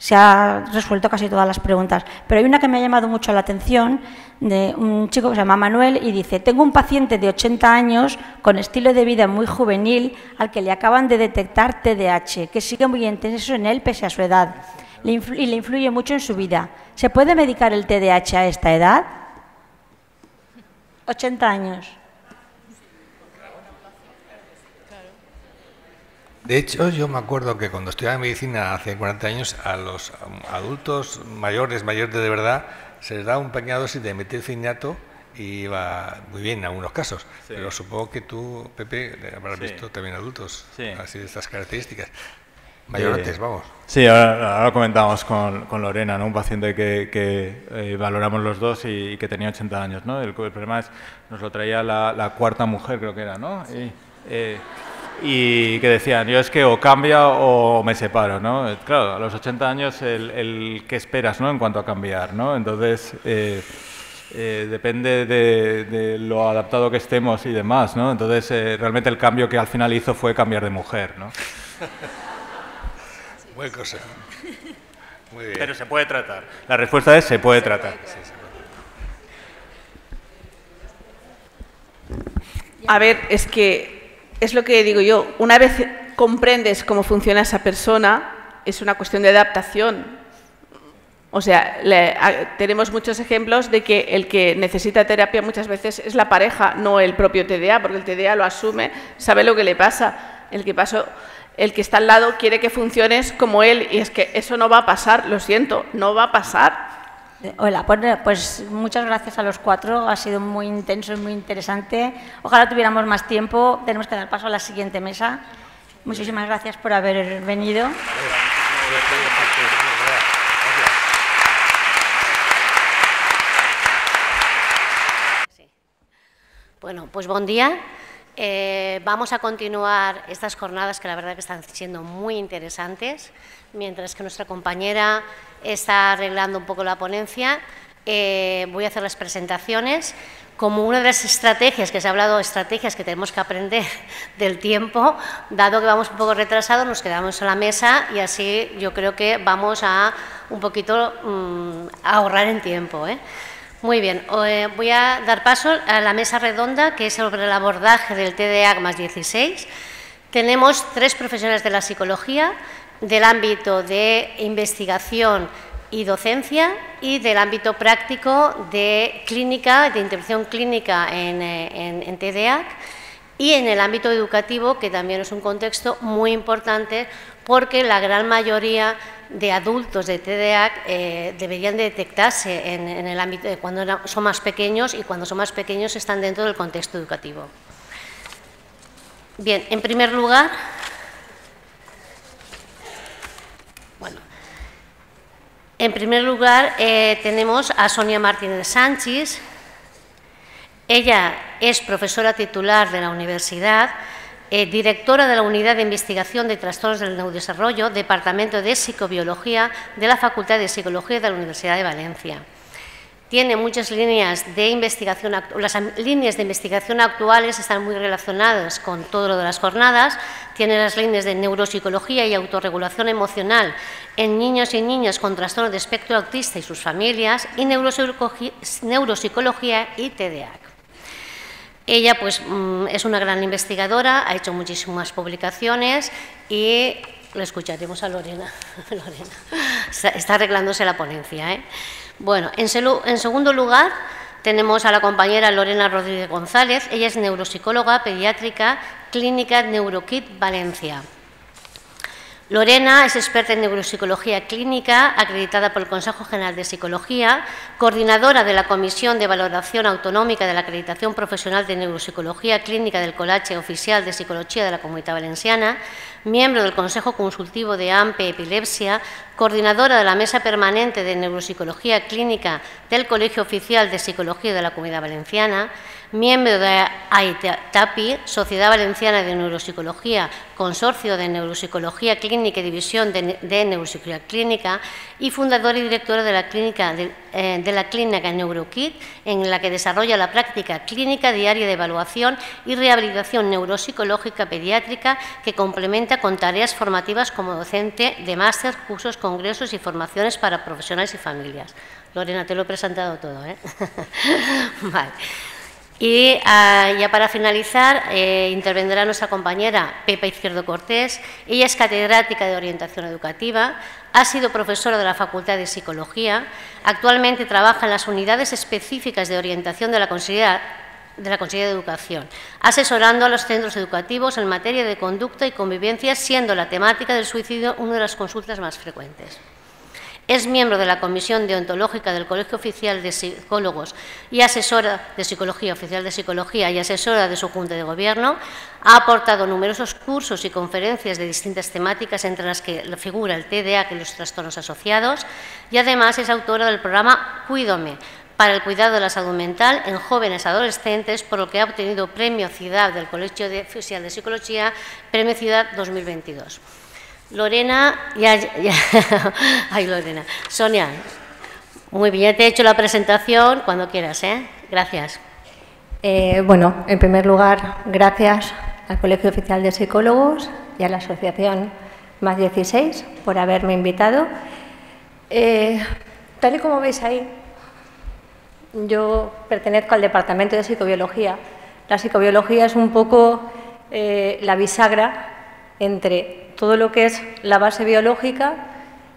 se ha resuelto casi todas las preguntas. Pero hay una que me ha llamado mucho la atención de un chico que se llama Manuel y dice, tengo un paciente de 80 años con estilo de vida muy juvenil al que le acaban de detectar TDAH, que sigue muy intenso en él pese a su edad y le influye mucho en su vida. ¿Se puede medicar el TDAH a esta edad? 80 años. De hecho, yo me acuerdo que cuando estudiaba medicina hace 40 años, a los adultos mayores, mayores de verdad, se les da un pequeña dosis de metilcinato y va muy bien en algunos casos. Pero supongo que tú, Pepe, habrás visto también adultos así de estas características. Mayores, vamos. Sí, ahora, lo comentamos con, con, Lorena, ¿no? un paciente que, que eh, valoramos los dos y, que tenía 80 años. ¿no? El, problema es, nos lo traía la, la, cuarta mujer, creo que era, ¿no? Y, eh, y que decían, yo es que o cambia o me separo, ¿no? Claro, a los 80 años el, el qué esperas, ¿no? En cuanto a cambiar, ¿no? Entonces, eh, eh, depende de, lo adaptado que estemos y demás, ¿no? Entonces, eh, realmente el cambio que al final hizo fue cambiar de mujer, ¿no? Buen consejo. Muy bien. Pero se puede tratar. La respuesta es se puede tratar. A ver, es que es lo que digo yo, una vez comprendes cómo funciona esa persona, es una cuestión de adaptación. O sea, tenemos muchos ejemplos de que el que necesita terapia muchas veces es la pareja, no el propio TDA, porque el TDA lo asume, sabe lo que le pasa. El que, pasó, el que está al lado quiere que funciones como él y es que eso no va a pasar, lo siento, no va a pasar. Hola, pues, pues, muchas gracias a los cuatro, ha sido muy intenso y muy interesante. Ojalá tuviéramos más tiempo, tenemos que dar paso a la siguiente mesa. Muchísimas gracias por haber venido. Bueno, pues buen día. Eh, vamos a continuar estas jornadas que la verdad que están siendo muy interesantes, mientras que nuestra compañera está arreglando un poco la ponencia. Eh, voy a hacer las presentaciones. Como una de las estrategias, que se ha hablado estrategias que tenemos que aprender del tiempo, dado que vamos un poco retrasados, nos quedamos en la mesa y así yo creo que vamos a un poquito mm, ahorrar en tiempo. ¿eh? Muy bien, eh, voy a dar paso a la mesa redonda, que es sobre el abordaje del TDA más 16. Tenemos tres profesionales de la psicología, del ámbito de investigación y docencia y del ámbito práctico de clínica, de intervención clínica en, eh, en, y en el ámbito educativo, que también es un contexto muy importante porque la gran mayoría de adultos de TDAC eh, deberían detectarse en, el ámbito de cuando son más pequeños y cuando son más pequeños están dentro del contexto educativo. Bien, en primer lugar, En primer lugar, eh, tenemos a Sonia Martínez Sánchez. Ella es profesora titular de la universidad, eh, directora de la Unidad de Investigación de Trastornos del Neudesarrollo, Departamento de Psicobiología de la Facultad de Psicología de la Universidad de Valencia tiene muchas líneas de investigación, las líneas de investigación actuales están muy relacionadas con todo lo de las jornadas, tiene las líneas de neuropsicología y autorregulación emocional en niños y niñas con trastorno de espectro autista y sus familias, y neuropsicología, y TDAH. Ella pues, mm, es una gran investigadora, ha hecho muchísimas publicaciones y le escucharemos a Lorena. Lorena. Está arreglándose la ponencia. ¿eh? Bueno, en, segundo lugar, tenemos a la compañera Lorena Rodríguez González. Ella es neuropsicóloga pediátrica, Clínica Neurokit Valencia. Lorena es experta en neuropsicología clínica, acreditada por el Consejo General de Psicología, coordinadora de la Comisión de Valoración Autonómica de la Acreditación Profesional de Neuropsicología Clínica del Colache Oficial de Psicología de la Comunidad Valenciana, miembro del Consejo Consultivo de AMPE Epilepsia, coordinadora de la Mesa Permanente de Neuropsicología Clínica del Colegio Oficial de Psicología de la Comunidad Valenciana, miembro de AITAPI, Sociedad Valenciana de Neuropsicología, Consorcio de Neuropsicología Clínica y División de, Neuropsicología Clínica, y fundadora y directora de la clínica, de, eh, la clínica NeuroKit, en la que desarrolla la práctica clínica diaria de evaluación y rehabilitación neuropsicológica pediátrica que complementa con tareas formativas como docente de máster, cursos con congresos y formaciones para profesionales y familias. Lorena, te lo he presentado todo. ¿eh? vale. Y ah, ya para finalizar, eh, intervendrá nuestra compañera Pepa Izquierdo Cortés. Ella es catedrática de orientación educativa, ha sido profesora de la Facultad de Psicología, actualmente trabaja en las unidades específicas de orientación de la Consejería de la Consejería de Educación, asesorando a los centros educativos en materia de conducta y convivencia, siendo la temática del suicidio una de las consultas más frecuentes. Es miembro de la Comisión Deontológica del Colegio Oficial de Psicólogos y asesora de Psicología, oficial de Psicología y asesora de su Junta de Gobierno. Ha aportado numerosos cursos y conferencias de distintas temáticas, entre las que figura el TDA, que los trastornos asociados, y además es autora del programa Cuídome, para el cuidado de la salud mental en jóvenes adolescentes, por lo que ha obtenido Premio Ciudad del Colegio Oficial de Psicología, Premio Ciudad 2022. Lorena, ya, ay Lorena, Sonia, muy bien, te he hecho la presentación cuando quieras, ¿eh? Gracias. Eh, bueno, en primer lugar, gracias al Colegio Oficial de Psicólogos y a la Asociación Más 16 por haberme invitado. Eh, tal y como veis ahí, yo pertenezco al Departamento de Psicobiología. La psicobiología es un poco eh, la bisagra entre todo lo que es la base biológica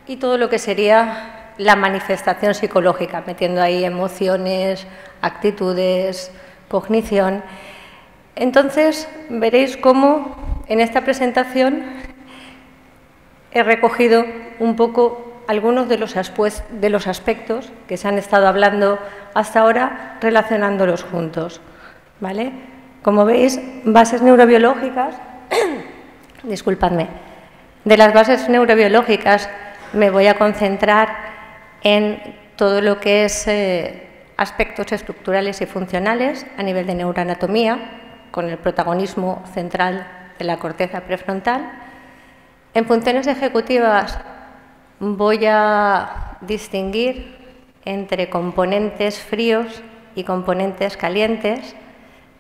y todo lo que sería la manifestación psicológica, metiendo ahí emociones, actitudes, cognición. Entonces, veréis cómo en esta presentación he recogido un poco algunos de los, aspectos que se han estado hablando hasta ahora, relacionándolos juntos. ¿vale? Como veis, bases neurobiológicas, disculpadme, de las bases neurobiológicas me voy a concentrar en todo lo que es eh, aspectos estructurales y funcionales a nivel de neuroanatomía, con el protagonismo central de la corteza prefrontal. En funciones ejecutivas voy a distinguir entre componentes fríos y componentes calientes,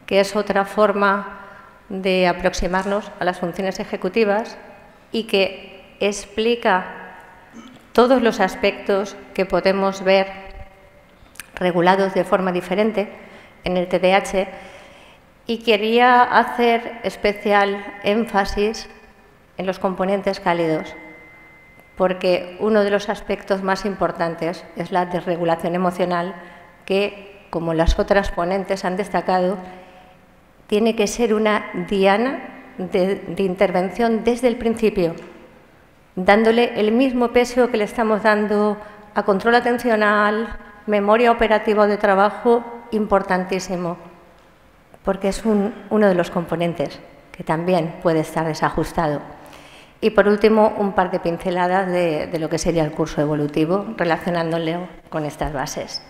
que es otra forma de aproximarnos a las funciones ejecutivas y que explica todos los aspectos que podemos ver regulados de forma diferente en el TDAH y quería hacer especial énfasis en los componentes cálidos, porque uno de los aspectos más importantes es la desregulación emocional que, como las otras ponentes han destacado, tiene que ser una diana de, intervención desde el principio, dándole el mismo peso que le estamos dando a control atencional, memoria operativa de trabajo, importantísimo, porque es uno de los componentes que también puede estar desajustado. Y por último, un par de pinceladas de, de lo que sería el curso evolutivo, relacionándolo con estas bases.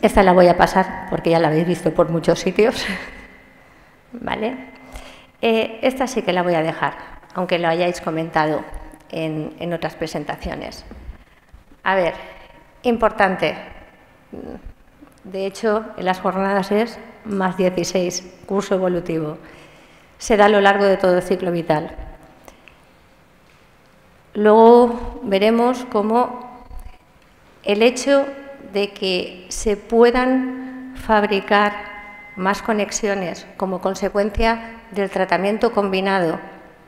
Esta la voy a pasar porque ya la habéis visto por muchos sitios. ¿vale? Eh, esta sí que la voy a dejar, aunque lo hayáis comentado en, otras presentaciones. A ver, importante. De hecho, en las jornadas es más 16, curso evolutivo. Se da a lo largo de todo el ciclo vital. Luego veremos cómo el hecho de que se puedan fabricar más conexiones como consecuencia del tratamiento combinado,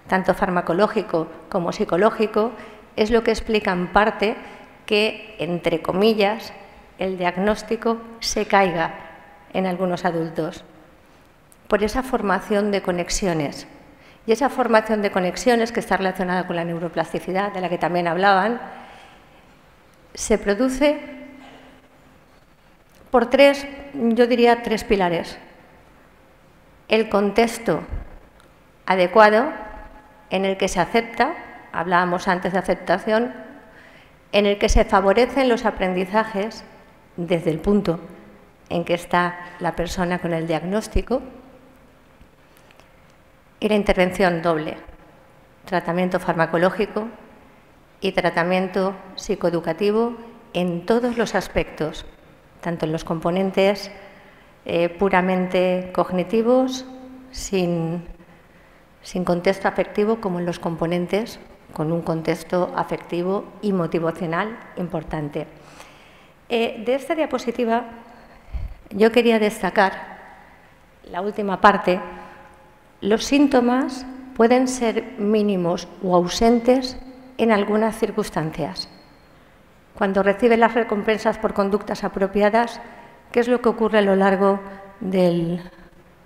tanto farmacológico como psicológico, es lo que explica en parte que, entre comillas, el diagnóstico se caiga en algunos adultos por esa formación de conexiones. Y esa formación de conexiones, que está relacionada con la neuroplasticidad, de la que también hablaban, se produce por tres, yo diría tres pilares. El contexto adecuado en el que se acepta, hablábamos antes de aceptación, en el que se favorecen los aprendizajes desde el punto en que está la persona con el diagnóstico y la intervención doble, tratamiento farmacológico y tratamiento psicoeducativo en todos los aspectos tanto en los componentes eh, puramente cognitivos, sin, sin contexto afectivo, como en los componentes con un contexto afectivo y motivacional importante. Eh, de esta diapositiva yo quería destacar la última parte. Los síntomas pueden ser mínimos o ausentes en algunas circunstancias. Cuando recibe las recompensas por conductas apropiadas, ¿qué es lo que ocurre a lo largo del,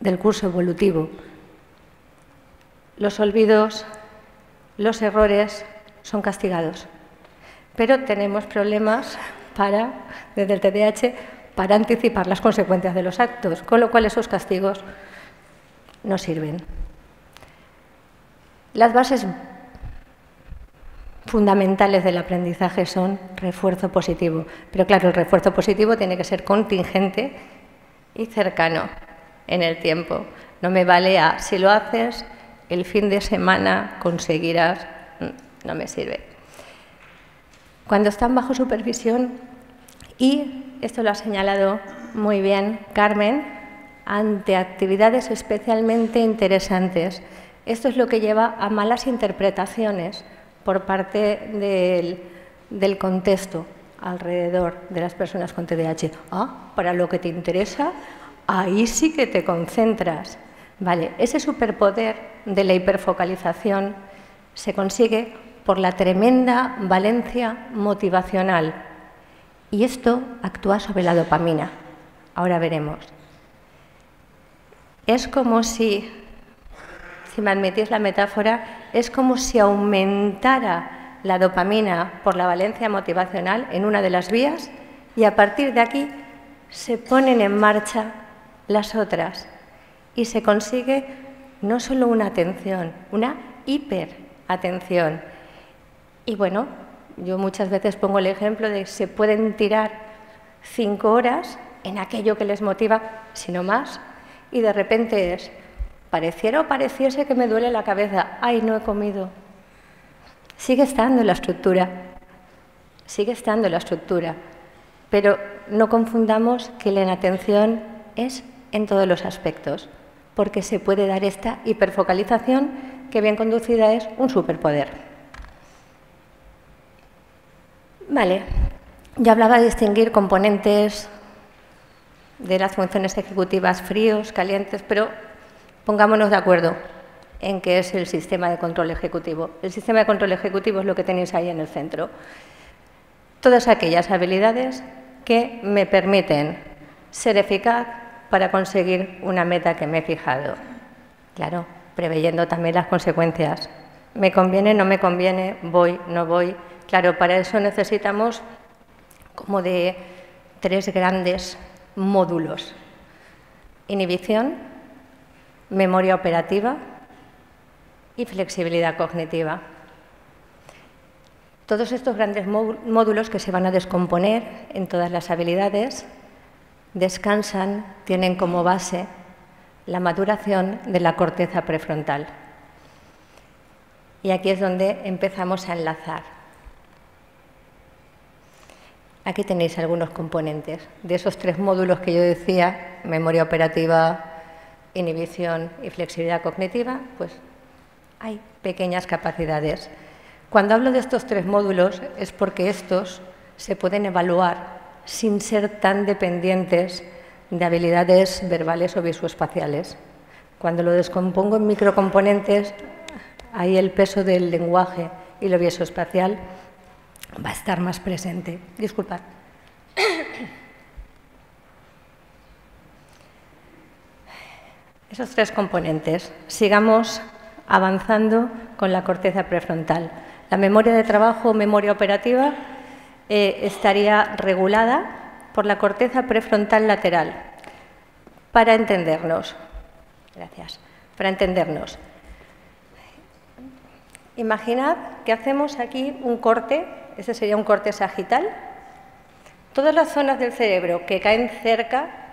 del curso evolutivo? Los olvidos, los errores son castigados. Pero tenemos problemas para, desde el TDAH para anticipar las consecuencias de los actos, con lo cual esos castigos no sirven. Las bases fundamentales del aprendizaje son refuerzo positivo, pero claro, el refuerzo positivo tiene que ser contingente y cercano en el tiempo. No me vale a, si lo haces, el fin de semana conseguirás, no me sirve. Cuando están bajo supervisión y, esto lo ha señalado muy bien Carmen, ante actividades especialmente interesantes. Esto es lo que lleva a malas interpretaciones por parte del, contexto alrededor de las personas con TDAH. Ah, para lo que te interesa, ahí sí que te concentras. Vale, ese superpoder de la hiperfocalización se consigue por la tremenda valencia motivacional. Y esto actúa sobre la dopamina. Ahora veremos. Es como si, si me admitís la metáfora, es como si aumentara la dopamina por la valencia motivacional en una de las vías y a partir de aquí se ponen en marcha las otras y se consigue no solo una atención, una hiperatención. Y bueno, yo muchas veces pongo el ejemplo de que se pueden tirar cinco horas en aquello que les motiva, sino más, y de repente es, pareciera o pareciese que me duele la cabeza, ay, no he comido. Sigue estando en la estructura, sigue estando en la estructura, pero no confundamos que la inatención es en todos los aspectos porque se puede dar esta hiperfocalización que bien conducida es un superpoder. Vale, ya hablaba de distinguir componentes de las funciones ejecutivas fríos, calientes, pero pongámonos de acuerdo en qué es el sistema de control ejecutivo. El sistema de control ejecutivo es lo que tenéis ahí en el centro. Todas aquellas habilidades que me permiten ser eficaz, para conseguir una meta que me he fijado. Claro, preveyendo también las consecuencias. ¿Me conviene, no me conviene? ¿Voy, no voy? Claro, para eso necesitamos como de tres grandes módulos. Inhibición, memoria operativa y flexibilidad cognitiva. Todos estos grandes módulos que se van a descomponer en todas las habilidades descansan, tienen como base la maduración de la corteza prefrontal. Y aquí es donde empezamos a enlazar. Aquí tenéis algunos componentes. De esos tres módulos que yo decía, memoria operativa, inhibición y flexibilidad cognitiva, pues hay pequeñas capacidades. Cuando hablo de estos tres módulos es porque estos se pueden evaluar sin ser tan dependientes de habilidades verbales o visoespaciales. Cuando lo descompongo en microcomponentes, ahí el peso del lenguaje y lo visoespacial va a estar más presente. Disculpad. Esos tres componentes. Sigamos avanzando con la corteza prefrontal. La memoria de trabajo memoria operativa eh, estaría regulada por la corteza prefrontal lateral. Para entendernos, gracias, para entendernos. Imaginad que hacemos aquí un corte, ese sería un corte sagital. Todas las zonas del cerebro que caen cerca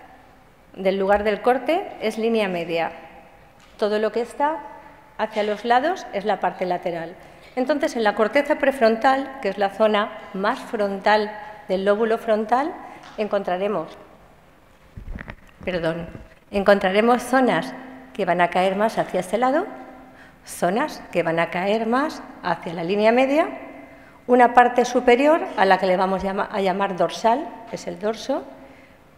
del lugar del corte es línea media. Todo lo que está hacia los lados es la parte lateral. Entonces, en la corteza prefrontal, que es la zona más frontal del lóbulo frontal, encontraremos, perdón, encontraremos zonas que van a caer más hacia este lado, zonas que van a caer más hacia la línea media, una parte superior a la que le vamos a llamar dorsal, que es el dorso,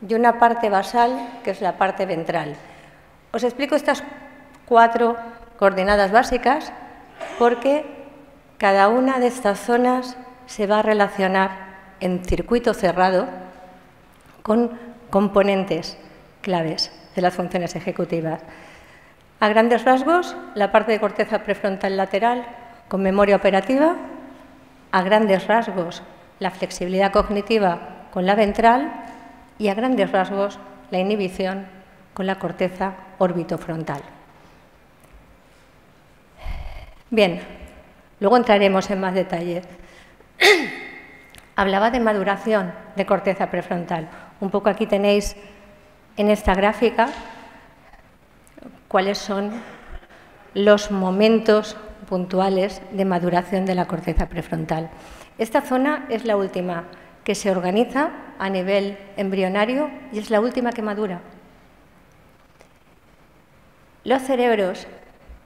y una parte basal, que es la parte ventral. Os explico estas cuatro coordenadas básicas porque cada una de estas zonas se va a relacionar en circuito cerrado con componentes claves de las funciones ejecutivas. A grandes rasgos, la parte de corteza prefrontal lateral con memoria operativa, a grandes rasgos, la flexibilidad cognitiva con la ventral y a grandes rasgos, la inhibición con la corteza orbitofrontal. Bien, luego entraremos en más detalle. Hablaba de maduración de corteza prefrontal. Un poco aquí tenéis en esta gráfica cuáles son los momentos puntuales de maduración de la corteza prefrontal. Esta zona es la última que se organiza a nivel embrionario y es la última que madura. Los cerebros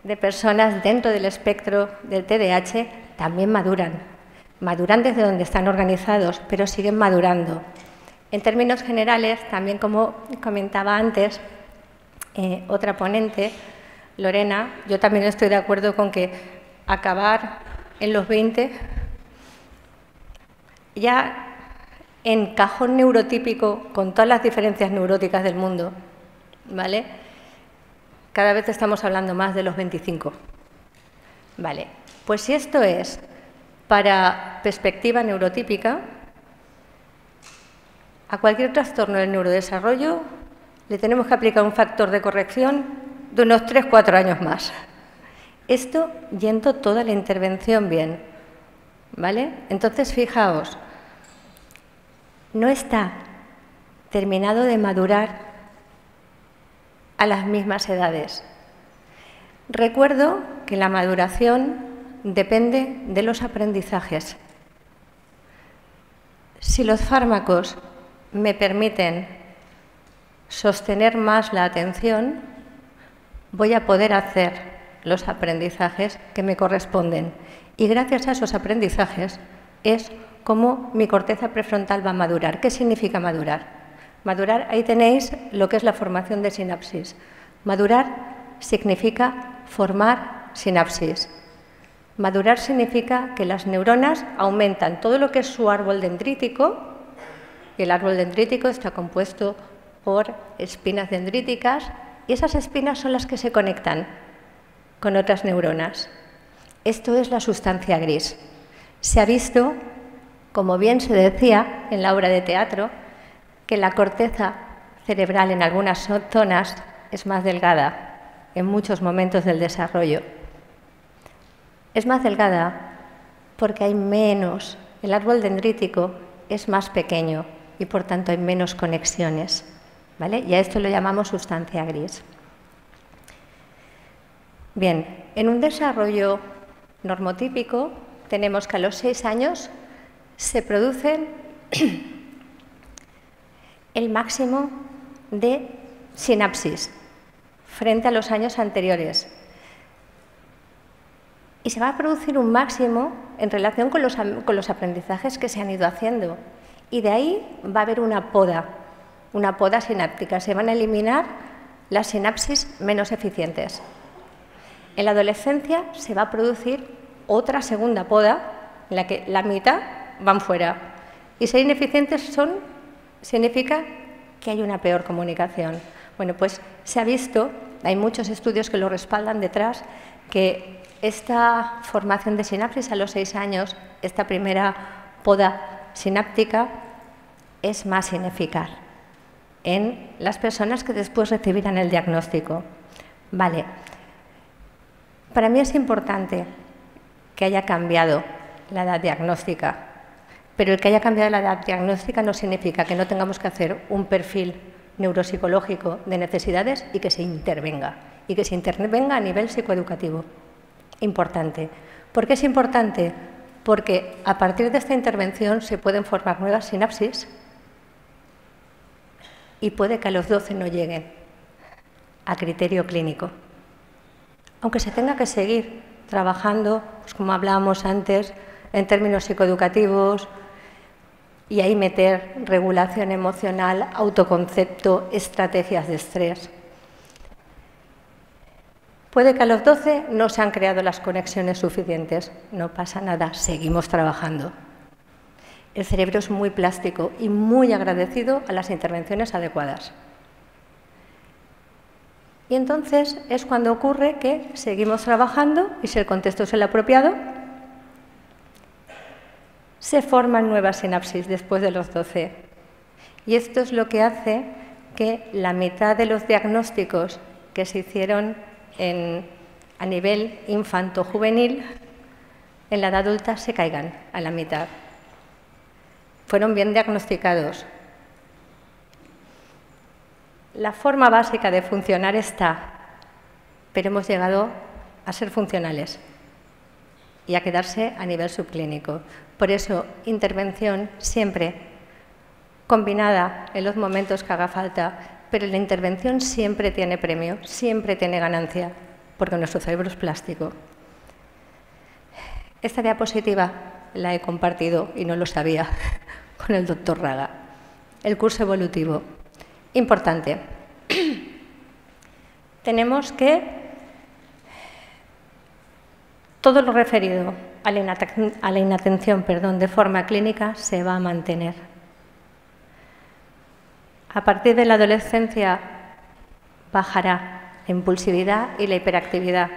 de personas dentro del espectro del TDAH también maduran. Maduran desde donde están organizados, pero siguen madurando. En términos generales, también como comentaba antes eh, otra ponente, Lorena, yo también estoy de acuerdo con que acabar en los 20 ya en cajón neurotípico con todas las diferencias neuróticas del mundo, ¿vale? Cada vez estamos hablando más de los 25. Vale, pues si esto es para perspectiva neurotípica, a cualquier trastorno del neurodesarrollo le tenemos que aplicar un factor de corrección de unos 3-4 años más. Esto yendo toda la intervención bien. ¿Vale? Entonces, fijaos, no está terminado de madurar a las mismas edades. Recuerdo que la maduración depende de los aprendizajes. Si los fármacos me permiten sostener más la atención, voy a poder hacer los aprendizajes que me corresponden. Y gracias a esos aprendizajes es como mi corteza prefrontal va a madurar. ¿Qué significa madurar? Madurar, ahí tenéis lo que es la formación de sinapsis. Madurar significa formar sinapsis. Madurar significa que las neuronas aumentan todo lo que es su árbol dendrítico, y el árbol dendrítico está compuesto por espinas dendríticas, y esas espinas son las que se conectan con otras neuronas. Esto es la sustancia gris. Se ha visto, como bien se decía en la obra de teatro, que la corteza cerebral en algunas zonas es más delgada en muchos momentos del desarrollo. Es más delgada porque hay menos, el árbol dendrítico es más pequeño y por tanto hay menos conexiones. ¿vale? Y a esto lo llamamos sustancia gris. Bien, en un desarrollo normotípico tenemos que a los seis años se producen el máximo de sinapsis frente a los años anteriores. Y se va a producir un máximo en relación con los, con los, aprendizajes que se han ido haciendo. Y de ahí va a haber una poda, una poda sináptica. Se van a eliminar las sinapsis menos eficientes. En la adolescencia se va a producir otra segunda poda en la que la mitad van fuera. Y ser ineficientes son significa que hay una peor comunicación. Bueno, pues se ha visto, hay muchos estudios que lo respaldan detrás, que esta formación de sinapsis a los seis años, esta primera poda sináptica, es más ineficaz en las personas que después recibirán el diagnóstico. Vale, para mí es importante que haya cambiado la edad diagnóstica pero el que haya cambiado la edad diagnóstica no significa que no tengamos que hacer un perfil neuropsicológico de necesidades y que se intervenga, y que se intervenga a nivel psicoeducativo. Importante. ¿Por qué es importante? Porque a partir de esta intervención se pueden formar nuevas sinapsis y puede que a los 12 no lleguen a criterio clínico. aunque se tenga que seguir trabajando, pues como hablábamos antes, en términos psicoeducativos, y ahí meter regulación emocional, autoconcepto, estrategias de estrés. Puede que a los 12 no se han creado las conexiones suficientes, no pasa nada, seguimos trabajando. El cerebro es muy plástico y muy agradecido a las intervenciones adecuadas. Y entonces es cuando ocurre que seguimos trabajando y si el contexto es el apropiado, se forman nuevas sinapsis después de los 12. Y esto es lo que hace que la mitad de los diagnósticos que se hicieron a nivel infanto-juvenil en la edad adulta se caigan a la mitad. Fueron bien diagnosticados. La forma básica de funcionar está, pero hemos llegado a ser funcionales y a quedarse a nivel subclínico. Por eso, intervención siempre combinada en los momentos que haga falta, pero la intervención siempre tiene premio, siempre tiene ganancia, porque nuestro cerebro es plástico. Esta diapositiva la he compartido y no lo sabía con el doctor Raga. El curso evolutivo. Importante. Tenemos que todo lo referido a la inatención perdón, de forma clínica se va a mantener. A partir de la adolescencia bajará la impulsividad y la hiperactividad,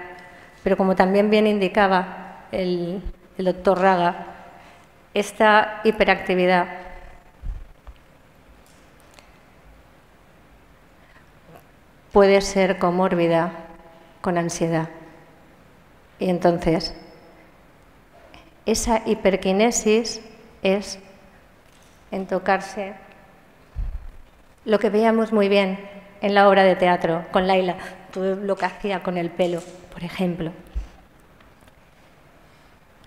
pero como también bien indicaba el, el doctor Raga, esta hiperactividad puede ser comórbida con ansiedad. Y entonces esa hiperquinesis es en tocarse lo que veíamos muy bien en la obra de teatro con Laila, todo lo que hacía con el pelo, por ejemplo.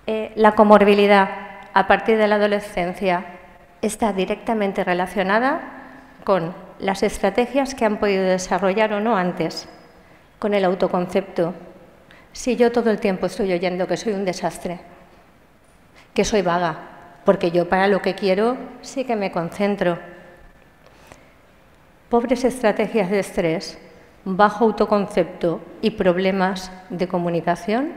Eh, la comorbilidad a partir de la adolescencia está directamente relacionada con las estrategias que han podido desarrollar o no antes, con el autoconcepto. Si yo todo el tiempo estoy oyendo que soy un desastre, que soy vaga, porque yo para lo que quiero sí que me concentro. Pobres estrategias de estrés, bajo autoconcepto y problemas de comunicación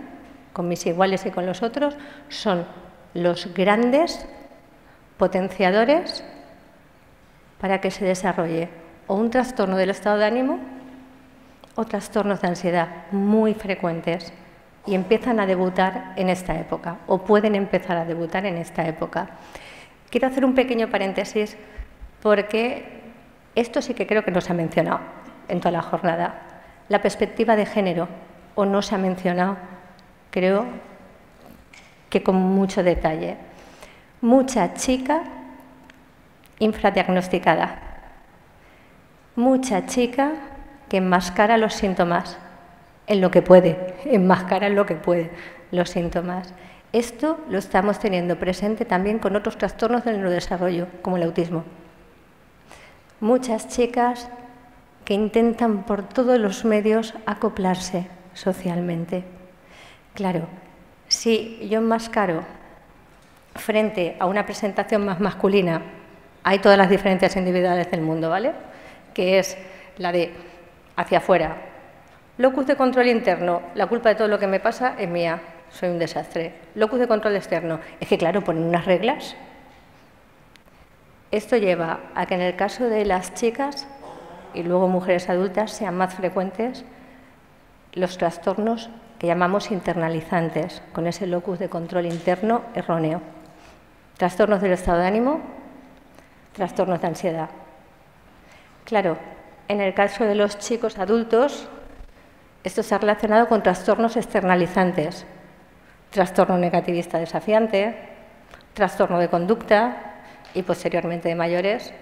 con mis iguales y con los otros son los grandes potenciadores para que se desarrolle o un trastorno del estado de ánimo o trastornos de ansiedad muy frecuentes y empiezan a debutar en esta época o pueden empezar a debutar en esta época. Quiero hacer un pequeño paréntesis porque esto sí que creo que no se ha mencionado en toda la jornada. La perspectiva de género o no se ha mencionado, creo que con mucho detalle. Mucha chica infradiagnosticada, mucha chica que enmascara los síntomas en lo que puede, enmascara en lo que puede los síntomas. Esto lo estamos teniendo presente también con otros trastornos del neurodesarrollo, como el autismo. Muchas chicas que intentan por todos los medios acoplarse socialmente. Claro, si yo enmascaro frente a una presentación más masculina, hay todas las diferencias individuales del mundo, ¿vale? Que es la de hacia afuera, Locus de control interno, la culpa de todo lo que me pasa es mía, soy un desastre. Locus de control externo, es que claro, ponen unas reglas. Esto lleva a que en el caso de las chicas y luego mujeres adultas sean más frecuentes los trastornos que llamamos internalizantes, con ese locus de control interno erróneo. Trastornos del estado de ánimo, trastornos de ansiedad. Claro, en el caso de los chicos adultos, esto se ha relacionado con trastornos externalizantes, trastorno negativista desafiante, trastorno de conducta y posteriormente de mayores,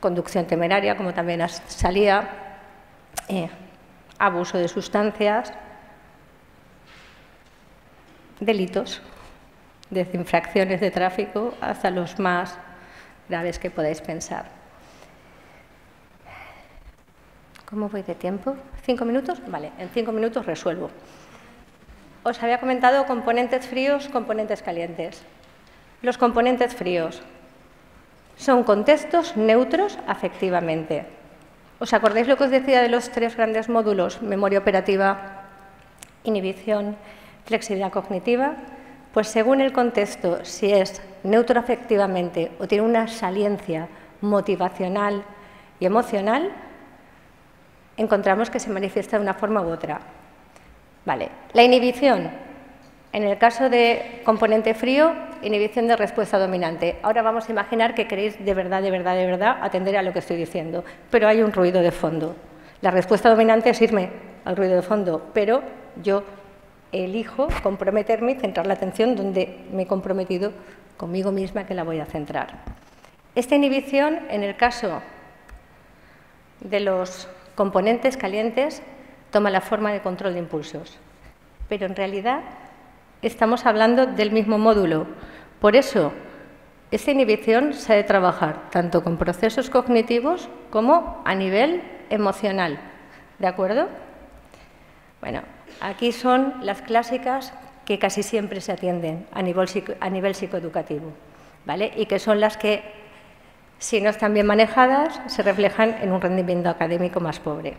conducción temeraria, como también salía, eh, abuso de sustancias, delitos, desde infracciones de tráfico hasta los más graves que podáis pensar. ¿Cómo voy de tiempo? ¿Cinco minutos? Vale, en cinco minutos resuelvo. os había comentado componentes fríos, componentes calientes. Los componentes fríos son contextos neutros afectivamente. ¿Os acordáis lo que os decía de los tres grandes módulos? Memoria operativa, inhibición, flexibilidad cognitiva. Pues según el contexto, si es neutro afectivamente o tiene una saliencia motivacional y emocional, encontramos que se manifiesta de una forma u otra. Vale. La inhibición. En el caso de componente frío, inhibición de respuesta dominante. Ahora vamos a imaginar que queréis de verdad, de verdad, de verdad atender a lo que estoy diciendo, pero hay un ruido de fondo. La respuesta dominante es irme al ruido de fondo, pero yo elijo comprometerme y centrar la atención donde me he comprometido conmigo misma que la voy a centrar. Esta inhibición, en el caso de los componentes calientes, toma la forma de control de impulsos, pero en realidad estamos hablando del mismo módulo. Por eso, esta inhibición se ha de trabajar tanto con procesos cognitivos como a nivel emocional. ¿De acuerdo? Bueno, aquí son las clásicas que casi siempre se atienden a nivel, a nivel psicoeducativo, ¿vale? Y que son las que, si no están bien manejadas, se reflejan en un rendimiento académico más pobre.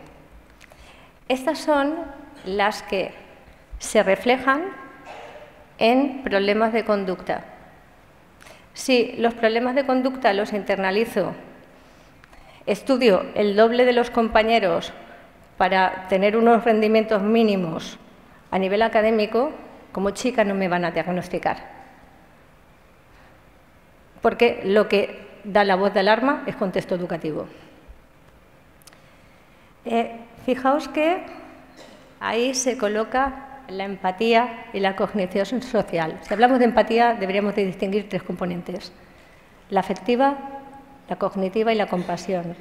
Estas son las que se reflejan en problemas de conducta. Si los problemas de conducta los internalizo, estudio el doble de los compañeros para tener unos rendimientos mínimos a nivel académico, como chica no me van a diagnosticar. Porque lo que da la voz de alarma es contexto educativo. Eh, fijaos que ahí se coloca la empatía y la cognición social. Si hablamos de empatía, deberíamos de distinguir tres componentes. La afectiva, la cognitiva y la compasión.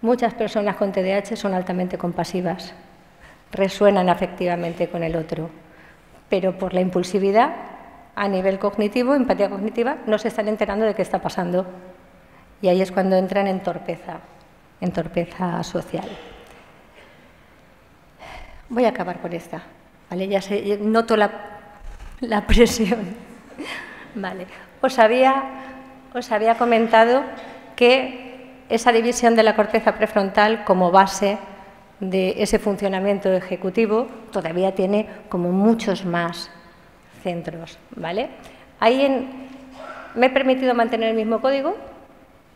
Muchas personas con TDAH son altamente compasivas, resuenan afectivamente con el otro, pero por la impulsividad a nivel cognitivo, empatía cognitiva, no se están enterando de qué está pasando. Y ahí es cuando entran en torpeza, en torpeza social. Voy a acabar con esta. ¿Vale? Ya noto la, la presión. Vale. Os había, os había comentado que esa división de la corteza prefrontal como base de ese funcionamiento ejecutivo todavía tiene como muchos más centros. ¿vale? Ahí me he permitido mantener el mismo código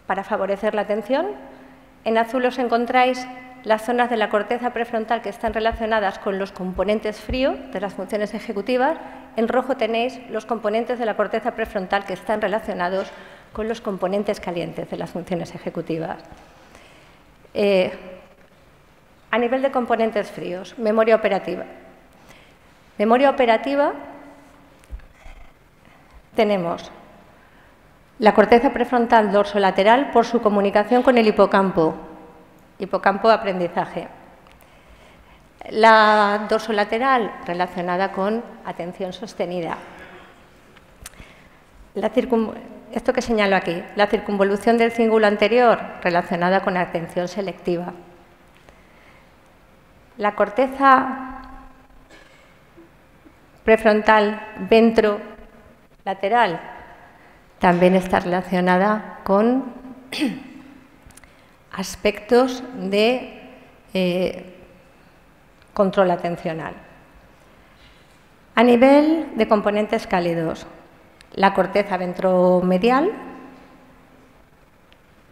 para favorecer la atención. En azul os encontráis las zonas de la corteza prefrontal que están relacionadas con los componentes frío de las funciones ejecutivas. En rojo tenéis los componentes de la corteza prefrontal que están relacionados con los componentes calientes de las funciones ejecutivas. Eh, a nivel de componentes fríos, memoria operativa. Memoria operativa tenemos la corteza prefrontal dorsolateral por su comunicación con el hipocampo, hipocampo aprendizaje. La dorsolateral relacionada con atención sostenida. esto que señalo aquí, la circunvolución del cíngulo anterior relacionada con atención selectiva. La corteza prefrontal ventrolateral también está relacionada con aspectos de eh, control atencional. A nivel de componentes cálidos, la corteza ventromedial,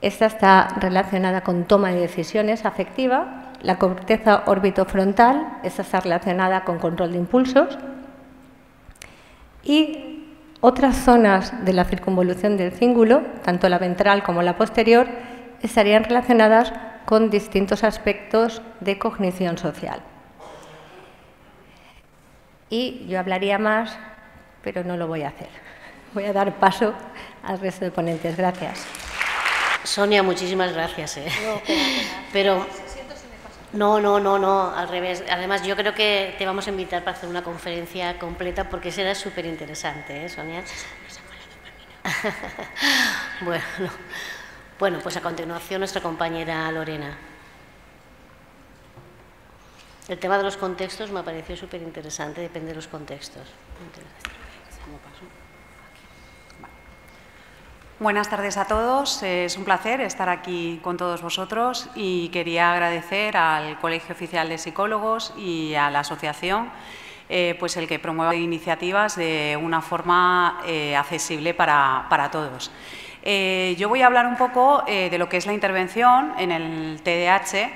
esta está relacionada con toma de decisiones afectiva, la corteza orbitofrontal, esta está relacionada con control de impulsos, y otras zonas de la circunvolución del cíngulo, tanto la ventral como la posterior, estarían relacionadas con distintos aspectos de cognición social. Y yo hablaría más, pero no lo voy a hacer. Voy a dar paso al resto de ponentes. Gracias. Sonia, muchísimas gracias. ¿eh? pero no, no, no, no, al revés. Además, yo creo que te vamos a invitar para hacer una conferencia completa porque será súper interesante, ¿eh, Sonia? bueno. Bueno, pues a continuación nuestra compañera Lorena. El tema de los contextos me pareció súper interesante, depende de los contextos. Buenas tardes a todos. Es un placer estar aquí con todos vosotros y quería agradecer al Colegio Oficial de Psicólogos y a la asociación eh, pues el que promueva iniciativas de una forma eh, accesible para, todos. Eh, yo voy a hablar un poco de lo que es la intervención en el TDAH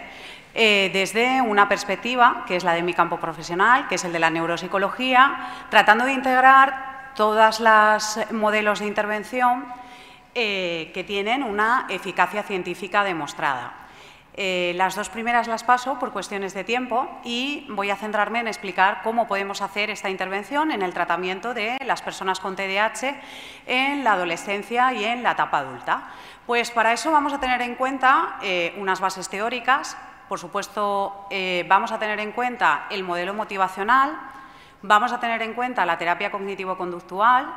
desde una perspectiva, que es la de mi campo profesional, que es el de la neuropsicología, tratando de integrar todos los modelos de intervención que tienen una eficacia científica demostrada. Eh, las dos primeras las paso por cuestiones de tiempo y voy a centrarme en explicar cómo podemos hacer esta intervención en el tratamiento de las personas con TDAH en la adolescencia y en la etapa adulta. Pues para eso vamos a tener en cuenta eh, unas bases teóricas, por supuesto eh, vamos a tener en cuenta el modelo motivacional, vamos a tener en cuenta la terapia cognitivo-conductual,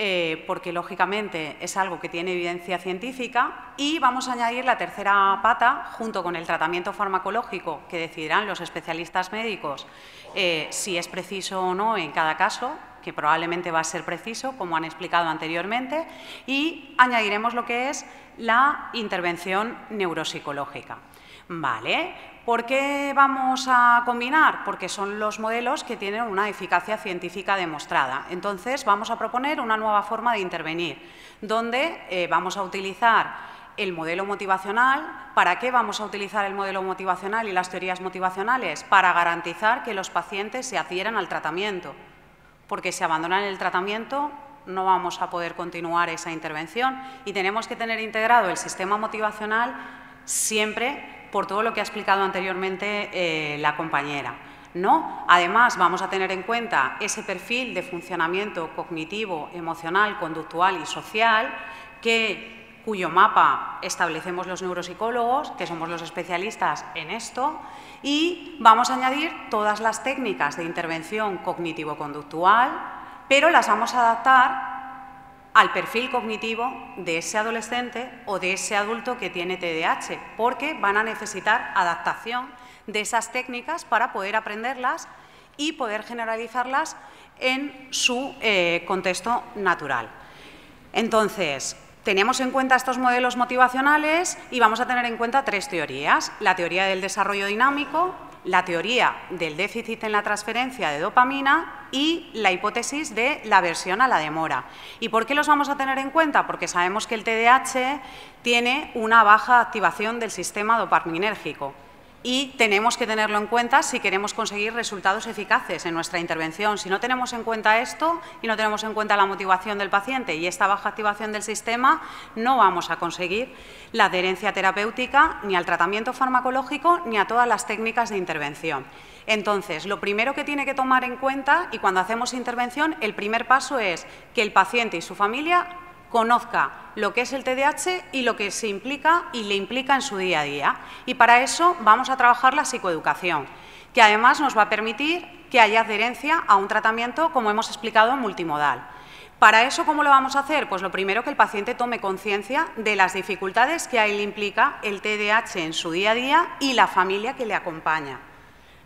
eh, porque lógicamente es algo que tiene evidencia científica, y vamos a añadir la tercera pata, junto con el tratamiento farmacológico, que decidirán los especialistas médicos eh, si es preciso o no en cada caso, que probablemente va a ser preciso, como han explicado anteriormente, y añadiremos lo que es la intervención neuropsicológica. Vale, ¿Por qué vamos a combinar? Porque son los modelos que tienen una eficacia científica demostrada. Entonces, vamos a proponer una nueva forma de intervenir, donde eh, vamos a utilizar el modelo motivacional. ¿Para qué vamos a utilizar el modelo motivacional y las teorías motivacionales? Para garantizar que los pacientes se adhieran al tratamiento, porque si abandonan el tratamiento no vamos a poder continuar esa intervención y tenemos que tener integrado el sistema motivacional siempre por todo lo que ha explicado anteriormente eh, la compañera. ¿no? Además, vamos a tener en cuenta ese perfil de funcionamiento cognitivo, emocional, conductual y social que, cuyo mapa establecemos los neuropsicólogos, que somos los especialistas en esto, y vamos a añadir todas las técnicas de intervención cognitivo-conductual, pero las vamos a adaptar al perfil cognitivo de ese adolescente o de ese adulto que tiene TDAH, porque van a necesitar adaptación de esas técnicas para poder aprenderlas y poder generalizarlas en su eh, contexto natural. Entonces, tenemos en cuenta estos modelos motivacionales y vamos a tener en cuenta tres teorías. La teoría del desarrollo dinámico, la teoría del déficit en la transferencia de dopamina y la hipótesis de la aversión a la demora. ¿Y por qué los vamos a tener en cuenta? Porque sabemos que el TDAH tiene una baja activación del sistema dopaminérgico y tenemos que tenerlo en cuenta si queremos conseguir resultados eficaces en nuestra intervención. Si no tenemos en cuenta esto y no tenemos en cuenta la motivación del paciente y esta baja activación del sistema, no vamos a conseguir la adherencia terapéutica ni al tratamiento farmacológico ni a todas las técnicas de intervención. Entonces, lo primero que tiene que tomar en cuenta y cuando hacemos intervención, el primer paso es que el paciente y su familia conozca lo que es el TDAH y lo que se implica y le implica en su día a día. Y para eso vamos a trabajar la psicoeducación, que además nos va a permitir que haya adherencia a un tratamiento, como hemos explicado, multimodal. Para eso, ¿cómo lo vamos a hacer? Pues lo primero que el paciente tome conciencia de las dificultades que a él implica el TDAH en su día a día y la familia que le acompaña.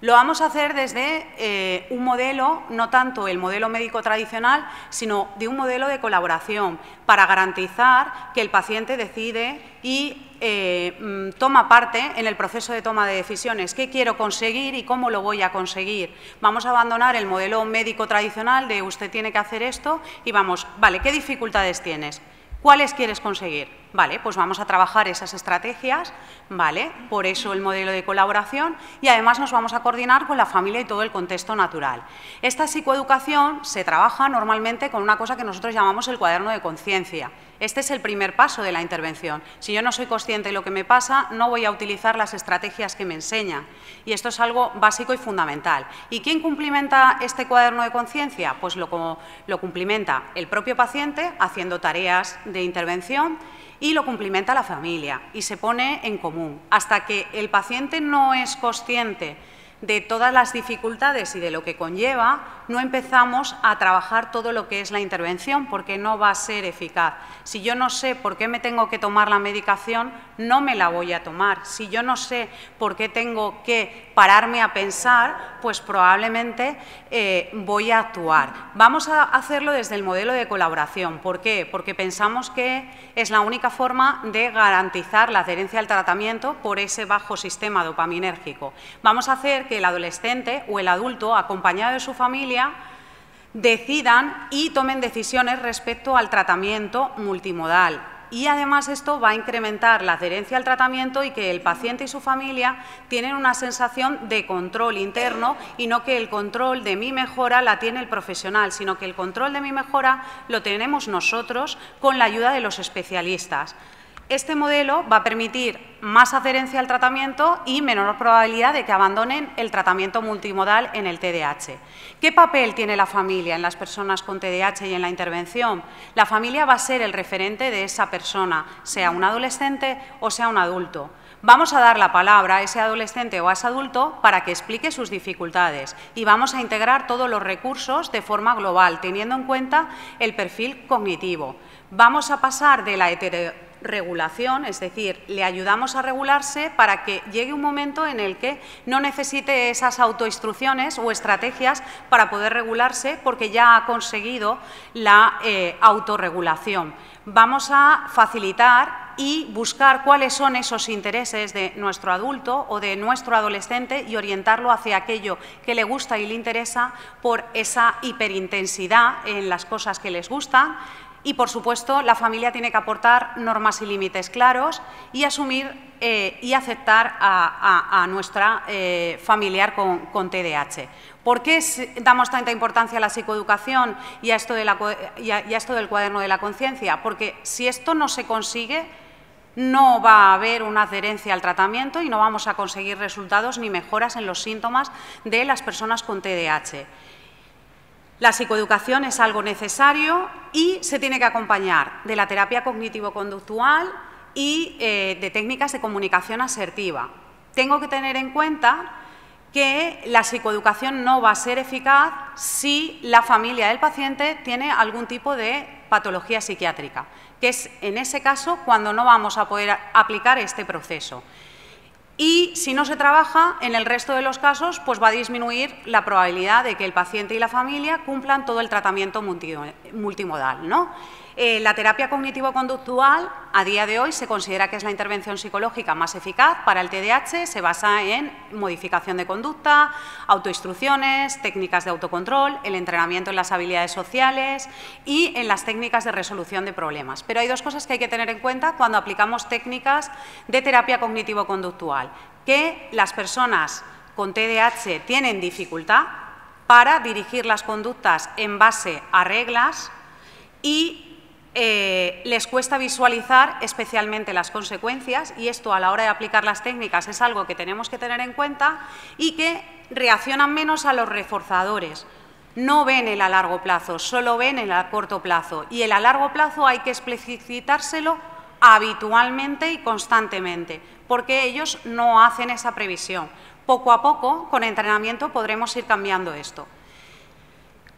Lo vamos a hacer desde eh, un modelo, no tanto el modelo médico tradicional, sino de un modelo de colaboración para garantizar que el paciente decide y eh, mm, toma parte en el proceso de toma de decisiones. ¿Qué quiero conseguir y cómo lo voy a conseguir? Vamos a abandonar el modelo médico tradicional de usted tiene que hacer esto y vamos, vale, ¿qué dificultades tienes? ¿Cuáles quieres conseguir? Vale, pues vamos a trabajar esas estrategias, ¿vale? Por eso el modelo de colaboración y además nos vamos a coordinar con la familia y todo el contexto natural. Esta psicoeducación se trabaja normalmente con una cosa que nosotros llamamos el cuaderno de conciencia. Este es el primer paso de la intervención. Si yo no soy consciente de lo que me pasa, no voy a utilizar las estrategias que me enseñan. Y esto es algo básico y fundamental. ¿Y quién cumplimenta este cuaderno de conciencia? Pues lo, lo cumplimenta el propio paciente haciendo tareas de intervención y lo cumplimenta la familia y se pone en común. Hasta que el paciente no es consciente de todas las dificultades y de lo que conlleva, no empezamos a trabajar todo lo que es la intervención porque no va a ser eficaz. Si yo no sé por qué me tengo que tomar la medicación, no me la voy a tomar. Si yo no sé por qué tengo que pararme a pensar, pues probablemente eh, voy a actuar. Vamos a hacerlo desde el modelo de colaboración. ¿Por qué? Porque pensamos que es la única forma de garantizar la adherencia al tratamiento por ese bajo sistema dopaminérgico. Vamos a hacer que el adolescente o el adulto, acompañado de su familia, decidan y tomen decisiones respecto al tratamiento multimodal. Y además esto va a incrementar la adherencia al tratamiento y que el paciente y su familia tienen una sensación de control interno y no que el control de mi mejora la tiene el profesional, sino que el control de mi mejora lo tenemos nosotros con la ayuda de los especialistas. Este modelo va a permitir más adherencia al tratamiento y menor probabilidad de que abandonen el tratamiento multimodal en el TDAH. ¿Qué papel tiene la familia en las personas con TDAH y en la intervención? La familia va a ser el referente de esa persona, sea un adolescente o sea un adulto. Vamos a dar la palabra a ese adolescente o a ese adulto para que explique sus dificultades y vamos a integrar todos los recursos de forma global, teniendo en cuenta el perfil cognitivo. Vamos a pasar de la hetero regulación, es decir, le ayudamos a regularse para que llegue un momento en el que no necesite esas autoinstrucciones o estrategias para poder regularse porque ya ha conseguido la eh, autorregulación. Vamos a facilitar y buscar cuáles son esos intereses de nuestro adulto o de nuestro adolescente y orientarlo hacia aquello que le gusta y le interesa por esa hiperintensidad en las cosas que les gustan, y, por supuesto, la familia tiene que aportar normas y límites claros y asumir eh, y aceptar a, nuestra eh, familiar con, TDAH. ¿Por qué damos tanta importancia a la psicoeducación y a esto, y a esto del cuaderno de la conciencia? Porque si esto no se consigue, no va a haber una adherencia al tratamiento y no vamos a conseguir resultados ni mejoras en los síntomas de las personas con TDAH. La psicoeducación es algo necesario y se tiene que acompañar de la terapia cognitivo-conductual y eh, de técnicas de comunicación asertiva. Tengo que tener en cuenta que la psicoeducación no va a ser eficaz si la familia del paciente tiene algún tipo de patología psiquiátrica, que es en ese caso cuando no vamos a poder aplicar este proceso. Y si no se trabaja, en el resto de los casos, pues va a disminuir la probabilidad de que el paciente y la familia cumplan todo el tratamiento multimodal. ¿no? Eh, la terapia cognitivo-conductual a día de hoy se considera que es la intervención psicológica más eficaz para el TDAH, se basa en modificación de conducta, autoinstrucciones, técnicas de autocontrol, el entrenamiento en las habilidades sociales y en las técnicas de resolución de problemas. Pero hay dos cosas que hay que tener en cuenta cuando aplicamos técnicas de terapia cognitivo-conductual, que las personas con TDAH tienen dificultad para dirigir las conductas en base a reglas y eh, les cuesta visualizar especialmente las consecuencias y esto a la hora de aplicar las técnicas es algo que tenemos que tener en cuenta y que reaccionan menos a los reforzadores. No ven el a largo plazo, solo ven el a corto plazo y el a largo plazo hay que explicitárselo habitualmente y constantemente porque ellos no hacen esa previsión. Poco a poco, con entrenamiento, podremos ir cambiando esto.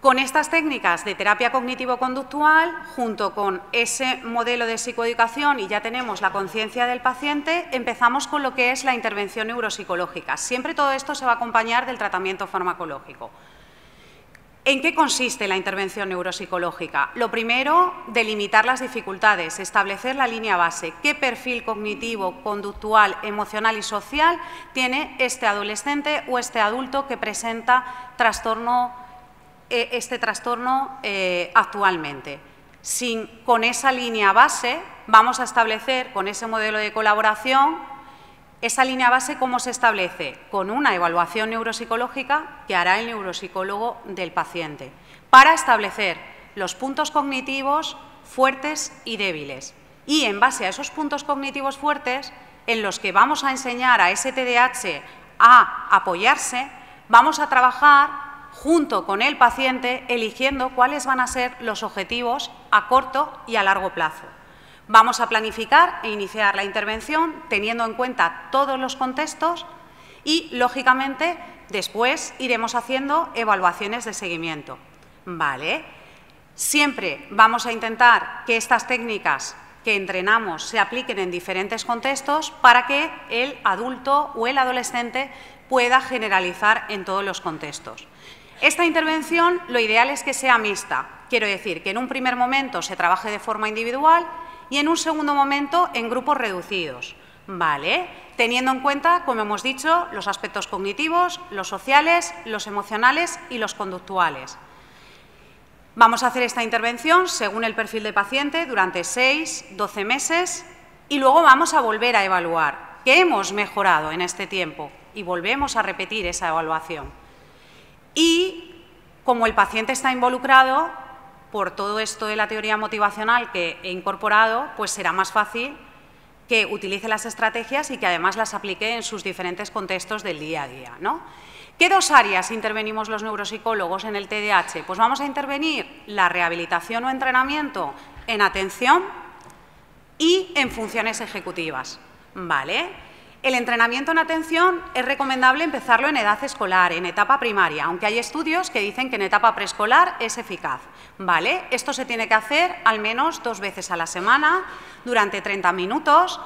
Con estas técnicas de terapia cognitivo-conductual, junto con ese modelo de psicoeducación y ya tenemos la conciencia del paciente, empezamos con lo que es la intervención neuropsicológica. Siempre todo esto se va a acompañar del tratamiento farmacológico. ¿En qué consiste la intervención neuropsicológica? Lo primero, delimitar las dificultades, establecer la línea base. ¿Qué perfil cognitivo, conductual, emocional y social tiene este adolescente o este adulto que presenta trastorno eh, este trastorno eh, actualmente. Sin, con esa línea base vamos a establecer, con ese modelo de colaboración, esa línea base cómo se establece con una evaluación neuropsicológica que hará el neuropsicólogo del paciente para establecer los puntos cognitivos fuertes y débiles. Y en base a esos puntos cognitivos fuertes, en los que vamos a enseñar a ese TDAH a apoyarse, vamos a trabajar junto con el paciente, eligiendo cuáles van a ser los objetivos a corto y a largo plazo. Vamos a planificar e iniciar la intervención teniendo en cuenta todos los contextos y, lógicamente, después iremos haciendo evaluaciones de seguimiento. ¿Vale? Siempre vamos a intentar que estas técnicas que entrenamos se apliquen en diferentes contextos para que el adulto o el adolescente pueda generalizar en todos los contextos. Esta intervención lo ideal es que sea mixta, quiero decir que en un primer momento se trabaje de forma individual y en un segundo momento en grupos reducidos, ¿vale? Teniendo en cuenta, como hemos dicho, los aspectos cognitivos, los sociales, los emocionales y los conductuales. Vamos a hacer esta intervención según el perfil de paciente durante 6, 12 meses y luego vamos a volver a evaluar qué hemos mejorado en este tiempo y volvemos a repetir esa evaluación. Y como el paciente está involucrado por todo esto de la teoría motivacional que he incorporado, pues será más fácil que utilice las estrategias y que además las aplique en sus diferentes contextos del día a día. ¿no? ¿Qué dos áreas intervenimos los neuropsicólogos en el TDAH? Pues vamos a intervenir la rehabilitación o entrenamiento en atención y en funciones ejecutivas. ¿Vale? El entrenamiento en atención es recomendable empezarlo en edad escolar, en etapa primaria, aunque hay estudios que dicen que en etapa preescolar es eficaz. ¿Vale? Esto se tiene que hacer al menos dos veces a la semana, durante 30 minutos,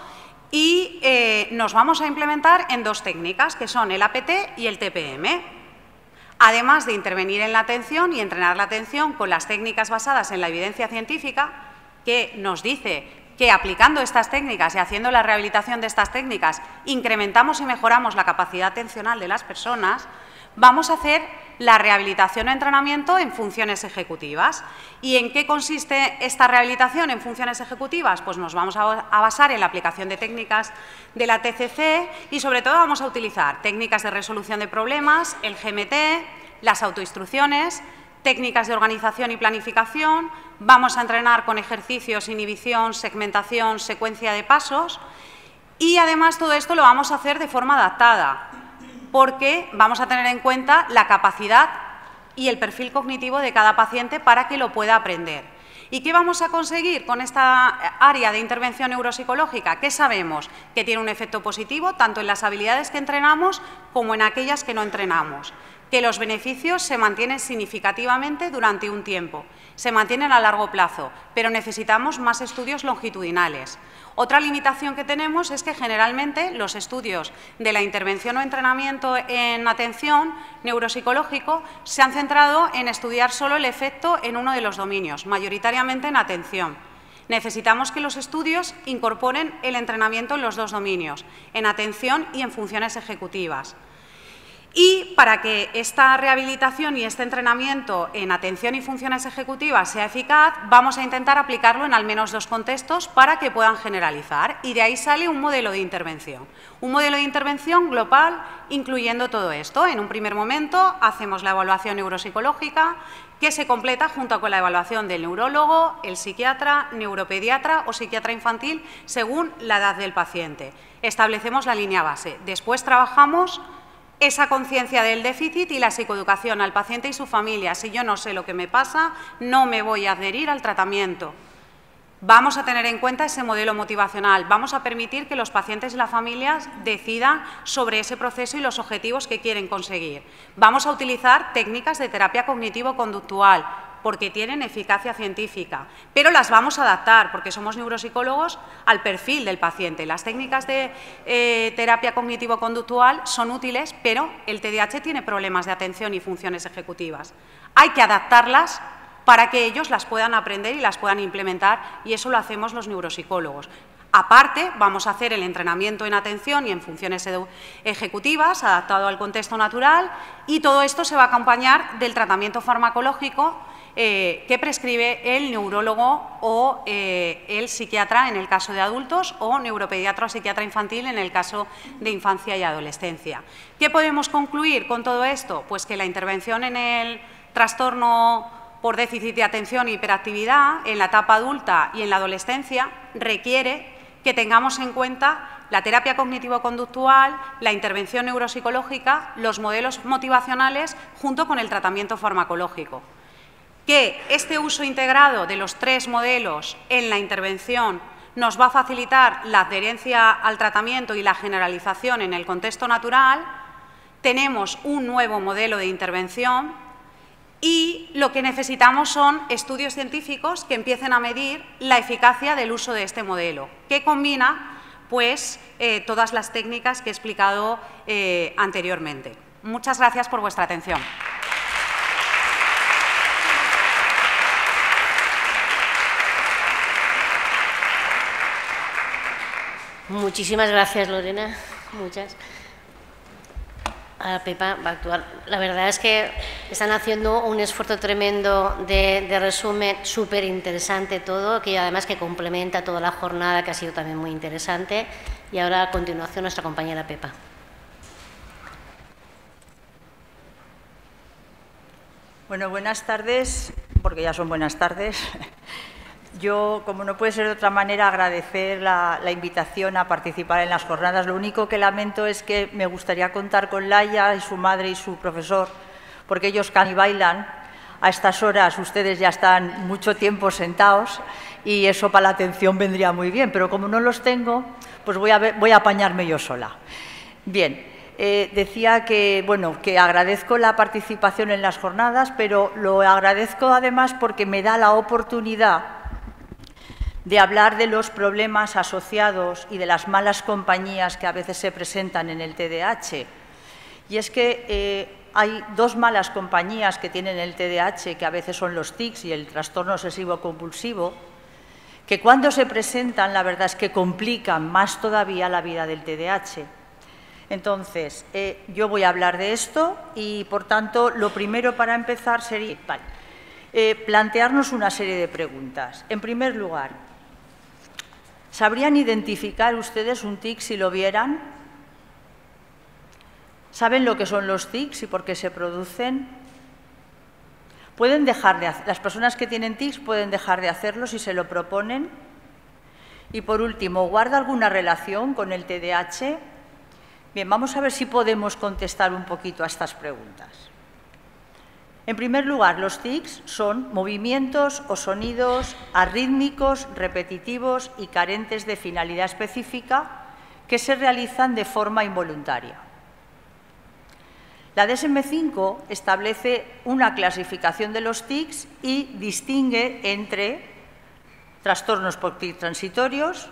y eh, nos vamos a implementar en dos técnicas, que son el APT y el TPM. Además de intervenir en la atención y entrenar la atención con las técnicas basadas en la evidencia científica, que nos dice que aplicando estas técnicas y haciendo la rehabilitación de estas técnicas incrementamos y mejoramos la capacidad atencional de las personas, vamos a hacer la rehabilitación o entrenamiento en funciones ejecutivas. ¿Y en qué consiste esta rehabilitación en funciones ejecutivas? Pues nos vamos a basar en la aplicación de técnicas de la TCC y sobre todo vamos a utilizar técnicas de resolución de problemas, el GMT, las autoinstrucciones, técnicas de organización y planificación, vamos a entrenar con ejercicios, inhibición, segmentación, secuencia de pasos y además todo esto lo vamos a hacer de forma adaptada porque vamos a tener en cuenta la capacidad y el perfil cognitivo de cada paciente para que lo pueda aprender. ¿Y qué vamos a conseguir con esta área de intervención neuropsicológica? ¿Qué sabemos? Que tiene un efecto positivo tanto en las habilidades que entrenamos como en aquellas que no entrenamos. Que los beneficios se mantienen significativamente durante un tiempo, se mantienen a largo plazo, pero necesitamos más estudios longitudinales. Otra limitación que tenemos es que generalmente los estudios de la intervención o entrenamiento en atención neuropsicológico se han centrado en estudiar solo el efecto en uno de los dominios, mayoritariamente en atención. Necesitamos que los estudios incorporen el entrenamiento en los dos dominios, en atención y en funciones ejecutivas. Y para que esta rehabilitación y este entrenamiento en atención y funciones ejecutivas sea eficaz, vamos a intentar aplicarlo en al menos dos contextos para que puedan generalizar. Y de ahí sale un modelo de intervención. Un modelo de intervención global incluyendo todo esto. En un primer momento hacemos la evaluación neuropsicológica que se completa junto con la evaluación del neurólogo, el psiquiatra, neuropediatra o psiquiatra infantil según la edad del paciente. Establecemos la línea base. Después trabajamos esa conciencia del déficit y la psicoeducación al paciente y su familia. Si yo no sé lo que me pasa, no me voy a adherir al tratamiento. Vamos a tener en cuenta ese modelo motivacional, vamos a permitir que los pacientes y las familias decidan sobre ese proceso y los objetivos que quieren conseguir. Vamos a utilizar técnicas de terapia cognitivo-conductual, porque tienen eficacia científica, pero las vamos a adaptar, porque somos neuropsicólogos, al perfil del paciente. Las técnicas de eh, terapia cognitivo-conductual son útiles, pero el TDAH tiene problemas de atención y funciones ejecutivas. Hay que adaptarlas para que ellos las puedan aprender y las puedan implementar, y eso lo hacemos los neuropsicólogos. Aparte, vamos a hacer el entrenamiento en atención y en funciones ejecutivas adaptado al contexto natural y todo esto se va a acompañar del tratamiento farmacológico eh, que prescribe el neurólogo o eh, el psiquiatra en el caso de adultos o neuropediatra o psiquiatra infantil en el caso de infancia y adolescencia. ¿Qué podemos concluir con todo esto? Pues que la intervención en el trastorno por déficit de atención e hiperactividad en la etapa adulta y en la adolescencia requiere que tengamos en cuenta la terapia cognitivo-conductual, la intervención neuropsicológica, los modelos motivacionales junto con el tratamiento farmacológico que este uso integrado de los tres modelos en la intervención nos va a facilitar la adherencia al tratamiento y la generalización en el contexto natural, tenemos un nuevo modelo de intervención y lo que necesitamos son estudios científicos que empiecen a medir la eficacia del uso de este modelo, que combina pues, eh, todas las técnicas que he explicado eh, anteriormente. Muchas gracias por vuestra atención. Muchísimas gracias, Lorena. Muchas. A Pepa va a actuar. La verdad es que están haciendo un esfuerzo tremendo de, resumen, súper interesante todo, que además que complementa toda la jornada, que ha sido también muy interesante. Y ahora a continuación nuestra compañera Pepa. Bueno, buenas tardes, porque ya son buenas tardes. Yo, como no puede ser de otra manera, agradecer la, invitación a participar en las jornadas. Lo único que lamento es que me gustaría contar con Laia y su madre y su profesor, porque ellos can y bailan. A estas horas ustedes ya están mucho tiempo sentados y eso para la atención vendría muy bien, pero como no los tengo, pues voy a, voy a apañarme yo sola. Bien, eh, decía que, bueno, que agradezco la participación en las jornadas, pero lo agradezco además porque me da la oportunidad de hablar de los problemas asociados y de las malas compañías que a veces se presentan en el TDAH. Y es que eh, hay dos malas compañías que tienen el TDAH, que a veces son los TICs y el trastorno obsesivo compulsivo, que cuando se presentan, la verdad es que complican más todavía la vida del TDAH. Entonces, eh, yo voy a hablar de esto y, por tanto, lo primero para empezar sería eh, plantearnos una serie de preguntas. En primer lugar, ¿Sabrían identificar ustedes un tic si lo vieran? ¿Saben lo que son los tics y por qué se producen? ¿Pueden dejar de las personas que tienen tics pueden dejar de hacerlo si se lo proponen? Y por último, ¿guarda alguna relación con el TDAH? Bien, vamos a ver si podemos contestar un poquito a estas preguntas. En primer lugar, los tics son movimientos o sonidos arrítmicos, repetitivos y carentes de finalidad específica que se realizan de forma involuntaria. La DSM-5 establece una clasificación de los tics y distingue entre trastornos por tic transitorios,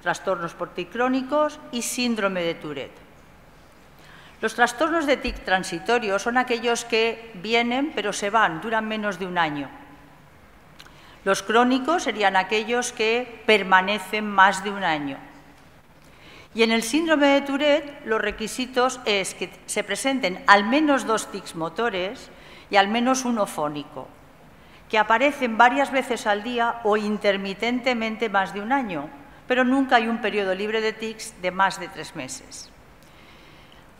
trastornos por tic crónicos y síndrome de Tourette. Los trastornos de TIC transitorios son aquellos que vienen pero se van, duran menos de un año. Los crónicos serían aquellos que permanecen más de un año. Y en el síndrome de Tourette los requisitos es que se presenten al menos dos tics motores y al menos uno fónico, que aparecen varias veces al día o intermitentemente más de un año, pero nunca hay un periodo libre de tics de más de tres meses.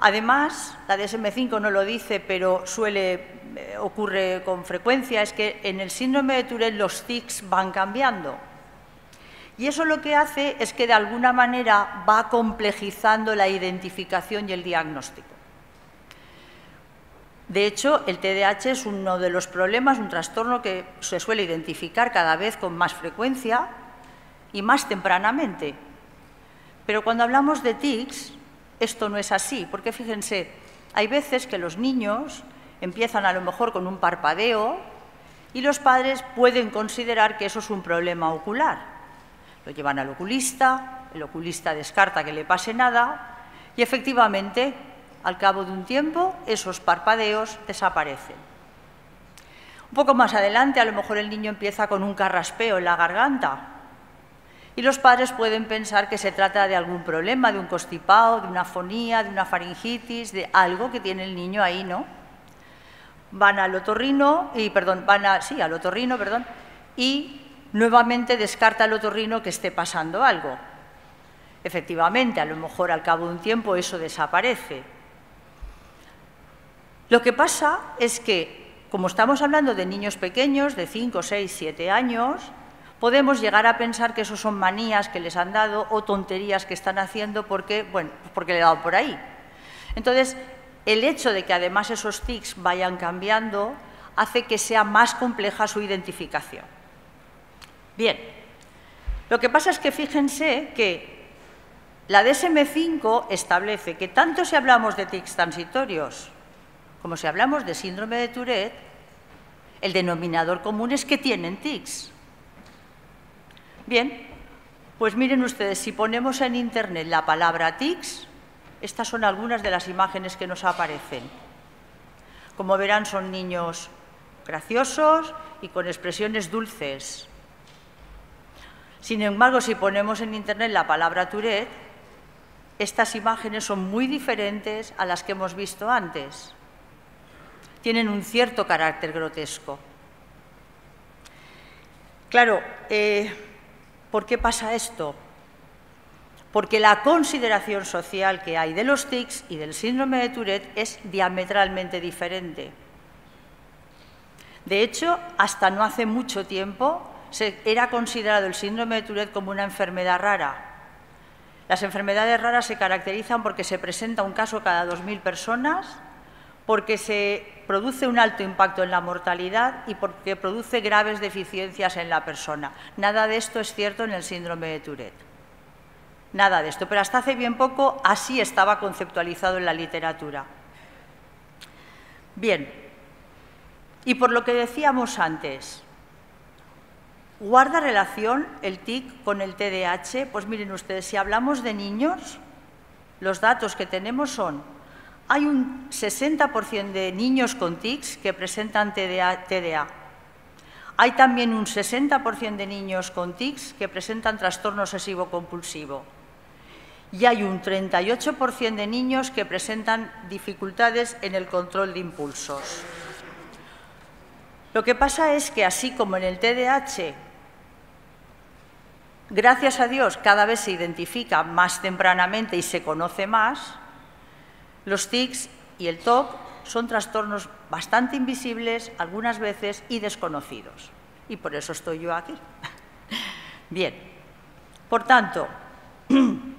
Además, la DSM-5 no lo dice, pero suele eh, ocurre con frecuencia, es que en el síndrome de Tourette los tics van cambiando. Y eso lo que hace es que de alguna manera va complejizando la identificación y el diagnóstico. De hecho, el TDAH es uno de los problemas, un trastorno que se suele identificar cada vez con más frecuencia y más tempranamente. Pero cuando hablamos de tics, esto no es así, porque fíjense, hay veces que los niños empiezan a lo mejor con un parpadeo y los padres pueden considerar que eso es un problema ocular. Lo llevan al oculista, el oculista descarta que le pase nada y efectivamente, al cabo de un tiempo, esos parpadeos desaparecen. Un poco más adelante, a lo mejor el niño empieza con un carraspeo en la garganta y los padres pueden pensar que se trata de algún problema, de un constipado, de una fonía, de una faringitis, de algo que tiene el niño ahí, ¿no? Van al otorrino, y perdón, van a, sí, al otorrino, perdón, y nuevamente descarta el otorrino que esté pasando algo. Efectivamente, a lo mejor al cabo de un tiempo eso desaparece. Lo que pasa es que, como estamos hablando de niños pequeños, de 5, 6, 7 años, podemos llegar a pensar que eso son manías que les han dado o tonterías que están haciendo porque, bueno, porque le he dado por ahí. Entonces, el hecho de que además esos tics vayan cambiando hace que sea más compleja su identificación. Bien, lo que pasa es que fíjense que la DSM-5 establece que tanto si hablamos de tics transitorios como si hablamos de síndrome de Tourette, el denominador común es que tienen tics. Bien, pues miren ustedes, si ponemos en Internet la palabra tics, estas son algunas de las imágenes que nos aparecen. Como verán, son niños graciosos y con expresiones dulces. Sin embargo, si ponemos en Internet la palabra Tourette, estas imágenes son muy diferentes a las que hemos visto antes. Tienen un cierto carácter grotesco. Claro, eh, ¿por qué pasa esto? Porque la consideración social que hay de los tics y del síndrome de Tourette es diametralmente diferente. De hecho, hasta no hace mucho tiempo se era considerado el síndrome de Tourette como una enfermedad rara. Las enfermedades raras se caracterizan porque se presenta un caso cada 2.000 personas, porque se produce un alto impacto en la mortalidad y porque produce graves deficiencias en la persona. Nada de esto es cierto en el síndrome de Tourette. Nada de esto, pero hasta hace bien poco así estaba conceptualizado en la literatura. Bien, y por lo que decíamos antes, ¿guarda relación el TIC con el TDAH? Pues miren ustedes, si hablamos de niños, los datos que tenemos son, hay un 60% de niños con TICs que presentan TDA. Hay también un 60% de niños con TICs que presentan trastorno obsesivo-compulsivo y hay un 38% de niños que presentan dificultades en el control de impulsos. Lo que pasa es que así como en el TDAH, gracias a Dios, cada vez se identifica más tempranamente y se conoce más, los TICs y el TOC son trastornos bastante invisibles algunas veces y desconocidos. Y por eso estoy yo aquí. Bien, por tanto,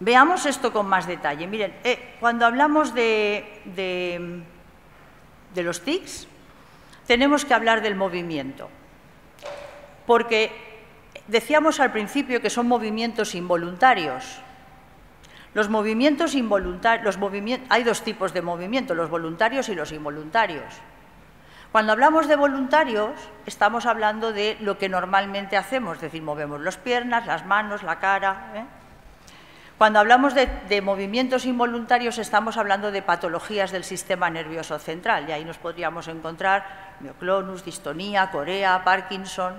Veamos esto con más detalle. Miren, eh, cuando hablamos de, de, los TICs, tenemos que hablar del movimiento, porque decíamos al principio que son movimientos involuntarios. Los movimientos involuntarios, hay dos tipos de movimiento, los voluntarios y los involuntarios. Cuando hablamos de voluntarios, estamos hablando de lo que normalmente hacemos, es decir, movemos las piernas, las manos, la cara. ¿eh? Cuando hablamos de, movimientos involuntarios estamos hablando de patologías del sistema nervioso central y ahí nos podríamos encontrar mioclonus, distonía, corea, Parkinson.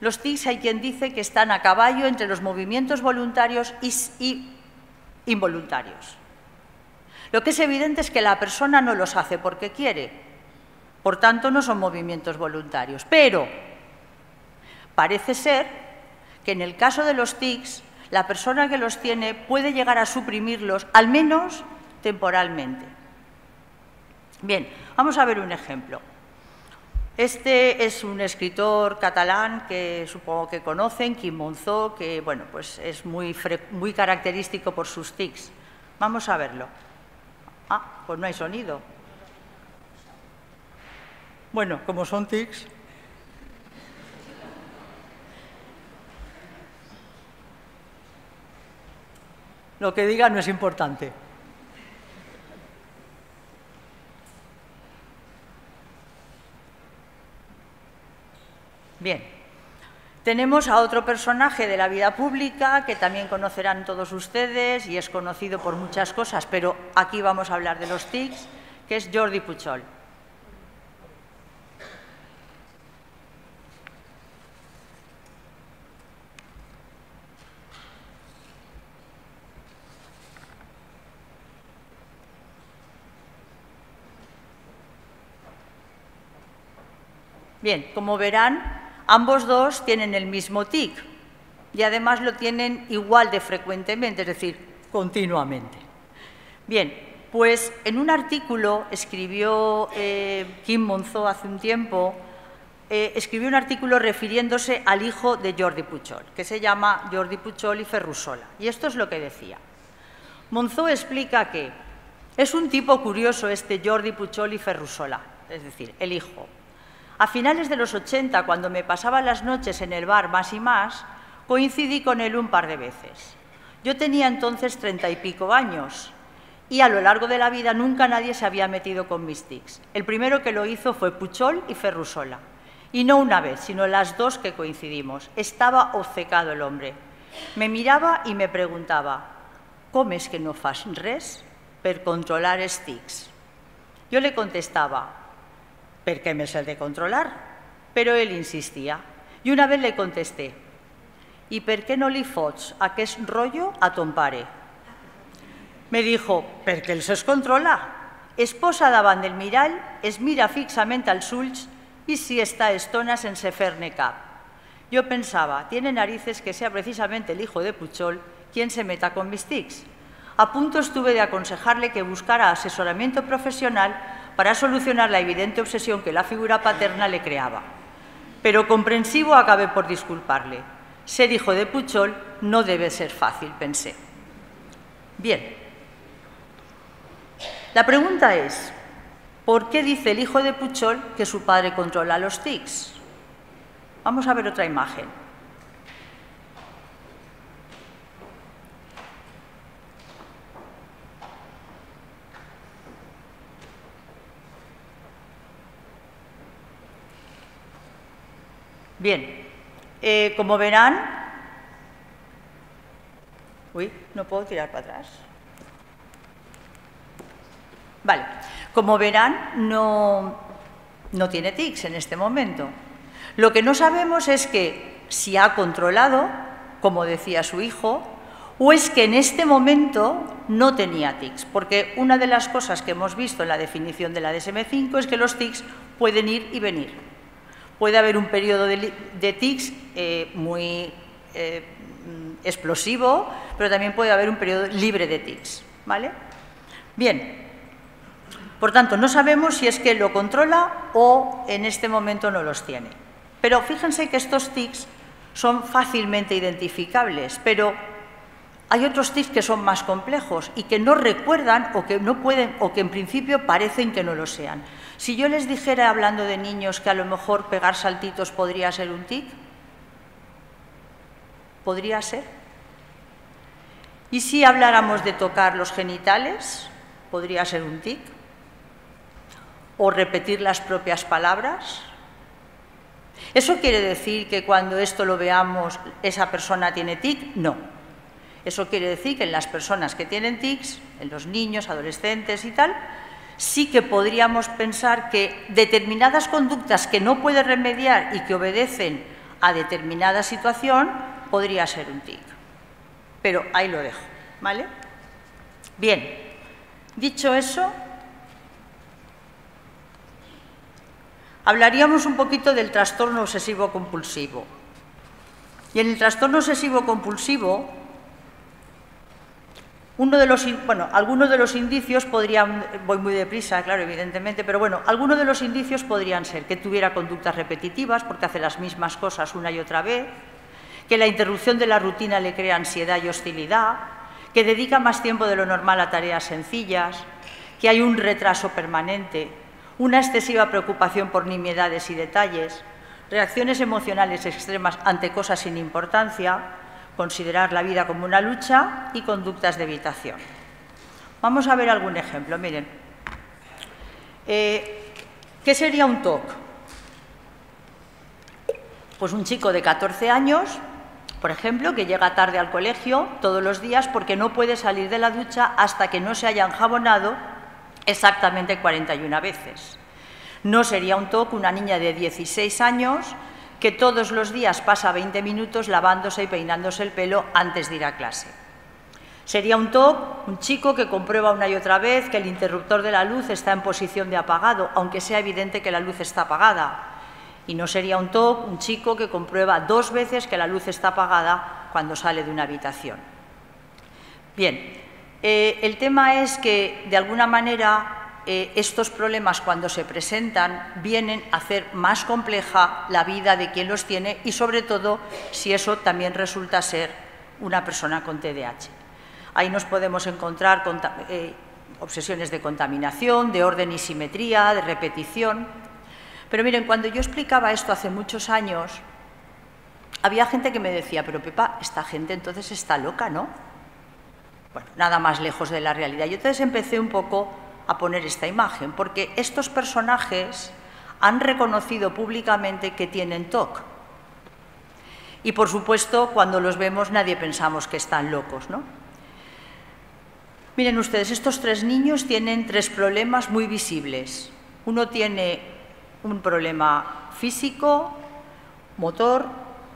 Los tics hay quien dice que están a caballo entre los movimientos voluntarios y involuntarios. Lo que es evidente es que la persona no los hace porque quiere, por tanto no son movimientos voluntarios. Pero parece ser que en el caso de los tics la persona que los tiene puede llegar a suprimirlos, al menos temporalmente. Bien, vamos a ver un ejemplo. Este es un escritor catalán que supongo que conocen, Quim Monzó, que bueno, pues es muy, muy característico por sus tics. Vamos a verlo. Ah, pues no hay sonido. Bueno, como son tics, Lo que diga no es importante. Bien, tenemos a otro personaje de la vida pública que también conocerán todos ustedes y es conocido por muchas cosas, pero aquí vamos a hablar de los TICs, que es Jordi Puchol. Bien, como verán, ambos dos tienen el mismo tic y además lo tienen igual de frecuentemente, es decir, continuamente. Bien, pues en un artículo escribió eh, Kim Monzó hace un tiempo, eh, escribió un artículo refiriéndose al hijo de Jordi Puchol, que se llama Jordi Puchol y Ferrusola. Y esto es lo que decía. Monzó explica que es un tipo curioso este Jordi Puchol y Ferrusola, es decir, el hijo. A finales de los 80, cuando me pasaba las noches en el bar más y más, Coincidí con él un par de veces. Yo tenía entonces treinta y pico años y a lo largo de la vida nunca nadie se había metido con mis tics. El primero que lo hizo fue Puchol y Ferrusola. Y no una vez, sino las dos que coincidimos. Estaba obcecado el hombre. Me miraba y me preguntaba, ¿comes que no fas res per controlar els? Yo le contestaba, ¿per qué me sé de controlar? Pero él insistía. Y una vez le contesté, ¿y per qué no li fots aquest rollo a ton pare? Me dijo, perquè els es controla. Es posa davant del mirall, es mira fixament als ulls y si está estona sense fer-ne cap. Yo pensaba, tiene narices que sea precisamente el hijo de Puchol quien se meta con mis tics. A punto estuve de aconsejarle que buscara asesoramiento profesional para solucionar la evidente obsesión que la figura paterna le creaba. Pero comprensivo acabé por disculparle. Ser hijo de Puchol no debe ser fácil, pensé. Bien. La pregunta es, ¿por qué dice el hijo de Puchol que su padre controla los tics? Vamos a ver otra imagen. Bien, eh, como verán, uy, no puedo tirar para atrás. Vale, como verán, no, no tiene tics en este momento. Lo que no sabemos es que si ha controlado, como decía su hijo, o es que en este momento no tenía tics, porque una de las cosas que hemos visto en la definición de la DSM-5 es que los tics pueden ir y venir. Puede haber un periodo de, tics eh, muy eh, explosivo, pero también puede haber un periodo libre de tics. ¿vale? Bien, por tanto, no sabemos si es que lo controla o en este momento no los tiene. Pero fíjense que estos tics son fácilmente identificables, pero hay otros tics que son más complejos y que no recuerdan o que no pueden o que en principio parecen que no lo sean. Si yo les dijera hablando de niños que a lo mejor pegar saltitos podría ser un tic, podría ser. ¿Y si habláramos de tocar los genitales? ¿Podría ser un tic? ¿O repetir las propias palabras? ¿Eso quiere decir que cuando esto lo veamos esa persona tiene tic? No. Eso quiere decir que en las personas que tienen tics, en los niños, adolescentes y tal, sí que podríamos pensar que determinadas conductas que no puede remediar y que obedecen a determinada situación podría ser un tic. Pero ahí lo dejo, ¿vale? Bien, dicho eso, hablaríamos un poquito del trastorno obsesivo-compulsivo. Y en el trastorno obsesivo-compulsivo, uno de los, bueno, algunos de los indicios podrían, voy muy deprisa, claro, evidentemente, pero bueno, algunos de los indicios podrían ser que tuviera conductas repetitivas porque hace las mismas cosas una y otra vez, que la interrupción de la rutina le crea ansiedad y hostilidad, que dedica más tiempo de lo normal a tareas sencillas, que hay un retraso permanente, una excesiva preocupación por nimiedades y detalles, reacciones emocionales extremas ante cosas sin importancia, considerar la vida como una lucha y conductas de evitación. Vamos a ver algún ejemplo. Miren, eh, ¿qué sería un TOC? Pues un chico de 14 años, por ejemplo, que llega tarde al colegio todos los días porque no puede salir de la ducha hasta que no se haya enjabonado exactamente 41 veces. No sería un TOC una niña de 16 años que todos los días pasa 20 minutos lavándose y peinándose el pelo antes de ir a clase. Sería un TOC un chico que comprueba una y otra vez que el interruptor de la luz está en posición de apagado, aunque sea evidente que la luz está apagada. Y no sería un TOC un chico que comprueba dos veces que la luz está apagada cuando sale de una habitación. Bien, eh, el tema es que, de alguna manera, eh, estos problemas cuando se presentan vienen a hacer más compleja la vida de quien los tiene y, sobre todo, si eso también resulta ser una persona con TDAH. Ahí nos podemos encontrar con, eh, obsesiones de contaminación, de orden y simetría, de repetición. Pero miren, cuando yo explicaba esto hace muchos años, había gente que me decía, pero Pepa, esta gente entonces está loca, ¿no? Bueno, nada más lejos de la realidad. Y entonces empecé un poco a poner esta imagen, porque estos personajes han reconocido públicamente que tienen TOC. Y por supuesto, cuando los vemos nadie pensamos que están locos, ¿no? Miren ustedes, estos tres niños tienen tres problemas muy visibles. Uno tiene un problema físico, motor,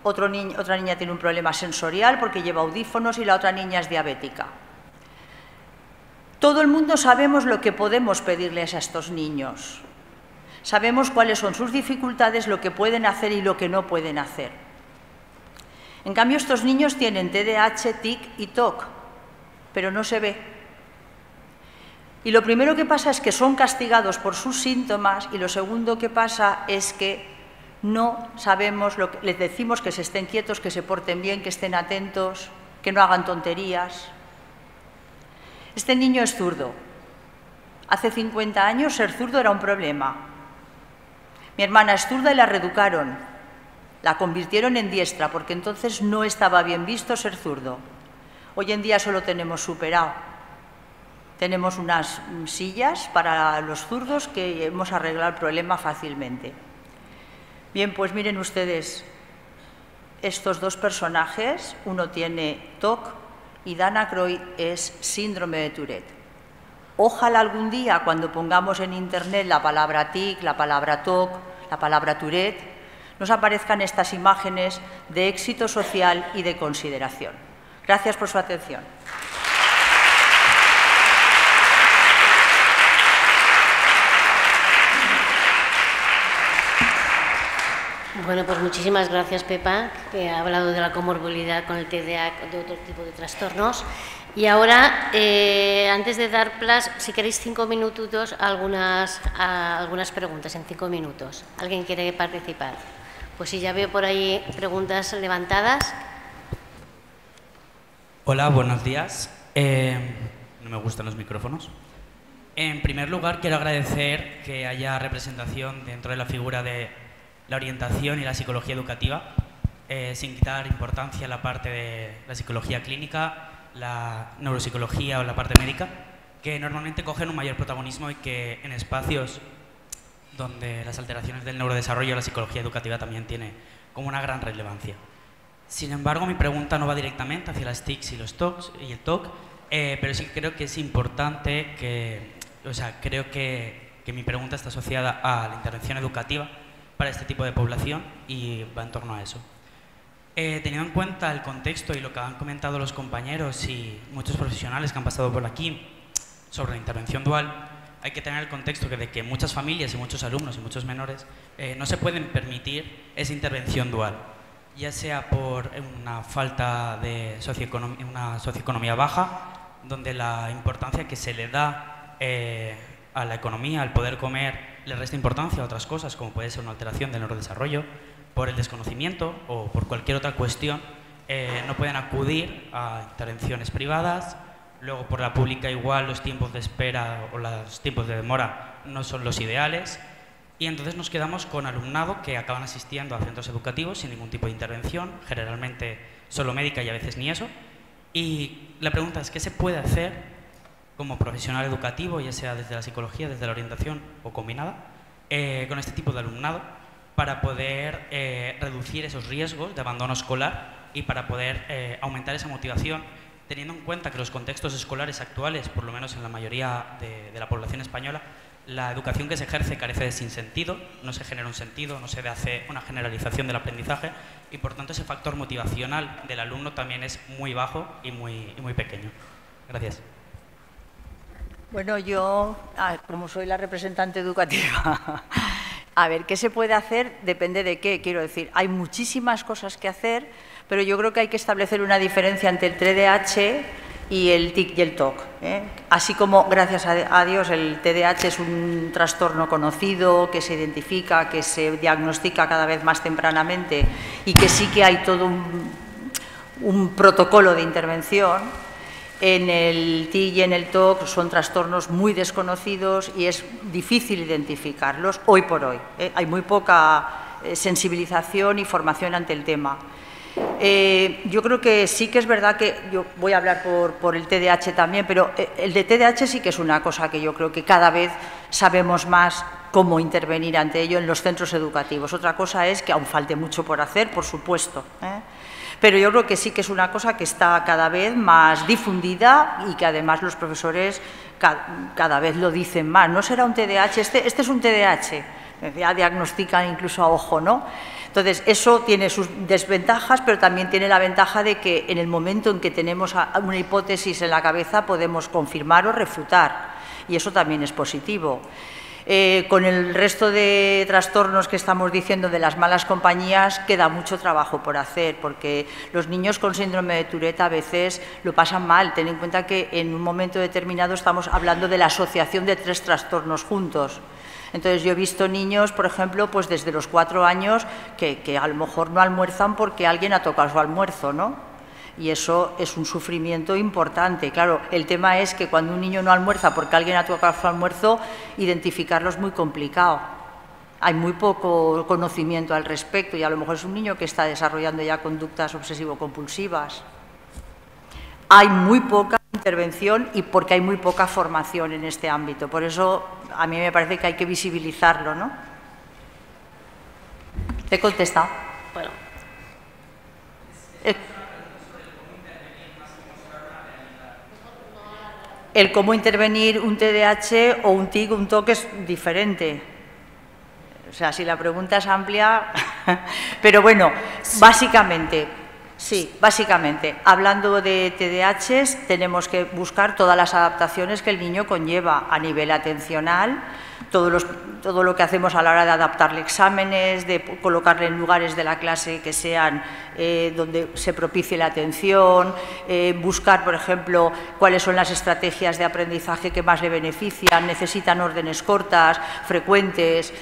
otra niña tiene un problema sensorial porque lleva audífonos y la otra niña es diabética. Todo el mundo sabemos lo que podemos pedirles a estos niños. Sabemos cuáles son sus dificultades, lo que pueden hacer y lo que no pueden hacer. En cambio, estos niños tienen TDAH, TIC y TOC, pero no se ve. Y lo primero que pasa es que son castigados por sus síntomas y lo segundo que pasa es que no sabemos, lo que, les decimos que se estén quietos, que se porten bien, que estén atentos, que no hagan tonterías. Este niño es zurdo. Hace 50 años ser zurdo era un problema. Mi hermana es zurda y la reeducaron. La convirtieron en diestra porque entonces no estaba bien visto ser zurdo. Hoy en día solo tenemos superado. Tenemos unas sillas para los zurdos que hemos arreglado el problema fácilmente. Bien, pues miren ustedes, estos dos personajes, uno tiene TOC y Dana Croy es síndrome de Tourette. Ojalá algún día cuando pongamos en internet la palabra TIC, la palabra TOC, la palabra Tourette, nos aparezcan estas imágenes de éxito social y de consideración. Gracias por su atención. Bueno, pues muchísimas gracias, Pepa, que ha hablado de la comorbilidad con el TDA, de otro tipo de trastornos. Y ahora, eh, antes de dar plazo, si queréis cinco minutos, algunas, algunas preguntas en cinco minutos. ¿Alguien quiere participar? Pues sí, ya veo por ahí preguntas levantadas. Hola, buenos días. Eh, no me gustan los micrófonos. En primer lugar, quiero agradecer que haya representación dentro de la figura de la orientación y la psicología educativa, eh, sin quitar importancia a la parte de la psicología clínica, la neuropsicología o la parte médica, que normalmente cogen un mayor protagonismo y que en espacios donde las alteraciones del neurodesarrollo, la psicología educativa también tiene como una gran relevancia. Sin embargo, mi pregunta no va directamente hacia las TICs y los TOCs y el TOC, eh, pero sí creo que es importante que, o sea, creo que, que mi pregunta está asociada a la intervención educativa para este tipo de población y va en torno a eso. Eh, teniendo en cuenta el contexto y lo que han comentado los compañeros y muchos profesionales que han pasado por aquí sobre la intervención dual, hay que tener el contexto de que muchas familias y muchos alumnos y muchos menores eh, no se pueden permitir esa intervención dual, ya sea por una falta de socioeconomía, una socioeconomía baja, donde la importancia que se le da eh, a la economía, al poder comer, le resta importancia a otras cosas, como puede ser una alteración del neurodesarrollo, por el desconocimiento o por cualquier otra cuestión, eh, no pueden acudir a intervenciones privadas. Luego, por la pública igual, los tiempos de espera o los tiempos de demora no son los ideales. Y entonces nos quedamos con alumnado que acaban asistiendo a centros educativos sin ningún tipo de intervención, generalmente solo médica y a veces ni eso. Y la pregunta es, ¿qué se puede hacer como profesional educativo, ya sea desde la psicología, desde la orientación o combinada, eh, con este tipo de alumnado para poder eh, reducir esos riesgos de abandono escolar y para poder eh, aumentar esa motivación, teniendo en cuenta que los contextos escolares actuales, por lo menos en la mayoría de, de la población española, la educación que se ejerce carece de sinsentido, no se genera un sentido, no se hace una generalización del aprendizaje y por tanto ese factor motivacional del alumno también es muy bajo y muy, y muy pequeño. Gracias. Bueno, yo, como soy la representante educativa, a ver, ¿qué se puede hacer? Depende de qué, quiero decir. Hay muchísimas cosas que hacer, pero yo creo que hay que establecer una diferencia entre el TDAH y el TIC y el TOC. ¿eh? Así como, gracias a Dios, el TDAH es un trastorno conocido, que se identifica, que se diagnostica cada vez más tempranamente y que sí que hay todo un, un protocolo de intervención en el TIC y en el TOC son trastornos muy desconocidos y es difícil identificarlos hoy por hoy. ¿eh? Hay muy poca eh, sensibilización y formación ante el tema. Eh, yo creo que sí que es verdad que yo voy a hablar por, por el TDAH también, pero el de TDAH sí que es una cosa que yo creo que cada vez sabemos más cómo intervenir ante ello en los centros educativos. Otra cosa es que aún falte mucho por hacer, por supuesto. Pero yo creo que sí que es una cosa que está cada vez más difundida y que además los profesores cada, vez lo dicen más. No será un TDAH, este, este es un TDAH. Ya diagnostican incluso a ojo, ¿no? Entonces, eso tiene sus desventajas, pero también tiene la ventaja de que en el momento en que tenemos una hipótesis en la cabeza podemos confirmar o refutar, y eso también es positivo. Eh, con el resto de trastornos que estamos diciendo de las malas compañías queda mucho trabajo por hacer, porque los niños con síndrome de Tourette a veces lo pasan mal. Ten en cuenta que en un momento determinado estamos hablando de la asociación de tres trastornos juntos. Entonces yo he visto niños, por ejemplo, pues desde los cuatro años que, a lo mejor no almuerzan porque alguien ha tocado su almuerzo, ¿no? Y eso es un sufrimiento importante. Claro, el tema es que cuando un niño no almuerza porque alguien ha tocado su almuerzo, identificarlo es muy complicado. Hay muy poco conocimiento al respecto y a lo mejor es un niño que está desarrollando ya conductas obsesivo-compulsivas. Hay muy poca intervención y porque hay muy poca formación en este ámbito. Por eso a mí me parece que hay que visibilizarlo, ¿no? ¿Te he contestado? Bueno. Eh, el cómo intervenir un TDAH o un TIC, un TOC es diferente. O sea, si la pregunta es amplia, pero bueno, básicamente, Sí, básicamente, hablando de TDAH, tenemos que buscar todas las adaptaciones que el niño conlleva a nivel atencional, todo, lo que hacemos a la hora de adaptarle exámenes, de colocarle en lugares de la clase que sean eh, donde se propicie la atención, eh, buscar, por ejemplo, cuáles son las estrategias de aprendizaje que más le benefician, necesitan órdenes cortas, frecuentes,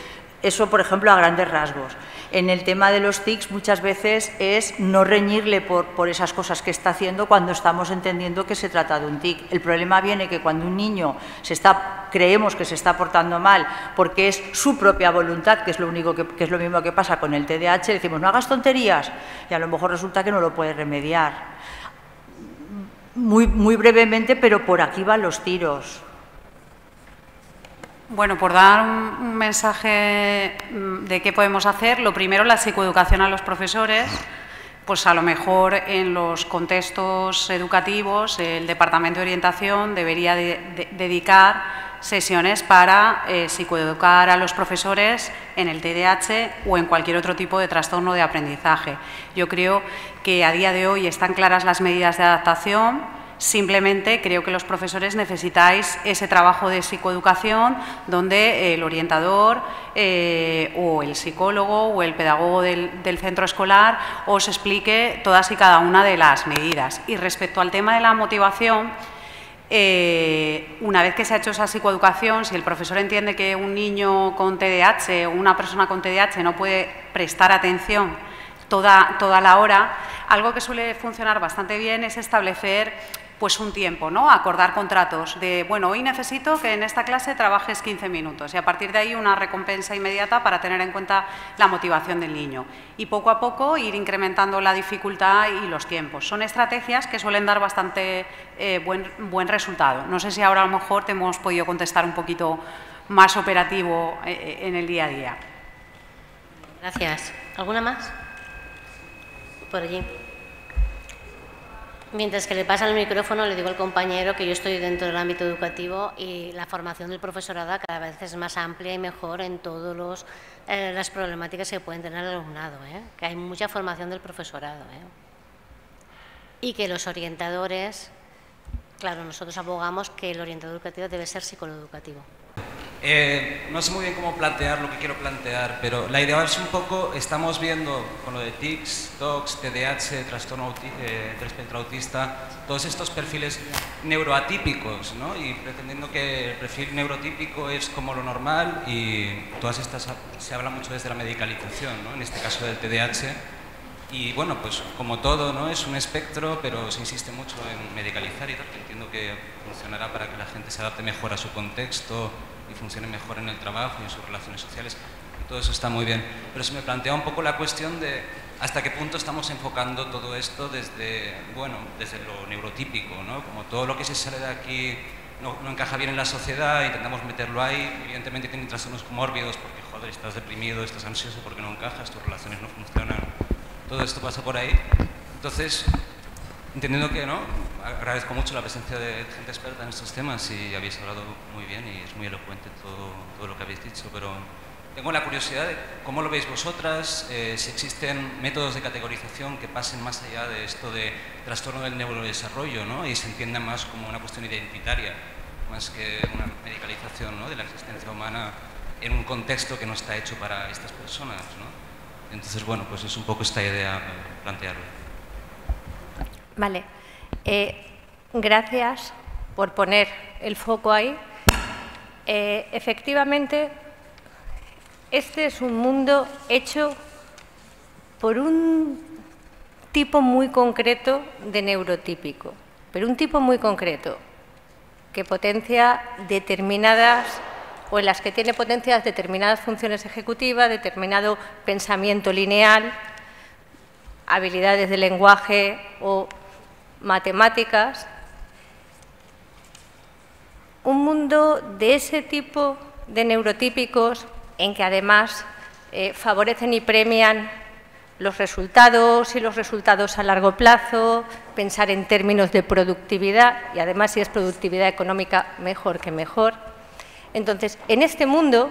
eso, por ejemplo, a grandes rasgos. En el tema de los TICs muchas veces es no reñirle por, esas cosas que está haciendo cuando estamos entendiendo que se trata de un TIC. El problema viene que cuando un niño se está, creemos que se está portando mal porque es su propia voluntad, que es lo, único que, es lo mismo que pasa con el TDAH, decimos no hagas tonterías y a lo mejor resulta que no lo puede remediar. Muy, muy brevemente, pero por aquí van los tiros. Bueno, por dar un, mensaje mm, de qué podemos hacer, lo primero, la psicoeducación a los profesores, pues a lo mejor en los contextos educativos el Departamento de Orientación debería dedicar sesiones para eh, psicoeducar a los profesores en el TDAH o en cualquier otro tipo de trastorno de aprendizaje. Yo creo que a día de hoy están claras las medidas de adaptación, Simplemente creo que los profesores necesitáis ese trabajo de psicoeducación donde el orientador eh, o el psicólogo o el pedagogo del, centro escolar os explique todas y cada una de las medidas. Y respecto al tema de la motivación, eh, una vez que se ha hecho esa psicoeducación, si el profesor entiende que un niño con TDAH o una persona con TDAH no puede prestar atención toda, toda la hora, algo que suele funcionar bastante bien es establecer pues un tiempo, ¿no? Acordar contratos de, bueno, hoy necesito que en esta clase trabajes 15 minutos y a partir de ahí una recompensa inmediata para tener en cuenta la motivación del niño. Y poco a poco ir incrementando la dificultad y los tiempos. Son estrategias que suelen dar bastante eh, buen, buen resultado. No sé si ahora a lo mejor te hemos podido contestar un poquito más operativo eh, eh, en el día a día. Gracias. ¿Alguna más? Por allí. Mientras que le pasa el micrófono, le digo al compañero que yo estoy dentro del ámbito educativo y la formación del profesorado cada vez es más amplia y mejor en todas eh, las problemáticas que pueden tener el alumnado, ¿eh? que hay mucha formación del profesorado. ¿eh? Y que los orientadores, claro, nosotros abogamos que el orientador educativo debe ser psicoeducativo. Eh, no sé muy bien cómo plantear lo que quiero plantear, pero la idea es un poco, estamos viendo con lo de TICS, TOCS, TDAH, trastorno eh, espectro autista, todos estos perfiles neuroatípicos, ¿no? y pretendiendo que el perfil neurotípico es como lo normal y todas estas, se habla mucho desde la medicalización, ¿no? en este caso del TDAH, y bueno, pues como todo, ¿no? Es un espectro, pero se insiste mucho en medicalizar y tal, que entiendo que funcionará para que la gente se adapte mejor a su contexto y funcione mejor en el trabajo y en sus relaciones sociales. Todo eso está muy bien. Pero se me plantea un poco la cuestión de hasta qué punto estamos enfocando todo esto desde, bueno, desde lo neurotípico, ¿no? Como todo lo que se sale de aquí no, encaja bien en la sociedad, intentamos meterlo ahí, evidentemente tienen trastornos comórbidos porque, joder, estás deprimido, estás ansioso porque no encajas, tus relaciones no funcionan, todo esto pasa por ahí. Entonces, entendiendo que, ¿no? Agradezco mucho la presencia de gente experta en estos temas y habéis hablado muy bien y es muy elocuente todo, todo lo que habéis dicho, pero tengo la curiosidad de cómo lo veis vosotras, eh, si existen métodos de categorización que pasen más allá de esto de trastorno del neurodesarrollo ¿no? y se entienda más como una cuestión identitaria, más que una medicalización ¿no? de la existencia humana en un contexto que no está hecho para estas personas. ¿no? Entonces, bueno, pues es un poco esta idea plantearla. Vale. Eh, gracias por poner el foco ahí. Eh, efectivamente, este es un mundo hecho por un tipo muy concreto de neurotípico, pero un tipo muy concreto que potencia determinadas o en las que tiene potencias determinadas funciones ejecutivas, determinado pensamiento lineal, habilidades de lenguaje o matemáticas. Un mundo de ese tipo de neurotípicos en que además eh, favorecen y premian los resultados y los resultados a largo plazo, pensar en términos de productividad y además si es productividad económica, mejor que mejor. Entonces, en este mundo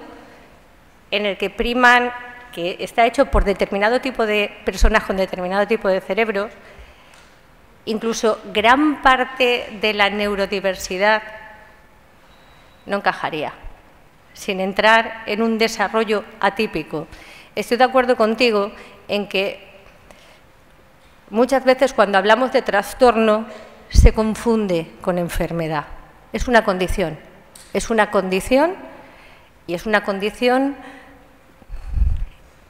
en el que priman, que está hecho por determinado tipo de personas con determinado tipo de cerebros, incluso gran parte de la neurodiversidad no encajaría sin entrar en un desarrollo atípico. Estoy de acuerdo contigo en que muchas veces cuando hablamos de trastorno se confunde con enfermedad. Es una condición, es una condición y es una condición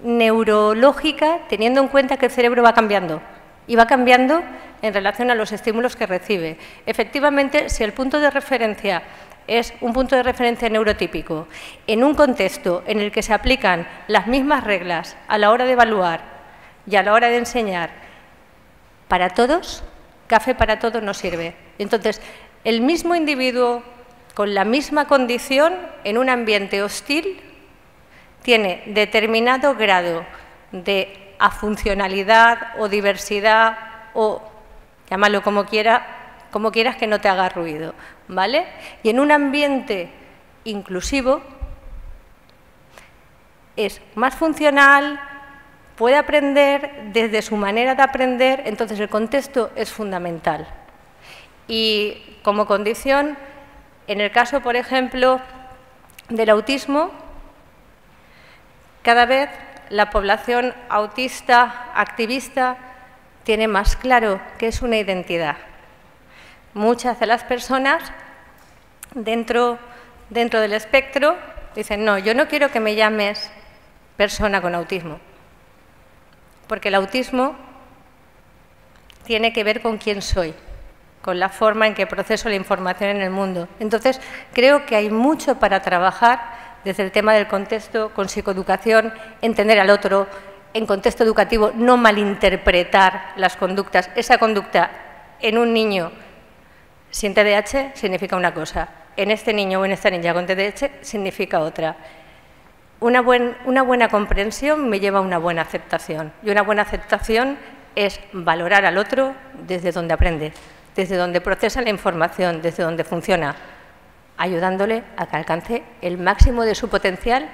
neurológica teniendo en cuenta que el cerebro va cambiando y va cambiando en relación a los estímulos que recibe. Efectivamente, si el punto de referencia es un punto de referencia neurotípico en un contexto en el que se aplican las mismas reglas a la hora de evaluar y a la hora de enseñar para todos, café para todos no sirve. Entonces, el mismo individuo con la misma condición en un ambiente hostil tiene determinado grado de afuncionalidad o diversidad o llámalo como quiera, como quieras que no te haga ruido, ¿vale? Y en un ambiente inclusivo es más funcional, puede aprender desde su manera de aprender, entonces el contexto es fundamental. Y como condición, en el caso, por ejemplo, del autismo, cada vez la población autista activista tiene más claro que es una identidad. Muchas de las personas dentro, dentro del espectro dicen, no, yo no quiero que me llames persona con autismo, porque el autismo tiene que ver con quién soy, con la forma en que proceso la información en el mundo. Entonces, creo que hay mucho para trabajar desde el tema del contexto con psicoeducación, entender al otro, en contexto educativo, no malinterpretar las conductas. Esa conducta en un niño sin TDAH significa una cosa, en este niño o en esta niña con TDAH significa otra. Una, una buena comprensión me lleva a una buena aceptación y una buena aceptación es valorar al otro desde donde aprende, desde donde procesa la información, desde donde funciona, ayudándole a que alcance el máximo de su potencial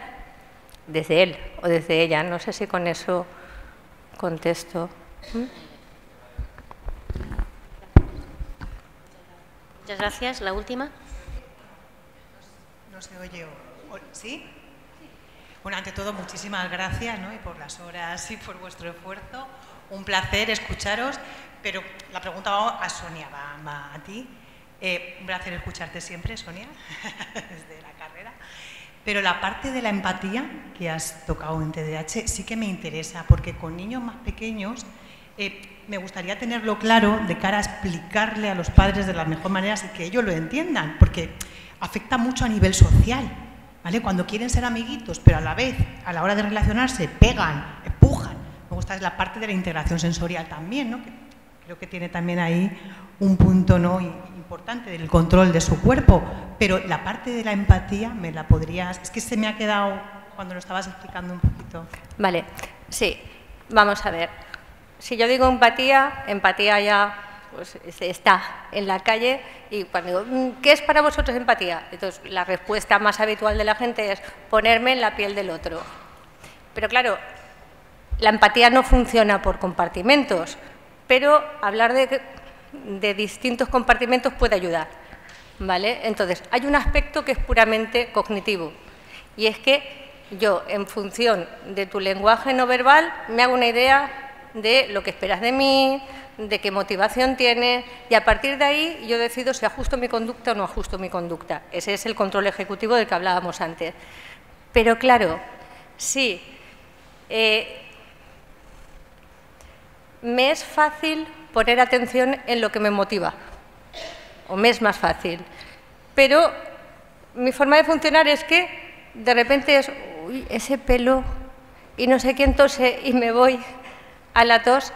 desde él o desde ella. No sé si con eso contesto. ¿Mm? Muchas gracias. La última. No se oye. ¿Sí? Bueno, ante todo, muchísimas gracias ¿no? y por las horas y por vuestro esfuerzo. Un placer escucharos, pero la pregunta va a Sonia, va, a ti. Eh, un placer escucharte siempre, Sonia, desde la carrera. Pero la parte de la empatía que has tocado en TDAH sí que me interesa, porque con niños más pequeños eh, me gustaría tenerlo claro de cara a explicarle a los padres de la mejor manera y que ellos lo entiendan, porque afecta mucho a nivel social. ¿vale? Cuando quieren ser amiguitos, pero a la vez, a la hora de relacionarse, pegan, empujan. Me es la parte de la integración sensorial también, ¿no? Creo que tiene también ahí un punto ¿no? importante del control de su cuerpo, pero la parte de la empatía me la podrías... Es que se me ha quedado cuando lo estabas explicando un poquito. Vale, sí, vamos a ver. Si yo digo empatía, empatía ya pues, está en la calle y cuando digo, mm, ¿qué es para vosotros empatía? Entonces, la respuesta más habitual de la gente es ponerme en la piel del otro. Pero claro, la empatía no funciona por compartimentos, pero hablar de, distintos compartimentos puede ayudar. ¿vale? Entonces, hay un aspecto que es puramente cognitivo y es que yo, en función de tu lenguaje no verbal, me hago una idea de lo que esperas de mí, de qué motivación tienes y a partir de ahí yo decido si ajusto mi conducta o no ajusto mi conducta. Ese es el control ejecutivo del que hablábamos antes. Pero claro, sí, eh, me es fácil poner atención en lo que me motiva, o me es más fácil, pero mi forma de funcionar es que de repente es, uy, ese pelo, y no sé quién tose y me voy a la tos,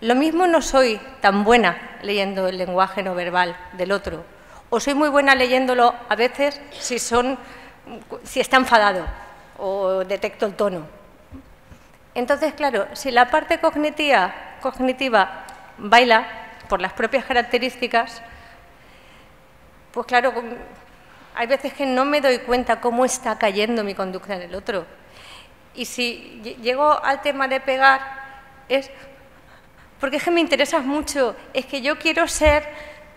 lo mismo no soy tan buena leyendo el lenguaje no verbal del otro, o soy muy buena leyéndolo a veces si, son, si está enfadado o detecto el tono. Entonces, claro, si la parte cognitiva, cognitiva baila por las propias características, pues claro, hay veces que no me doy cuenta cómo está cayendo mi conducta en el otro. Y si llego al tema de pegar, es porque es que me interesas mucho, es que yo quiero ser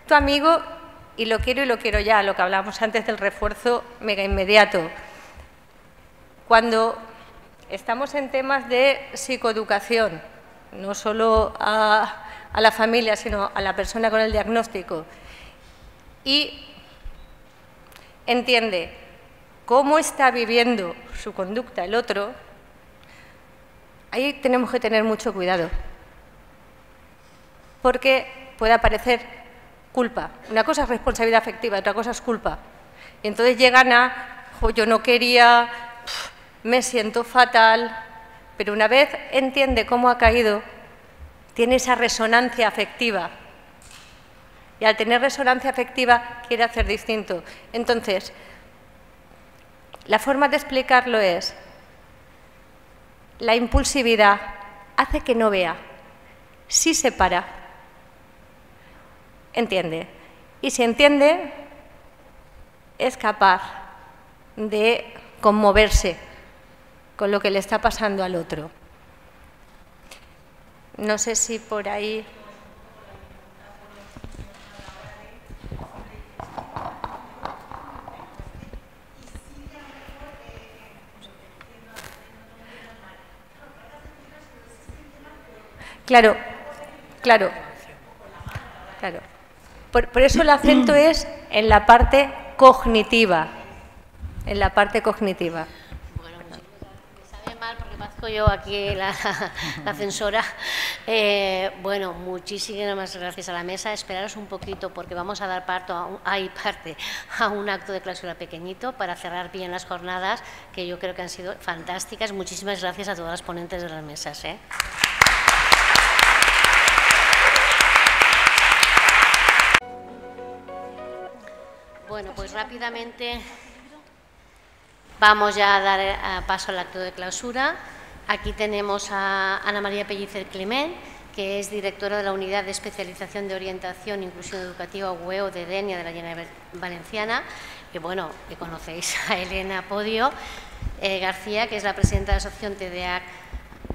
tu amigo y lo quiero y lo quiero ya, lo que hablábamos antes del refuerzo mega inmediato. Cuando estamos en temas de psicoeducación, no solo a, a la familia, sino a la persona con el diagnóstico, y entiende cómo está viviendo su conducta el otro, ahí tenemos que tener mucho cuidado porque puede aparecer culpa. Una cosa es responsabilidad afectiva, otra cosa es culpa. Y entonces llegan a, yo no quería, me siento fatal, pero una vez entiende cómo ha caído, tiene esa resonancia afectiva. Y al tener resonancia afectiva quiere hacer distinto. Entonces, la forma de explicarlo es, la impulsividad hace que no vea, sí se para, entiende. Y si entiende, es capaz de conmoverse con lo que le está pasando al otro. No sé si por ahí... Claro, claro, claro. Por, eso el acento es en la parte cognitiva, en la parte cognitiva. Yo aquí la, la censora. Eh, bueno, muchísimas gracias a la mesa. Esperaros un poquito porque vamos a dar parto a un, parte a un acto de clausura pequeñito para cerrar bien las jornadas que yo creo que han sido fantásticas. Muchísimas gracias a todas las ponentes de las mesas. ¿eh? Bueno, pues rápidamente vamos ya a dar eh, paso al acto de clausura. Aquí tenemos a Ana María Pellicer Clement, que es directora de la Unidad de Especialización de Orientación e Inclusión Educativa UEO de DENIA de la Llena Valenciana, que bueno, que conocéis a Elena Podio eh, García, que es la presidenta de la Asociación TDAC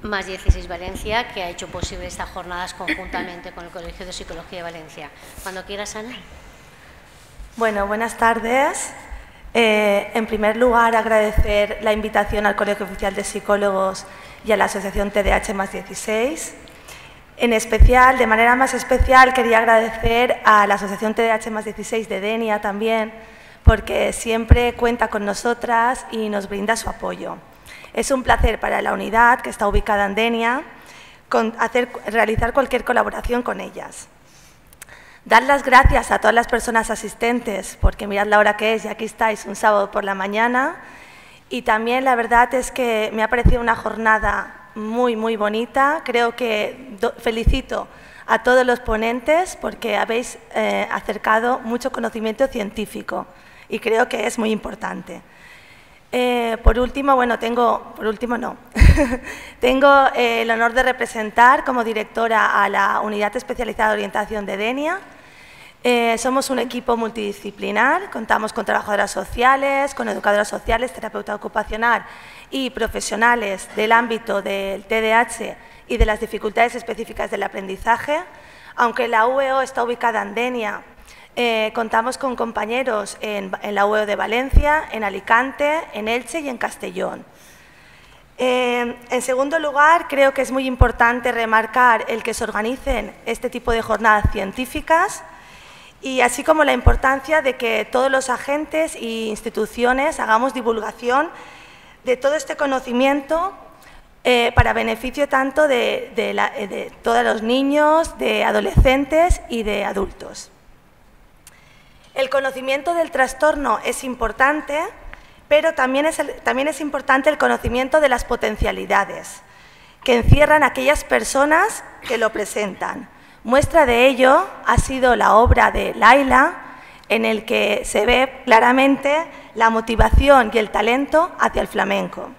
más 16 Valencia, que ha hecho posible estas jornadas conjuntamente con el Colegio de Psicología de Valencia. Cuando quieras, Ana. Bueno, buenas tardes. Eh, en primer lugar, agradecer la invitación al Colegio Oficial de Psicólogos y a la Asociación TDH más 16. En especial, de manera más especial, quería agradecer a la Asociación TDH más 16 de Denia también, porque siempre cuenta con nosotras y nos brinda su apoyo. Es un placer para la unidad, que está ubicada en Denia, realizar cualquier colaboración con ellas. Dar las gracias a todas las personas asistentes, porque mirad la hora que es y aquí estáis un sábado por la mañana. Y también la verdad es que me ha parecido una jornada muy, muy bonita. Creo que felicito a todos los ponentes porque habéis eh, acercado mucho conocimiento científico y creo que es muy importante. Eh, por último, bueno, tengo, por último no, tengo eh, el honor de representar como directora a la Unidad Especializada de Orientación de DENIA. Eh, somos un equipo multidisciplinar, contamos con trabajadoras sociales, con educadoras sociales, terapeuta ocupacional y profesionales del ámbito del TDAH y de las dificultades específicas del aprendizaje. Aunque la UEO está ubicada en Denia, eh, contamos con compañeros en, la UEO de Valencia, en Alicante, en Elche y en Castellón. Eh, en segundo lugar, creo que es muy importante remarcar el que se organicen este tipo de jornadas científicas y así como la importancia de que todos los agentes e instituciones hagamos divulgación de todo este conocimiento eh, para beneficio tanto de todos los niños, de adolescentes y de adultos. El conocimiento del trastorno es importante, pero también es, también es importante el conocimiento de las potencialidades que encierran aquellas personas que lo presentan. Muestra de ello ha sido la obra de Laila, en el que se ve claramente la motivación y el talento hacia el flamenco.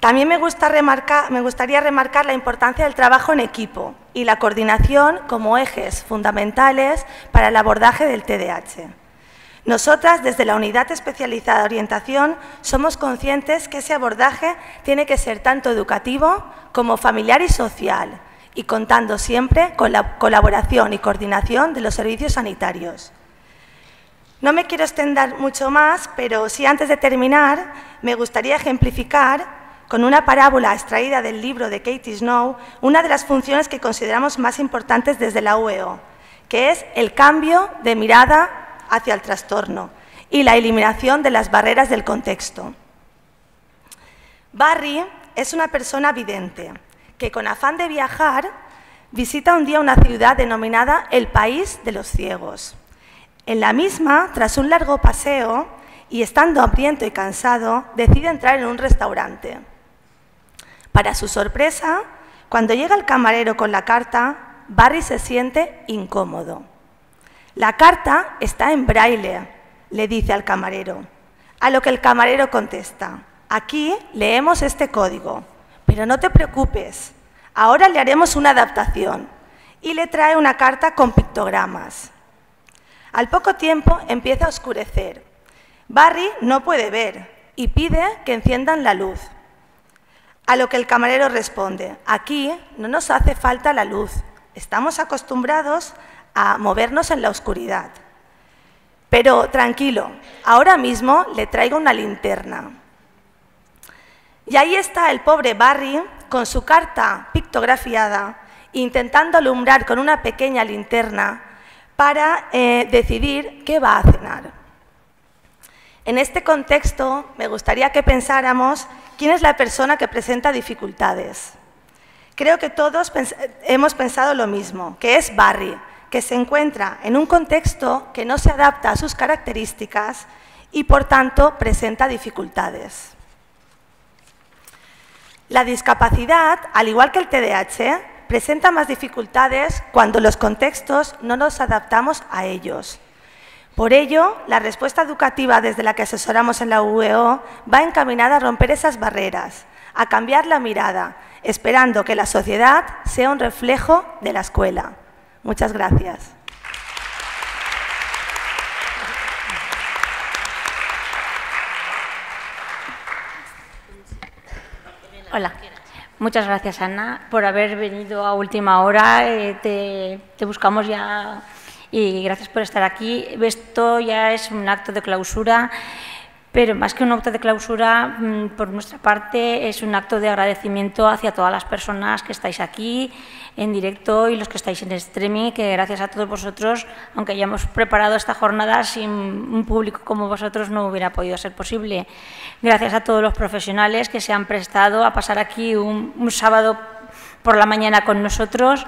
También me, gustaría remarcar la importancia del trabajo en equipo y la coordinación como ejes fundamentales para el abordaje del TDAH. Nosotras, desde la Unidad Especializada de Orientación, somos conscientes que ese abordaje tiene que ser tanto educativo como familiar y social, y contando siempre con la colaboración y coordinación de los servicios sanitarios. No me quiero extender mucho más, pero sí antes de terminar me gustaría ejemplificar con una parábola extraída del libro de Katie Snow, una de las funciones que consideramos más importantes desde la UEO, que es el cambio de mirada hacia el trastorno y la eliminación de las barreras del contexto. Barry es una persona vidente que con afán de viajar visita un día una ciudad denominada el País de los Ciegos. En la misma, tras un largo paseo y estando hambriento y cansado, decide entrar en un restaurante. Para su sorpresa, cuando llega el camarero con la carta, Barry se siente incómodo. La carta está en braille, le dice al camarero, a lo que el camarero contesta, aquí leemos este código, pero no te preocupes, ahora le haremos una adaptación y le trae una carta con pictogramas. Al poco tiempo empieza a oscurecer. Barry no puede ver y pide que enciendan la luz. A lo que el camarero responde, aquí no nos hace falta la luz, estamos acostumbrados a movernos en la oscuridad. Pero tranquilo, ahora mismo le traigo una linterna. Y ahí está el pobre Barry con su carta pictografiada, intentando alumbrar con una pequeña linterna para eh, decidir qué va a cenar. En este contexto, me gustaría que pensáramos quién es la persona que presenta dificultades. Creo que todos hemos pensado lo mismo, que es Barry, que se encuentra en un contexto que no se adapta a sus características y, por tanto, presenta dificultades. La discapacidad, al igual que el TDAH, presenta más dificultades cuando los contextos no nos adaptamos a ellos. Por ello, la respuesta educativa desde la que asesoramos en la UEO va encaminada a romper esas barreras, a cambiar la mirada, esperando que la sociedad sea un reflejo de la escuela. Muchas gracias. Hola. Muchas gracias, Ana, por haber venido a última hora. Eh, te, buscamos ya y gracias por estar aquí. Esto ya es un acto de clausura, pero más que un acto de clausura, mm, por nuestra parte, es un acto de agradecimiento hacia todas las personas que estáis aquí en directo y los que estáis en streaming, que gracias a todos vosotros, aunque hayamos preparado esta jornada, sin un público como vosotros no hubiera podido ser posible. Gracias a todos los profesionales que se han prestado a pasar aquí un, sábado por la mañana con nosotros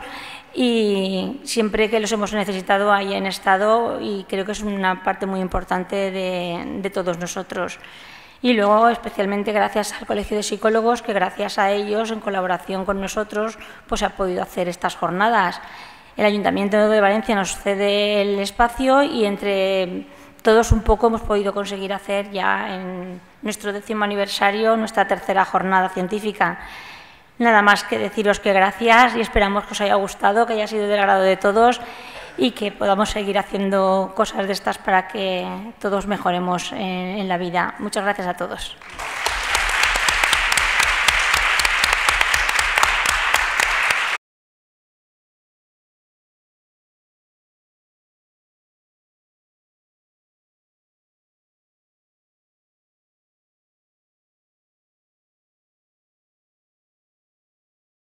y siempre que los hemos necesitado en estado y creo que es una parte muy importante de, todos nosotros. Y luego, especialmente gracias al Colegio de Psicólogos, que gracias a ellos, en colaboración con nosotros, pues ha podido hacer estas jornadas. El Ayuntamiento de Valencia nos cede el espacio y entre todos un poco hemos podido conseguir hacer ya en nuestro décimo aniversario nuestra tercera jornada científica. Nada más que deciros que gracias y esperamos que os haya gustado, que haya sido del agrado de todos y que podamos seguir haciendo cosas de estas para que todos mejoremos en, la vida. Muchas gracias a todos.